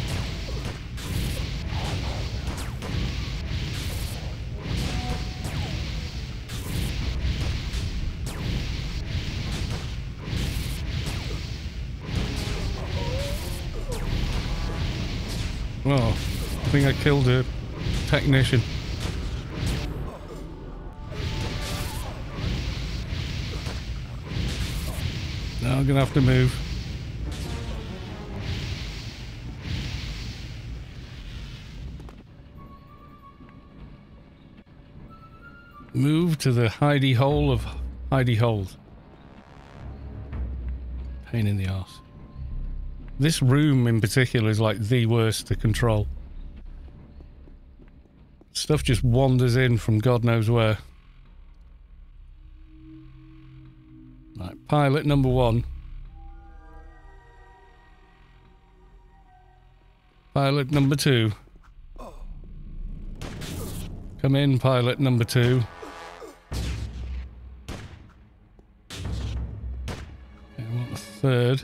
I think I killed a technician. Now I'm gonna have to move. Move to the hidey hole of hidey holes. Pain in the ass. This room in particular is like the worst to control. Stuff just wanders in from God knows where. Right, pilot number one. Pilot number two. Come in, pilot number two. Okay, what the third?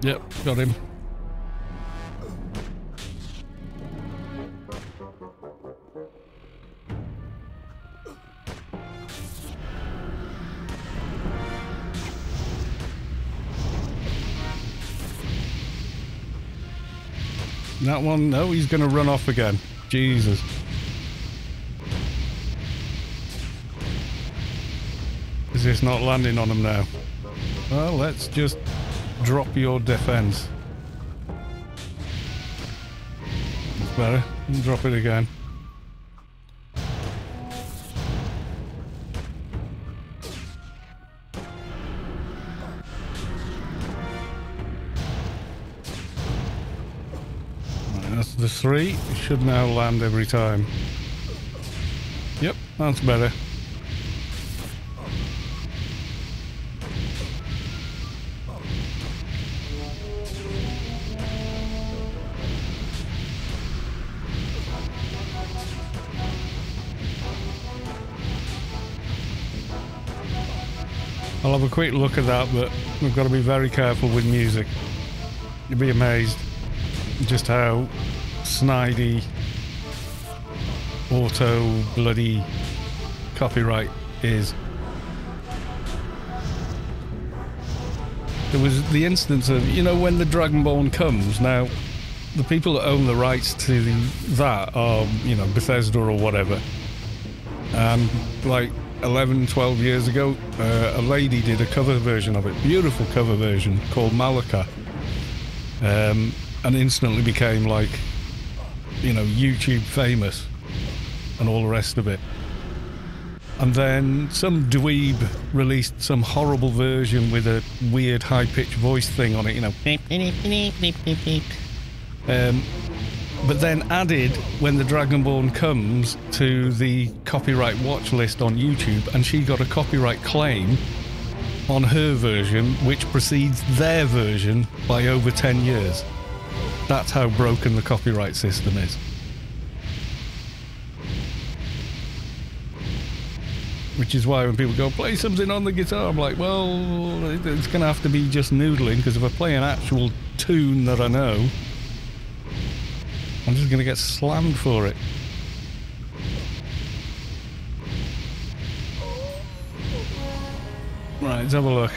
Yep, got him. That one, no, he's going to run off again. Jesus. Is this not landing on him now? Well, let's just drop your defense. That's better. Drop it again. Three. Should now land every time. Yep, that's better. I'll have a quick look at that, but we've got to be very careful with music. You'd be amazed just how snidey auto bloody copyright is. There was the instance of, you know, when the Dragonborn comes, now the people that own the rights to that are, you know, Bethesda or whatever. And like 11, 12 years ago, uh, a lady did a cover version of it, beautiful cover version called Malukah, um, and instantly became like, you know, YouTube famous and all the rest of it. And then some dweeb released some horrible version with a weird high pitched voice thing on it, you know. Um, but then added when the Dragonborn comes to the copyright watch list on YouTube, and she got a copyright claim on her version, which precedes their version by over 10 years. That's how broken the copyright system is. Which is why when people go, play something on the guitar, I'm like, well, it's going to have to be just noodling, because if I play an actual tune that I know, I'm just going to get slammed for it. Right, let's have a look.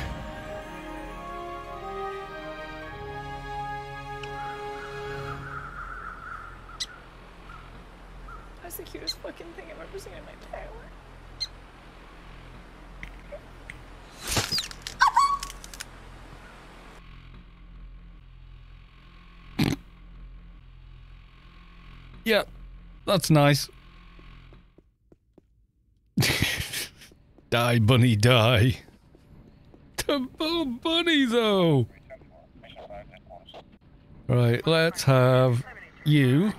Yeah, that's nice. die, bunny, die. The oh, bunny, though. Right, let's have you.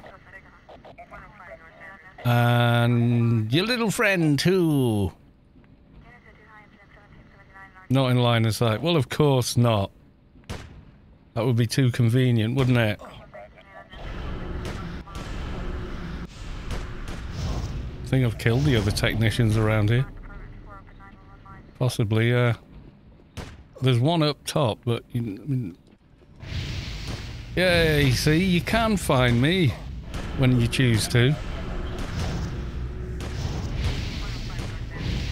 And your little friend, too. Not in line of sight. Well, of course not. That would be too convenient, wouldn't it? I think I've killed the other technicians around here. Possibly, uh... There's one up top, but... You, yeah, you see, you can find me when you choose to.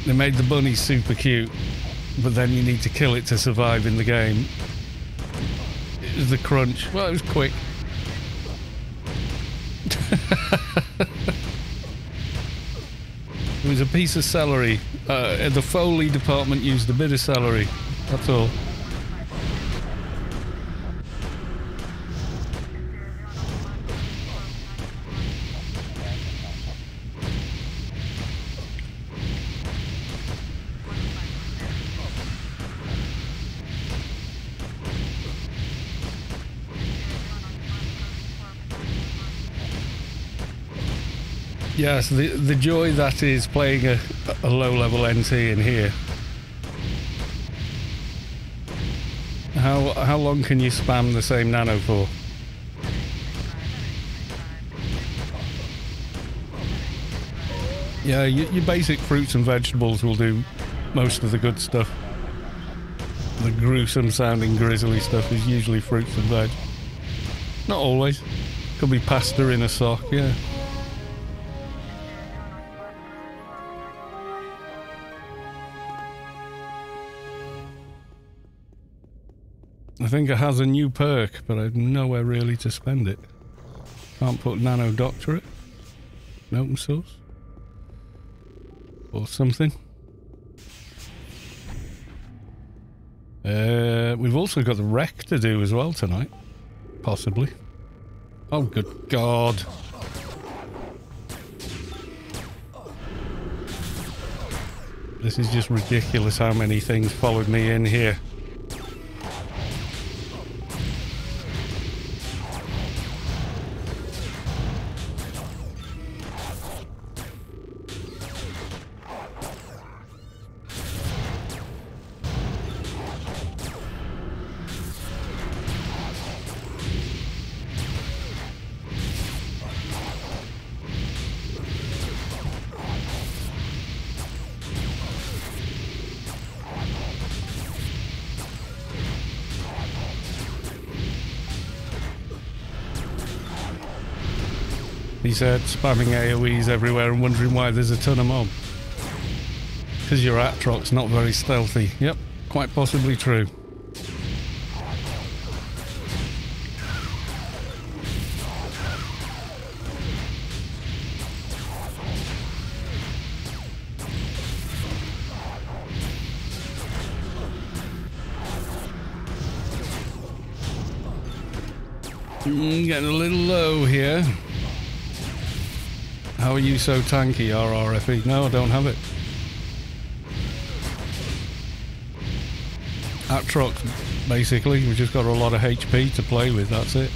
They made the bunny super cute, but then you need to kill it to survive in the game. It was the crunch. Well, it was quick. it was a piece of celery. Uh, the Foley department used a bit of celery. That's all. Yes, the the joy that is playing a, a low level NT in here. How how long can you spam the same nano for? Yeah, your, your basic fruits and vegetables will do most of the good stuff. The gruesome sounding grisly stuff is usually fruits and veg. Not always. Could be pasta in a sock, yeah. I think it has a new perk, but I've nowhere really to spend it. Can't put Nano Doctorate. Open source. Or something. Uh, we've also got the wreck to do as well tonight. Possibly. Oh, good God. This is just ridiculous how many things followed me in here. He said, spamming AoEs everywhere and wondering why there's a ton of mob. Because your Atrox's not very stealthy. Yep, quite possibly true. You so tanky, RRFE? No, I don't have it. Atrox, basically. We've just got a lot of HP to play with, that's it.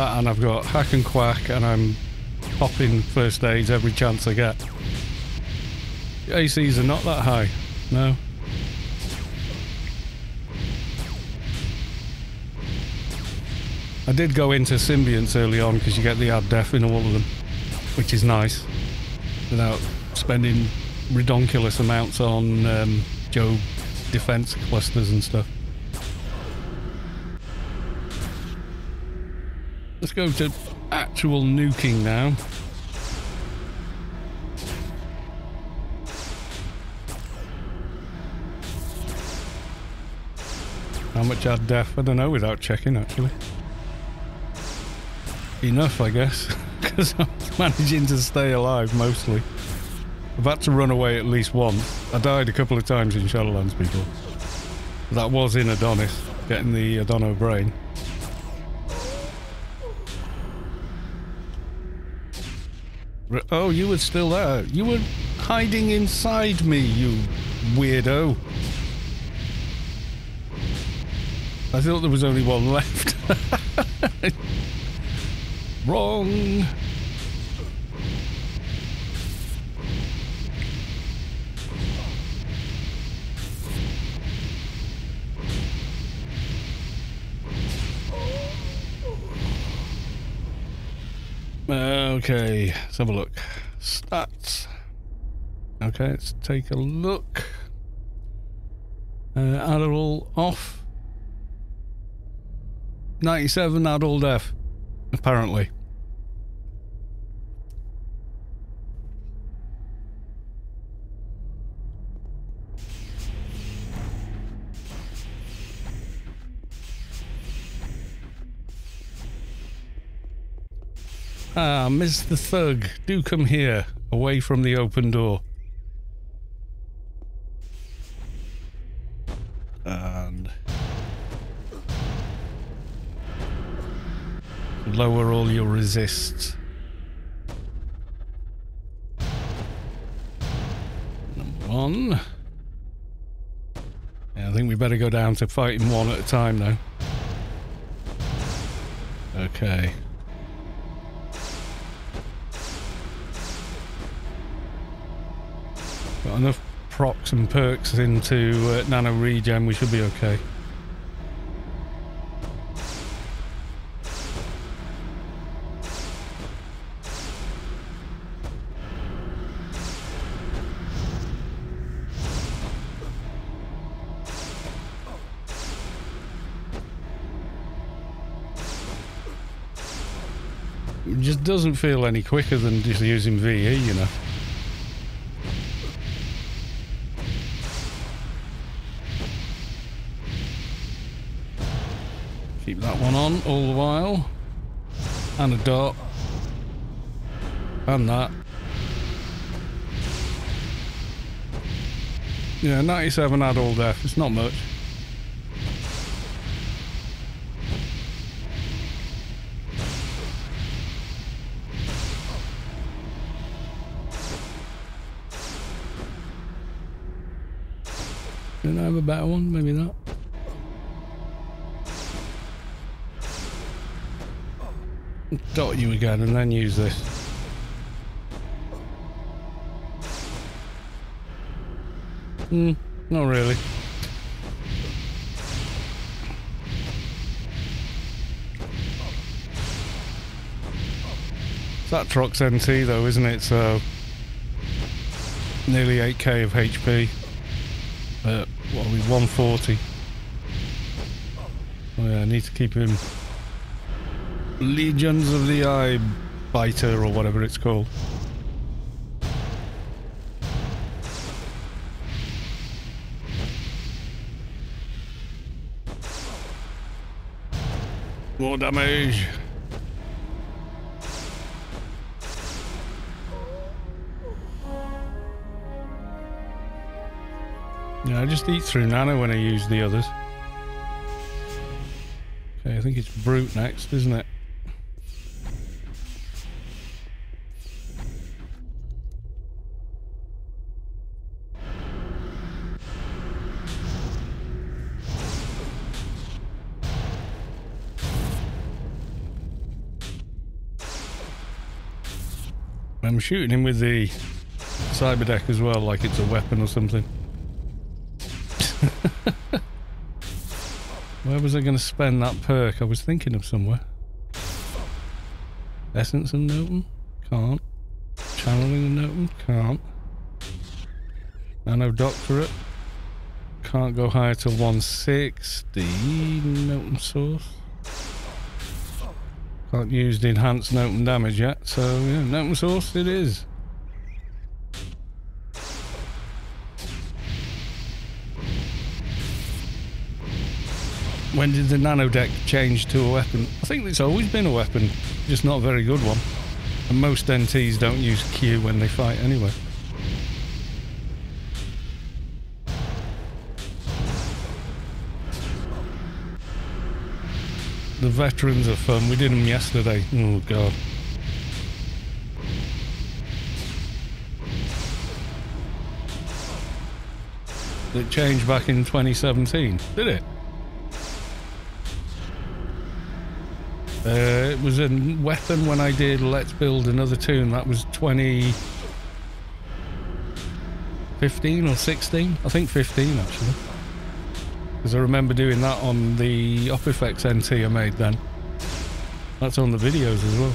That, and I've got Hack and Quack, and I'm popping first aids every chance I get. The ACs are not that high. No. I did go into symbionts early on because you get the ad def in all of them, which is nice, without spending redonkulous amounts on um, Joe defense clusters and stuff. Let's go to actual nuking now. How much ad death? I don't know without checking actually. Enough, I guess, because I'm managing to stay alive mostly. I've had to run away at least once. I died a couple of times in Shadowlands, people. That was in Adonis, getting the Adono brain. Oh, you were still there. You were hiding inside me, you weirdo. I thought there was only one left. Wrong. Uh, Okay, let's have a look. Stats. Okay, let's take a look. Uh, add all off. 97 add all def, apparently. Ah, Mr. Thug, do come here, away from the open door. And lower all your resists. Number one. Yeah, I think we better go down to fighting one at a time now. Okay. Got enough procs and perks into uh, nano regen, we should be okay. Just doesn't feel any quicker than just using VE, you know. That one on all the while. And a dot. And that. Yeah, 97 had all def. It's not much. Don't I have a better one? Maybe not. Dot you again and then use this. Hmm, not really. That Trox NT though, isn't it? So nearly 8k of HP. Uh, what are we, 140? Oh yeah, I need to keep him Legions of the Eye Biter or whatever it's called. More damage. Yeah, I just eat through nano when I use the others. Okay, I think it's brute next, isn't it? I'm shooting him with the cyberdeck as well, like it's a weapon or something. Where was I going to spend that perk? I was thinking of somewhere. Essence of Notum? Can't. Channeling of Notum? Can't. Nano Doctorate? Can't go higher to 160. Notum Source? Can't use the enhanced Notum damage yet, so yeah, Notum Source it is. When did the nano deck change to a weapon? I think it's always been a weapon, just not a very good one. And most NTs don't use Q when they fight anyway. The veterans are fun. We did them yesterday. Oh god. It changed back in 2017, did it? Uh, it was a weapon when I did Let's Build Another Toon. That was 2015 or 16? I think 15 actually. Because I remember doing that on the Opifex NT I made then. That's on the videos as well.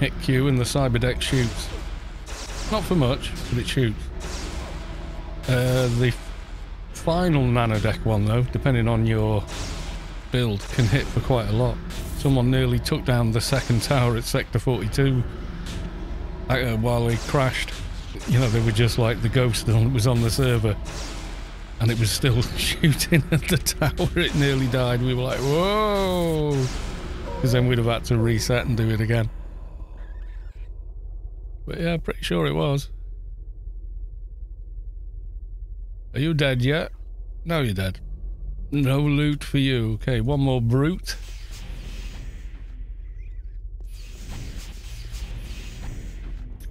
Hit Q and the Cyberdeck shoots. Not for much, but it shoots. Uh, the final nanodeck one though, depending on your build, can hit for quite a lot. Someone nearly took down the second tower at Sector 42 uh, while they crashed. You know, they were just like the ghost that was on the server. And it was still shooting at the tower. It nearly died. We were like, whoa! Because then we'd have had to reset and do it again. But yeah, pretty sure it was. Are you dead yet? No, you're dead. No loot for you. Okay, one more brute.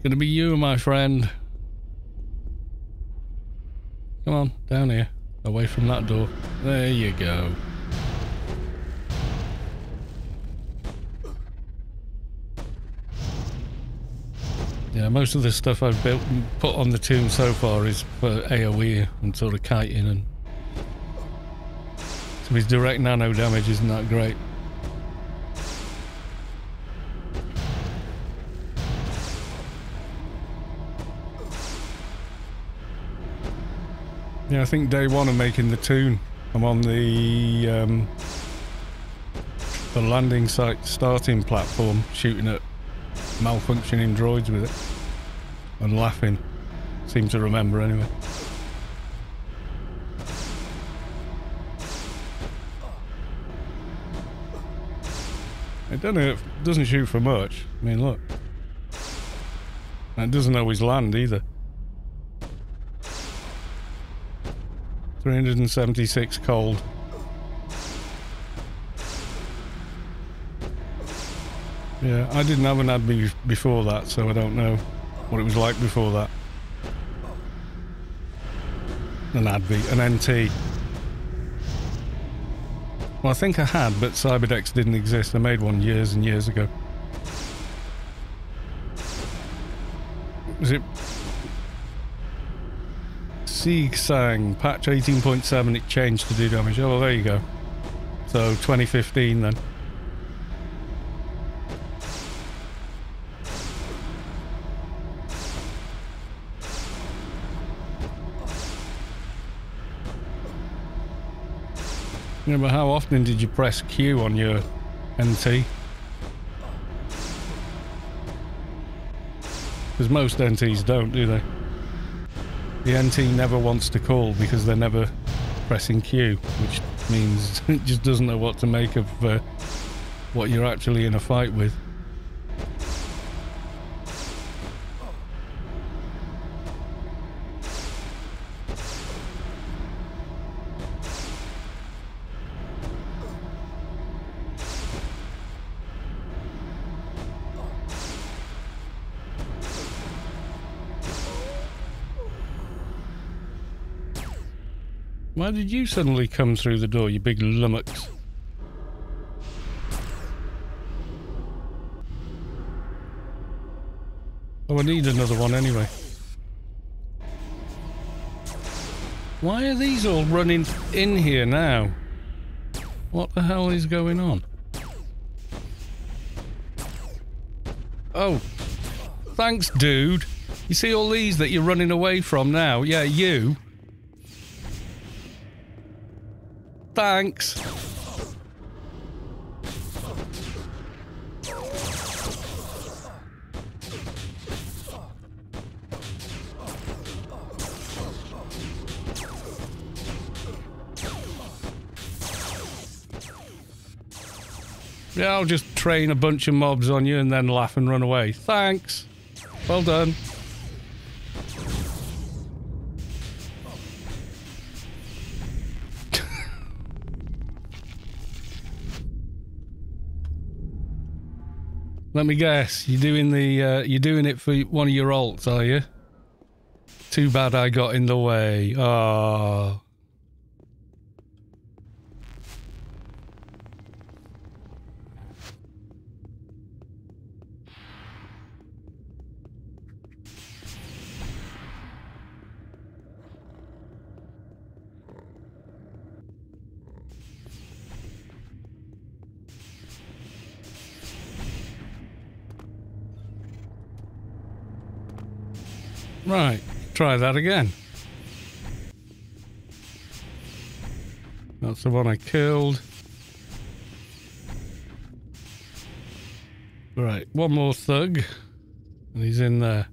Gonna be you, my friend. Come on, down here. Away from that door. There you go. Yeah, most of the stuff I've built put on the toon so far is for AoE and sort of kiting and so his direct nano damage isn't that great. Yeah, I think day one of making the toon. I'm on the um, the landing site starting platform shooting at malfunctioning droids with it and laughing. Seem to remember anyway. I don't it doesn't shoot for much. I mean, look. And it doesn't always land either. 376 cold. Yeah, I didn't have an ADB before that, so I don't know what it was like before that. An ADB, an NT. Well, I think I had, but Cyberdecks didn't exist. I made one years and years ago. Was it... Sieg Sang, patch 18.7, it changed to do damage. Oh, well, there you go. So, 2015 then. But how often did you press Q on your NT? Because most NTs don't, do they? The NT never wants to call because they're never pressing Q, which means it just doesn't know what to make of uh, what you're actually in a fight with. Why did you suddenly come through the door, you big lummox? Oh, I need another one anyway. Why are these all running in here now? What the hell is going on? Oh. Thanks, dude. You see all these that you're running away from now? Yeah, you. Thanks. Yeah, I'll just train a bunch of mobs on you and then laugh and run away. Thanks. Well done. Let me guess. You're doing the uh, you're doing it for one of your alts, are you? Too bad I got in the way. Ah. Right, try that again. That's the one I killed. Right, one more thug. And he's in there.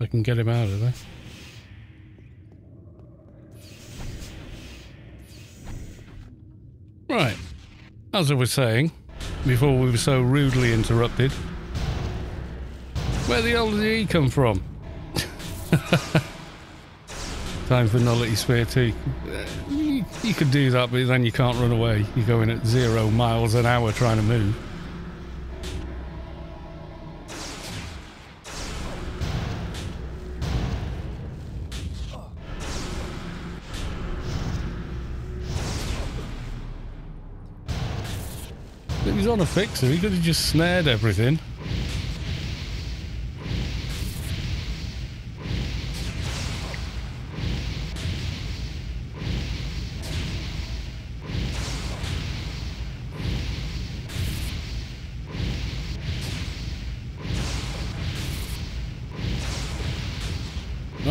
I can get him out of there. Right, as I was saying, before we were so rudely interrupted, where the hell did he come from? Time for nullity sphere 2. You, could do that, but then you can't run away. You're going at zero miles an hour trying to move. If he's on a fixer, he could have just snared everything.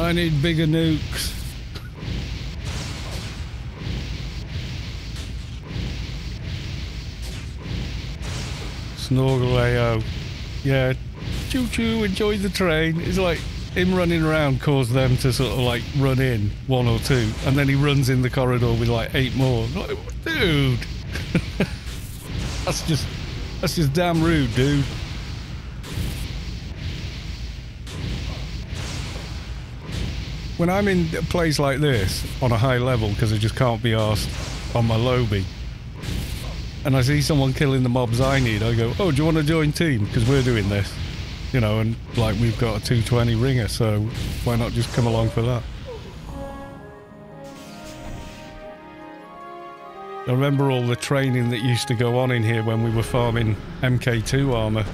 I need bigger nukes. Snorgle AO. Yeah, choo choo, enjoy the train. It's like him running around caused them to sort of like run in one or two, and then he runs in the corridor with like eight more. Like, dude, that's just that's just damn rude, dude. When I'm in a place like this on a high level because I just can't be asked on my lobby, and I see someone killing the mobs I need, I go, "Oh, do you want to join team? Because we're doing this, you know." And like we've got a 220 ringer, so why not just come along for that? I remember all the training that used to go on in here when we were farming MK2 armor.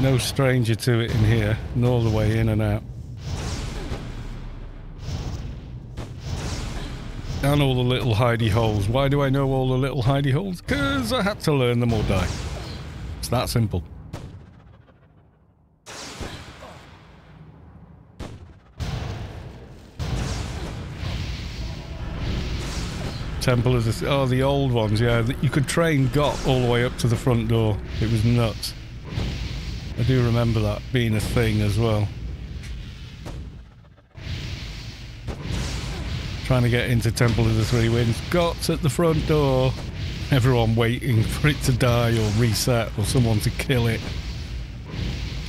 No stranger to it in here, nor the way in and out. And all the little hidey holes. Why do I know all the little hidey holes? Because I had to learn them or die. It's that simple. Temple of the... Oh, the old ones, yeah. You could train got all the way up to the front door. It was nuts. I do remember that being a thing as well. Trying to get into Temple of the Three Winds. Got at the front door. Everyone waiting for it to die or reset or someone to kill it.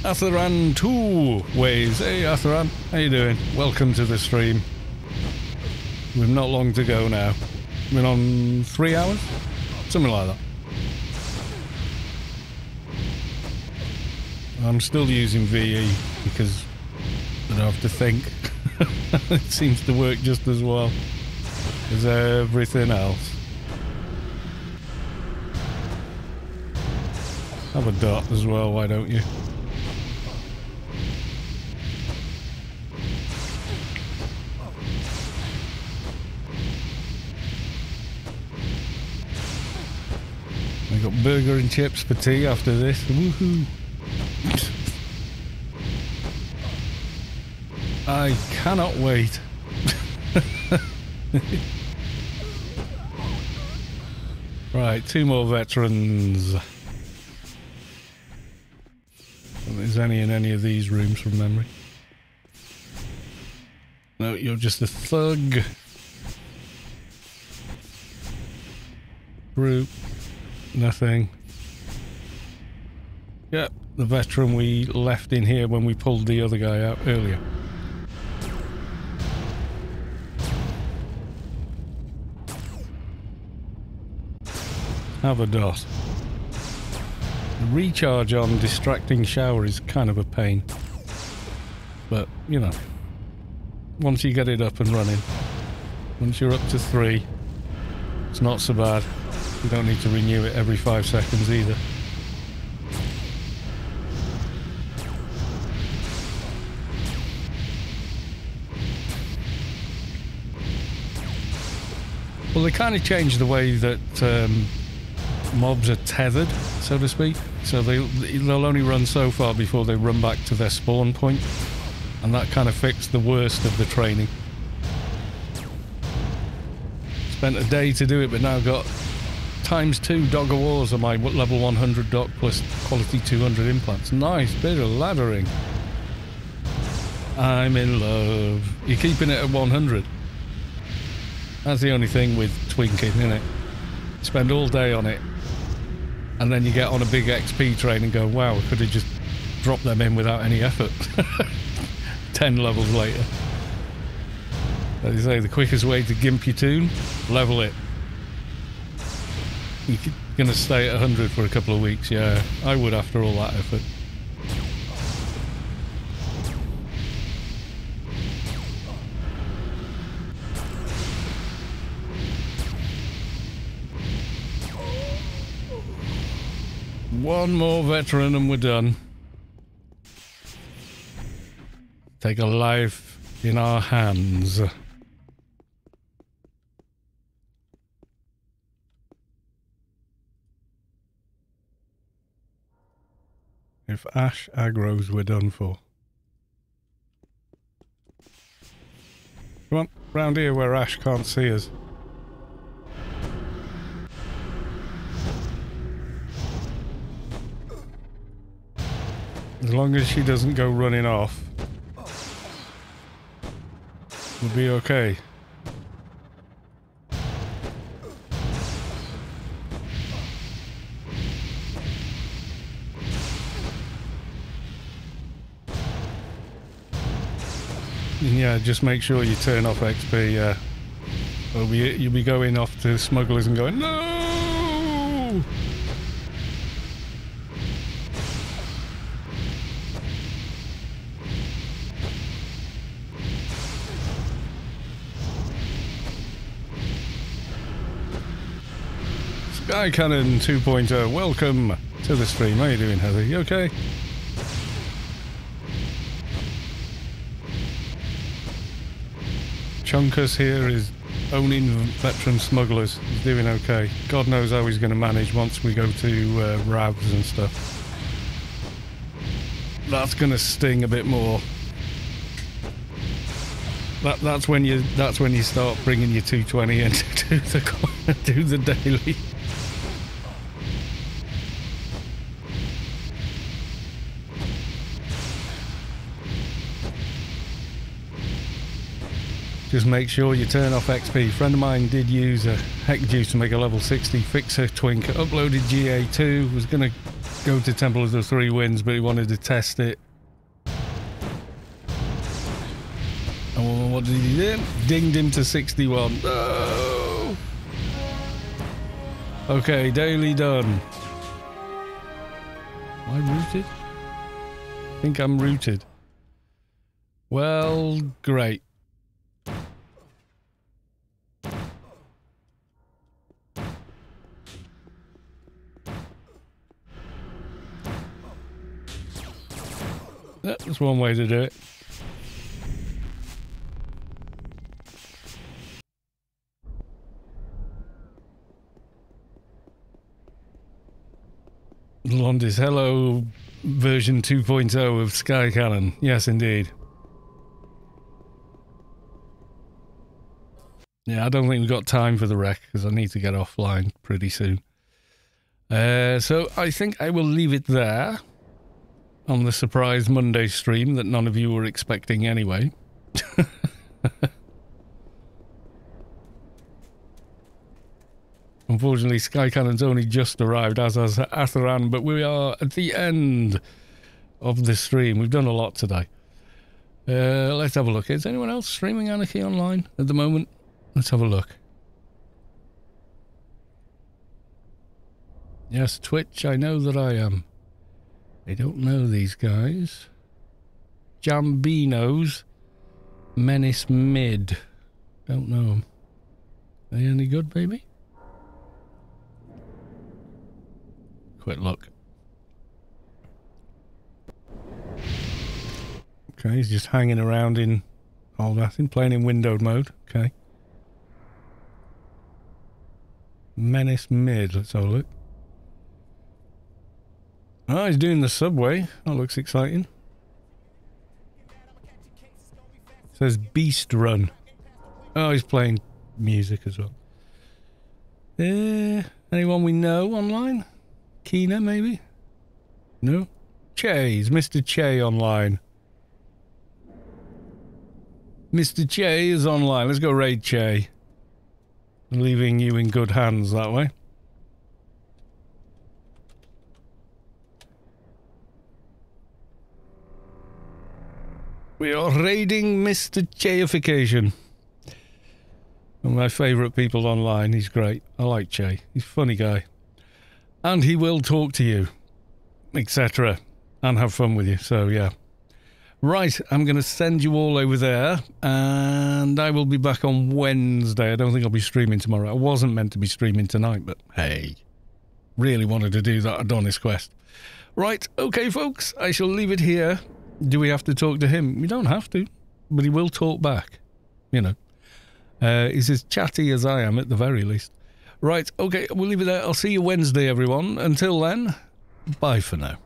Atheran 2 ways. Hey Atheran, how you doing? Welcome to the stream. We've not long to go now. Been on three hours? Something like that. I'm still using VE because I don't have to think. it seems to work just as well as everything else. Have a dot as well, why don't you? We got burger and chips for tea after this. Woohoo! I cannot wait. right, two more veterans. There's any in any of these rooms from memory. No, you're just a thug. Group. Nothing. Yep, the veteran we left in here when we pulled the other guy out earlier. Have a dot. The recharge on distracting shower is kind of a pain. But, you know, once you get it up and running, once you're up to three, it's not so bad. You don't need to renew it every five seconds either. Well, they kind of changed the way that um, mobs are tethered, so to speak. So they they'll only run so far before they run back to their spawn point, and that kind of fixed the worst of the training. Spent a day to do it, but now got times two dog of wars on my level 100 doc plus quality 200 implants. Nice bit of laddering. I'm in love. You're keeping it at 100. That's the only thing with twinking, isn't it? Spend all day on it, and then you get on a big XP train and go, wow, I could have just dropped them in without any effort. 10 levels later. As you say, the quickest way to gimp your toon, level it. You're going to stay at 100 for a couple of weeks, yeah. I would after all that effort. One more veteran and we're done. Take a life in our hands. If Ash aggro's we're done for. Come on, round here where Ash can't see us. As long as she doesn't go running off, we'll be okay. Yeah, just make sure you turn off XP, yeah. Or you'll be going off to smugglers and going, no! Sky Cannon 2.0, welcome to the stream. How are you doing, Heather? You okay? Chunkus here is owning veteran smugglers. He's doing okay. God knows how he's going to manage once we go to uh, and stuff. That's going to sting a bit more. That, that's when you that's when you start bringing your 220 in to do the do the daily. Just make sure you turn off XP. A friend of mine did use a heck juice to make a level 60 fixer twink. Uploaded GA2. Was going to go to Temple of the Three Winds, but he wanted to test it. And what did he do? Dinged him to 61. No! Okay, daily done. Am I rooted? I think I'm rooted. Well, great. That's one way to do it. Londis, hello, version 2.0 of Sky Cannon. Yes, indeed. Yeah, I don't think we've got time for the wreck because I need to get offline pretty soon. Uh, so I think I will leave it there on the surprise Monday stream that none of you were expecting anyway. Unfortunately, Sky Cannon's only just arrived, as has Atharan, but we are at the end of the stream. We've done a lot today. Uh, let's have a look. Is anyone else streaming Anarchy online at the moment? Let's have a look. Yes, Twitch, I know that I am. I don't know these guys. Jambinos. Menace Mid. Don't know them. Are they any good, baby? Quick look. Okay, he's just hanging around in all nothing, playing in windowed mode. Okay. Menace Mid, let's have a look. Oh, he's doing the subway. That looks exciting. Says Beast Run. Oh, he's playing music as well. Uh, anyone we know online? Kina, maybe? No? Che, is Mr. Che online? Mr. Che is online. Let's go raid Che. Leaving you in good hands that way. We are raiding Mr. Cheification. One of my favourite people online. He's great. I like Che. He's a funny guy. And he will talk to you, etc. And have fun with you. So, yeah. Right, I'm going to send you all over there, and I will be back on Wednesday. I don't think I'll be streaming tomorrow. I wasn't meant to be streaming tonight, but hey, really wanted to do that Adonis quest. Right, okay, folks, I shall leave it here. Do we have to talk to him? We don't have to, but he will talk back. You know, uh, he's as chatty as I am at the very least. Right, okay, we'll leave it there. I'll see you Wednesday, everyone. Until then, bye for now.